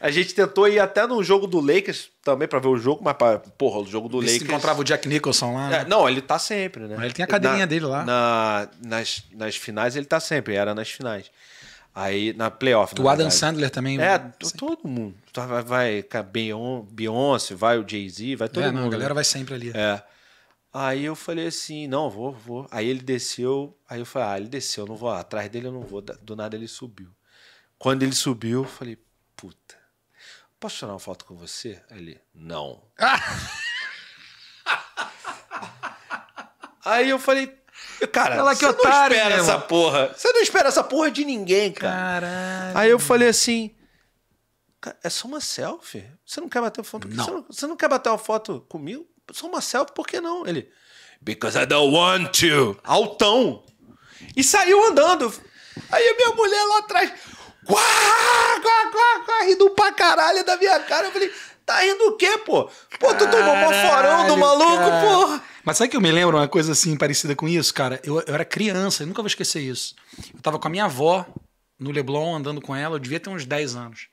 A gente tentou ir até no jogo do Lakers também pra ver o jogo, mas, pra, porra, o jogo do se Lakers. encontrava o Jack Nicholson lá. né? É, não, ele tá sempre, né? Mas ele tem a cadeirinha dele lá. na- nas, nas finais ele tá sempre, era nas finais. Aí, na playoff. o na Adam verdade. Sandler também. É, to- todo mundo. Vai, vai com a Beyon- Beyoncé, vai o Jay-Z, vai todo É, mundo. não, a galera né? vai sempre ali. É. Aí eu falei assim, não, vou, vou. Aí ele desceu, aí eu falei, ah, ele desceu, eu não vou lá. Atrás dele eu não vou. Do nada ele subiu. Quando ele subiu, eu falei, puta, posso tirar uma foto com você? Aí ele, não. aí eu falei, cara, lá que você otário, não espera essa porra. Você não espera essa porra de ninguém, cara. Caralho. Aí eu falei assim, "Cara, é só uma selfie? Você não quer bater uma foto? Não. Você, não, você não quer bater uma foto comigo? Só uma selfie, por que não? Ele, because I don't want to. Altão. E saiu andando. Aí a minha mulher lá atrás, quá, quá, quá, quá, rindo pra caralho da minha cara. Eu falei, tá rindo o quê, pô? Pô, tu tomou uma forão do maluco, cara. porra. Mas sabe que eu me lembro uma coisa assim parecida com isso, cara? Eu, eu era criança, eu nunca vou esquecer isso. Eu tava com a minha avó no Leblon, andando com ela, eu devia ter uns 10 anos.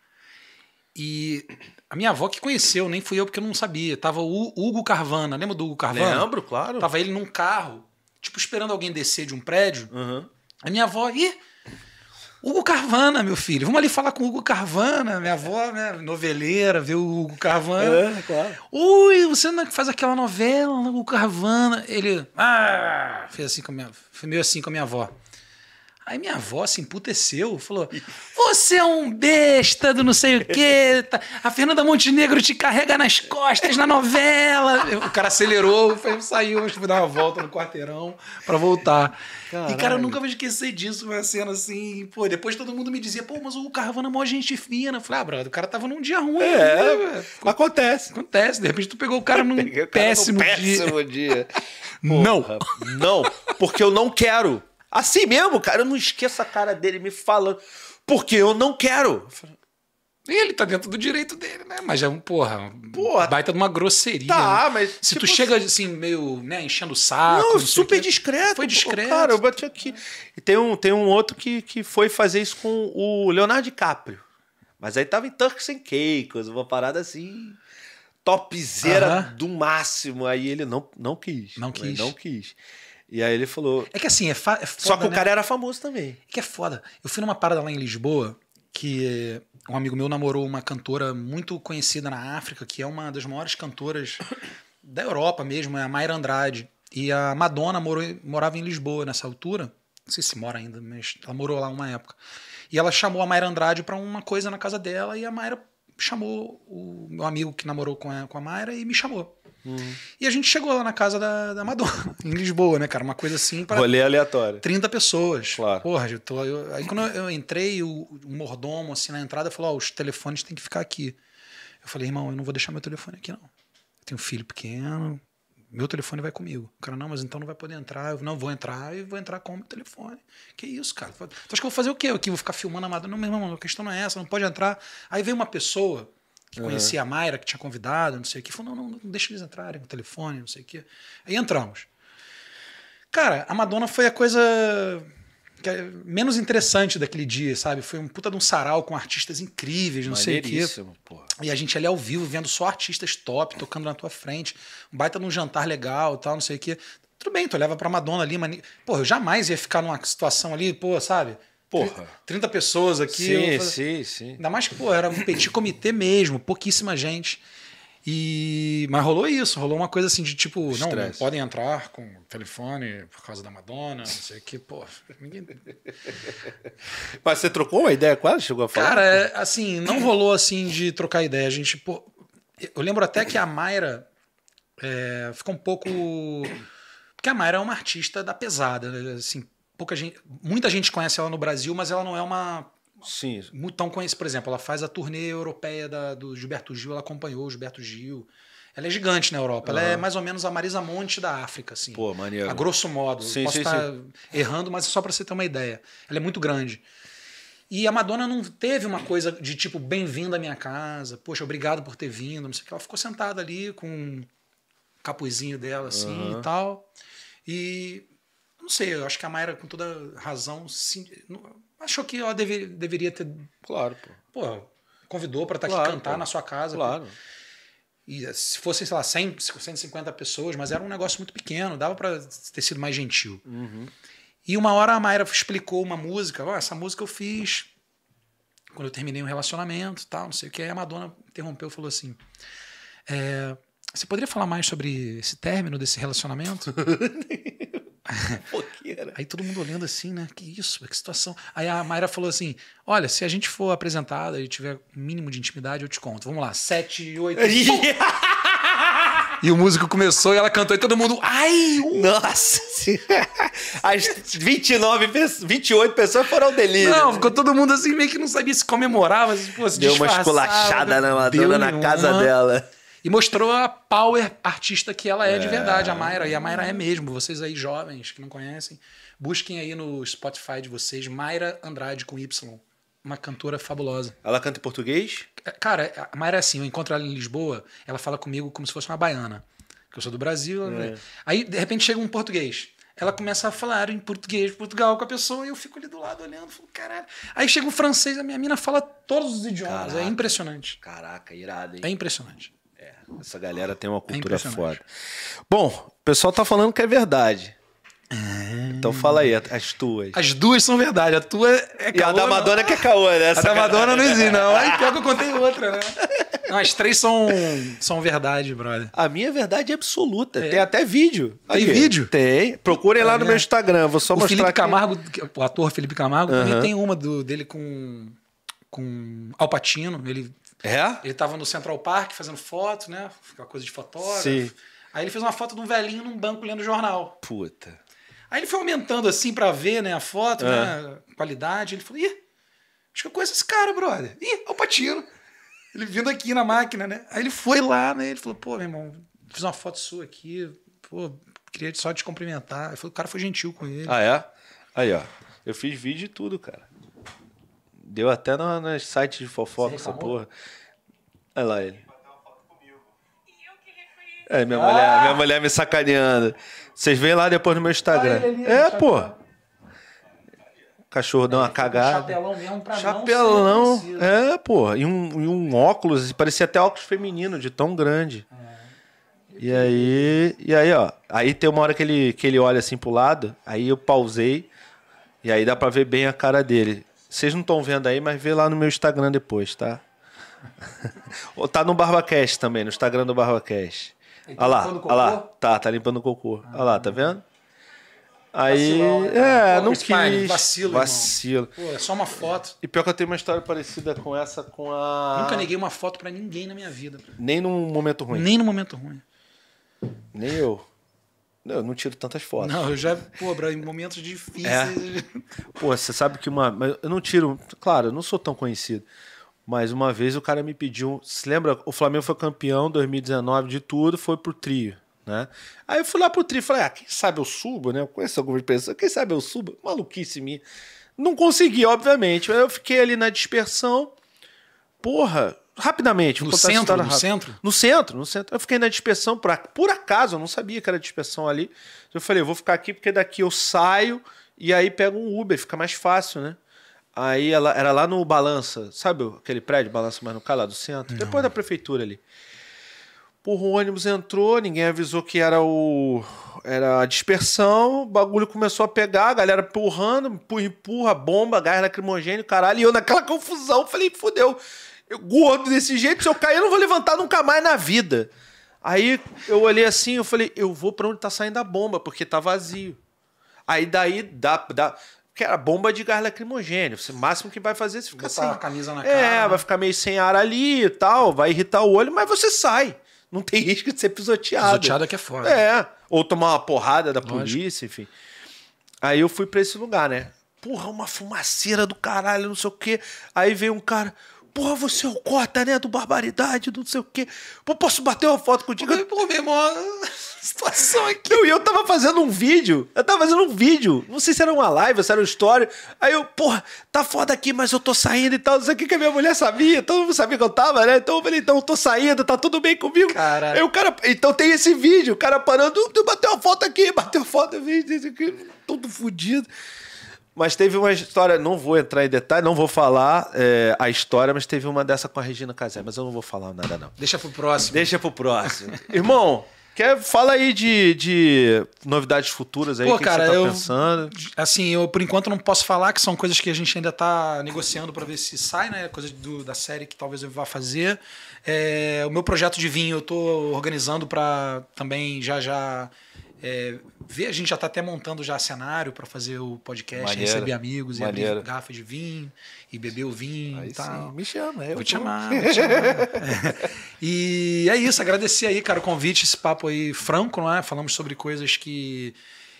E a minha avó que conheceu, nem fui eu porque eu não sabia. Tava o Hugo Carvana, lembra do Hugo Carvana? Lembro, claro. Tava ele num carro, tipo esperando alguém descer de um prédio. Uhum. A minha avó, ih, Hugo Carvana, meu filho, vamos ali falar com o Hugo Carvana. Minha avó, né, noveleira, vê o Hugo Carvana. É, claro. Ui, você não é faz aquela novela, o Carvana. Ele, ah, fez assim com a minha, foi meio assim com a minha avó. Aí minha avó se emputeceu, falou: Você é um besta do não sei o quê. tá- A Fernanda Montenegro te carrega nas costas na novela. O cara acelerou, foi- saiu, acho que foi dar uma volta no quarteirão pra voltar. E, cara, eu Caralho. nunca vou esquecer disso, uma cena assim. Pô, depois todo mundo me dizia: Pô, mas o Carvana é mó gente fina. Eu falei: Ah, brother, o cara tava num dia ruim. né, É, velho? acontece. Acontece, de repente tu pegou o cara num Peguei o cara péssimo, dia. péssimo dia. Não. Porra, Não, porque eu não quero. Assim mesmo, cara, eu não esqueço a cara dele me falando. Porque eu não quero. E ele tá dentro do direito dele, né? Mas é um, porra, Porra. baita de uma grosseria. Tá, né? mas. Se tipo, tu chega assim, meio, né, enchendo o saco. Não, sei o super discreto. Foi discreto. Cara, eu bati aqui. E tem um, tem um outro que, que foi fazer isso com o Leonardo DiCaprio. Mas aí tava em Turks and Caicos, uma parada assim. Topzera Aham. do máximo. Aí ele não, não quis. Não quis. Não quis. E aí ele falou. É que assim, é, é foda, Só que o né? cara era famoso também. É que é foda. Eu fui numa parada lá em Lisboa que um amigo meu namorou uma cantora muito conhecida na África, que é uma das maiores cantoras da Europa mesmo, é a Mayra Andrade. E a Madonna morou, morava em Lisboa nessa altura. Não sei se mora ainda, mas ela morou lá uma época. E ela chamou a Mayra Andrade pra uma coisa na casa dela e a Mayra chamou o meu amigo que namorou com a, com a Mayra e me chamou. E a gente chegou lá na casa da, da Madonna, em Lisboa, né, cara? Uma coisa assim pra Rolê aleatório. 30 pessoas. Claro. Porra, eu tô, eu- aí quando eu entrei, o, o mordomo, assim, na entrada, falou: Ó, os telefones têm que ficar aqui. Eu falei, irmão, eu não vou deixar meu telefone aqui, não. Eu tenho um filho pequeno, meu telefone vai comigo. O cara, não, mas então não vai poder entrar. Eu não vou entrar e vou entrar com o meu telefone. Que isso, cara? Tu acha que eu vou fazer o quê? Aqui, vou ficar filmando a Madonna? Não, meu irmão, a questão não é essa, não pode entrar. Aí veio uma pessoa que conhecia a Mayra, que tinha convidado, não sei o quê, falou: não, não, não deixa eles entrarem com o telefone, não sei o quê. Aí entramos. Cara, a Madonna foi a coisa menos interessante daquele dia, sabe? Foi um puta de um sarau com artistas incríveis, não sei o quê. Porra. E a gente ali ao vivo, vendo só artistas top, tocando na tua frente. Um baita num jantar legal tal, não sei o quê. Tudo bem, tu leva pra Madonna ali, mas. Pô, eu jamais ia ficar numa situação ali, pô, sabe? Porra. 30 pessoas aqui. Sim, fazer- sim, sim. Ainda mais que, pô, era um petit comitê mesmo, pouquíssima gente. E... Mas rolou isso, rolou uma coisa assim de tipo, não, não Estresse. podem entrar com telefone por causa da Madonna, não sei o que, pô. Ninguém... Mas você trocou uma ideia quase? Chegou a falar? Cara, é, assim, não rolou assim de trocar ideia. A gente, pô, eu lembro até que a Mayra é, ficou um pouco. Porque a Mayra é uma artista da pesada, né? assim, pouca gente, muita gente conhece ela no Brasil, mas ela não é uma Sim. muito tão conhecida. Por exemplo, ela faz a turnê europeia da- do Gilberto Gil, ela acompanhou o Gilberto Gil. Ela é gigante na Europa. Ela é mais ou menos a Marisa Monte da África, assim. Pô, maneiro. A grosso modo. Sim, Posso estar errando, mas é só para você ter uma ideia. Ela é muito grande. E a Madonna não teve uma coisa de tipo, bem-vindo à minha casa, poxa, obrigado por ter vindo, não sei o que. Ela ficou sentada ali com um capuzinho dela, assim e tal. E não sei, eu acho que a Mayra, com toda razão, não- achou que ela deve- deveria ter. Claro, pô. Pô, convidou para estar Claro, aqui cantar pô. na sua casa. Claro. E se fossem, sei lá, 100, 150 pessoas, mas era um negócio muito pequeno, dava para ter sido mais gentil. E uma hora a Mayra explicou uma música, essa música eu fiz quando eu terminei um relacionamento, tal, não sei o que. Aí a Madonna interrompeu e falou assim: é, você poderia falar mais sobre esse término desse relacionamento? Foqueira. Aí todo mundo olhando assim, né? Que isso, que situação. Aí a Mayra falou assim: Olha, se a gente for apresentada e tiver mínimo de intimidade, eu te conto. Vamos lá, sete, oito. E o músico começou e ela cantou e todo mundo. Ai! uh!" Nossa. As 29, pessoas- 28 pessoas foram ao delírio. Não, ficou todo mundo assim, meio que não sabia se comemorava, se fosse Deu uma esculachada na Madonna na casa dela. E mostrou a power artista que ela é, de verdade, a Mayra. E a Mayra é mesmo. Vocês aí, jovens que não conhecem, busquem aí no Spotify de vocês, Mayra Andrade com Y. Uma cantora fabulosa. Ela canta em português? Cara, a Mayra é assim, eu encontro ela em Lisboa, ela fala comigo como se fosse uma baiana. Que eu sou do Brasil. ela- Aí, de repente, chega um português. Ela começa a falar em português Portugal com a pessoa e eu fico ali do lado olhando, falo, caralho. Aí chega um francês, a minha mina fala todos os idiomas. Caraca. É impressionante. Caraca, irado, hein? É impressionante. Essa galera tem uma cultura impressionante. foda. Bom, o pessoal tá falando que é verdade. Então fala aí, as tuas. As duas são verdade. A tua é E a caô, da não. Madonna que é caô, né? A da Madonna não existe, não. Aí pior que eu contei outra, né? Não, as três são, são verdade, brother. A minha é verdade absoluta. Tem até vídeo. Tem vídeo? Tem. Procurem lá Tá no meu Instagram. Vou só o mostrar Felipe. Camargo, o ator Felipe Camargo, também tem uma do, dele com, com Alpatino. Ele, É? ele tava no Central Park fazendo foto, né? Aquela coisa de fotógrafo. Sim. Aí ele fez uma foto de um velhinho num banco lendo jornal. Puta. Aí ele foi aumentando assim pra ver, né, a foto, É. né, a qualidade. Ele falou, ih, acho que eu conheço esse cara, brother. Ih, é o Patino. Ele vindo aqui na máquina, né? Aí ele foi lá, né? Ele falou, pô, meu irmão, fiz uma foto sua aqui, pô, queria só te cumprimentar. Aí foi- o cara foi gentil com ele. Ah, é? Aí, ó. Eu fiz vídeo e tudo, cara. Deu até no, nos sites de fofoca essa porra. Olha lá ele. É, minha, mulher, minha mulher me sacaneando. Vocês veem lá depois no meu Instagram. Olha ele ali, é, pô. O cachorro deu uma cagada. Chapelão mesmo pra não Chapelão. É, pô. E um, e um óculos, parecia até óculos feminino, de tão grande. E aí, e aí, ó. Aí tem uma hora que ele, que ele olha assim pro lado, aí eu pausei, e aí dá pra ver bem a cara dele. Vocês não estão vendo aí, mas vê lá no meu Instagram depois, tá? Ou tá no BarbaCast também, no Instagram do BarbaCast. Tá Olha lá, olha lá. Tá, tá limpando o cocô. Olha lá, tá vendo? Aí, Vacilão, né, é, Pô, não quis. vacilo, irmão. Vacilo. Pô, é só uma foto. E pior que eu tenho uma história parecida com essa, com a... Nunca neguei uma foto pra ninguém na minha vida. Nem num momento ruim. Nem no momento ruim. Nem eu. Não, eu não tiro tantas fotos. Não, eu já, pô, em momentos difíceis. Pô, você sabe que uma. mas Eu não tiro. Claro, eu não sou tão conhecido. Mas uma vez o cara me pediu. Se lembra? O Flamengo foi campeão 2019 de tudo, foi pro trio. Né? Aí eu fui lá pro trio e falei: ah, quem sabe eu subo, né? Eu conheço algumas pessoas, quem sabe eu subo? Maluquice minha. Não consegui, obviamente. Aí Eu fiquei ali na dispersão. Porra, rapidamente. No centro, no rápido. centro? No centro, no centro. Eu fiquei na dispersão, por, por acaso, eu não sabia que era dispersão ali. Eu falei, eu vou ficar aqui porque daqui eu saio e aí pego um Uber, fica mais fácil, né? Aí ela, era lá no Balança, sabe aquele prédio, Balança mais no lá do centro? Depois da prefeitura ali. Porra, o ônibus entrou, ninguém avisou que era o. Era a dispersão, o bagulho começou a pegar, a galera empurrando, empurra, empurra, bomba, gás lacrimogêneo, caralho, e eu naquela confusão, falei, fudeu, eu gordo desse jeito, se eu cair, eu não vou levantar nunca mais na vida. Aí eu olhei assim, eu falei, eu vou pra onde tá saindo a bomba, porque tá vazio. Aí daí dá. dá que era bomba de gás lacrimogêneo. O máximo que vai fazer é você ficar Botar sem. a camisa na é, cara, né? vai ficar meio sem ar ali e tal, vai irritar o olho, mas você sai. Não tem risco de ser pisoteado. Pisoteado é que é foda. É. Ou tomar uma porrada da Lógico. polícia, enfim. Aí eu fui pra esse lugar, né? Porra, uma fumaceira do caralho, não sei o quê. Aí veio um cara. Porra, você é o Cota, né? Do Barbaridade, do não sei o quê. Pô, posso bater uma foto contigo? Pô, pô, meu irmão, situação aqui. Eu, e eu tava fazendo um vídeo. Eu tava fazendo um vídeo. Não sei se era uma live se era uma história. Aí eu, porra, tá foda aqui, mas eu tô saindo e tal. Não sei o que que a minha mulher sabia. Todo mundo sabia que eu tava, né? Então eu falei, então eu tô saindo, tá tudo bem comigo. Caralho. Aí o cara. Então tem esse vídeo, o cara parando, bateu uma foto aqui, bateu foto, isso aqui, todo fudido. Mas teve uma história, não vou entrar em detalhe, não vou falar é, a história, mas teve uma dessa com a Regina Casé, mas eu não vou falar nada, não. Deixa pro próximo. Deixa pro próximo. Irmão, quer, fala aí de, de novidades futuras aí, Pô, que, cara, que você tá eu- pensando. Assim, eu por enquanto não posso falar que são coisas que a gente ainda tá negociando para ver se sai, né? Coisas do- da série que talvez eu vá fazer. É, o meu projeto de vinho eu tô organizando para também já já é, ver. A gente já tá até montando já cenário para fazer o podcast, Maneiro. receber amigos e Maneiro. abrir garrafa de vinho e beber o vinho Aí e tal. sim, me chama. Eu Vou te chamar, vou te chamar. É. E é isso, agradecer aí, cara, o convite, esse papo aí franco, não é? Falamos sobre coisas que,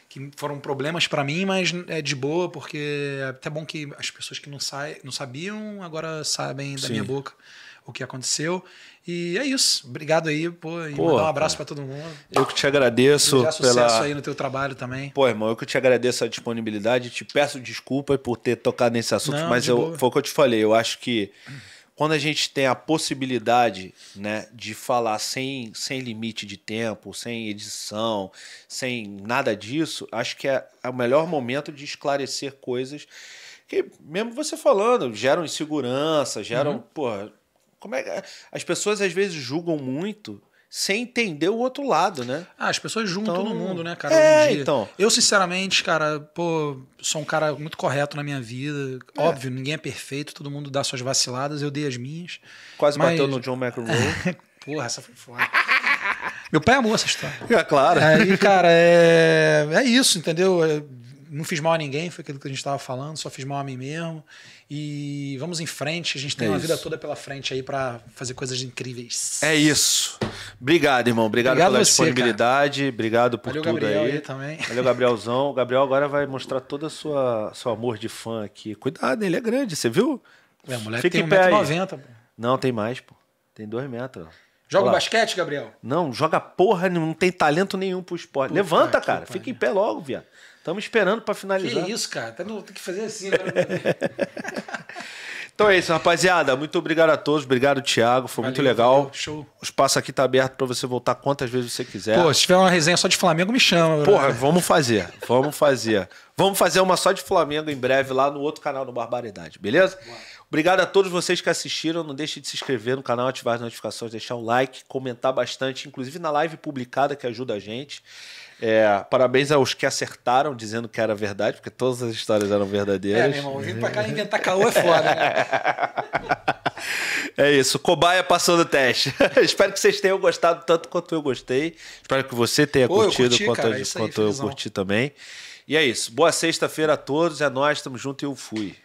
que foram problemas pra mim, mas é de boa, porque é até bom que as pessoas que não, sai, não sabiam agora sabem da Sim. minha boca o que aconteceu. E é isso. Obrigado aí, pô, e Pô, mandar um abraço pra todo mundo. Eu que te agradeço Desejar sucesso pela. aí no teu trabalho também. Pô, irmão, eu que te agradeço a disponibilidade, te peço desculpas por ter tocado nesse assunto, Não, mas eu, boa. foi o que eu te falei, eu acho que quando a gente tem a possibilidade né, de falar sem, sem limite de tempo, sem edição, sem nada disso, acho que é, é o melhor momento de esclarecer coisas que, mesmo você falando, geram insegurança, geram. Uhum. Porra, como é que. As pessoas às vezes julgam muito sem entender o outro lado, né? Ah, as pessoas julgam Então, todo mundo, né, cara? é, então. Eu, sinceramente, cara, pô, sou um cara muito correto na minha vida. É. Óbvio, ninguém é perfeito, todo mundo dá suas vaciladas, eu dei as minhas. Quase Mas- bateu no John McEnroe. Porra, essa foi foda. Meu pai amou essa história. é claro. Aí, cara, é, é isso, entendeu? Não fiz mal a ninguém, foi aquilo que a gente tava falando, só fiz mal a mim mesmo. E vamos em frente, a gente tem É uma isso. vida toda pela frente aí pra fazer coisas incríveis. É isso. Obrigado, irmão. Obrigado, Obrigado pela você, disponibilidade. Obrigado por Valeu, tudo Gabriel, aí. aí também. Valeu, Gabrielzão. O Gabriel agora vai mostrar todo o seu amor de fã aqui. Cuidado, ele é grande, você viu? É, moleque Fica tem em pé aí. 1,90m. pô. Não, tem mais, pô. Tem dois metros. Joga Olha lá. basquete, Gabriel? Não, joga porra, não tem talento nenhum pro esporte. Puta Levanta, cara. pariu. Fica em pé logo, viado. Estamos esperando Que finalizar. isso, cara? Tá no- Tem que fazer assim. Né? Então é isso, rapaziada. Muito obrigado a todos. Obrigado, Thiago. Foi Valeu, muito legal. valeu. Show. O espaço aqui tá aberto pra você voltar quantas vezes você quiser. Pô, se tiver uma resenha só de Flamengo, me chama. Porra, brother. vamos fazer. Vamos fazer. Vamos fazer uma só de Flamengo em breve lá no outro canal do Barbaridade, beleza? Obrigado a todos vocês que assistiram. Não deixe de se inscrever no canal, ativar as notificações, deixar um like, comentar bastante, inclusive na live publicada que ajuda a gente. É, parabéns aos que acertaram, dizendo que era verdade, porque todas as histórias eram É, verdadeiras. meu irmão, vir pra cá e inventar caô é foda, né? É isso, cobaia passou no teste. Espero que vocês tenham gostado tanto quanto eu gostei. Espero que você tenha Pô, curtido curti, quanto, cara, eu- isso aí, quanto eu curti também. E é isso. Boa sexta-feira a todos. É nóis, tamo junto e eu fui.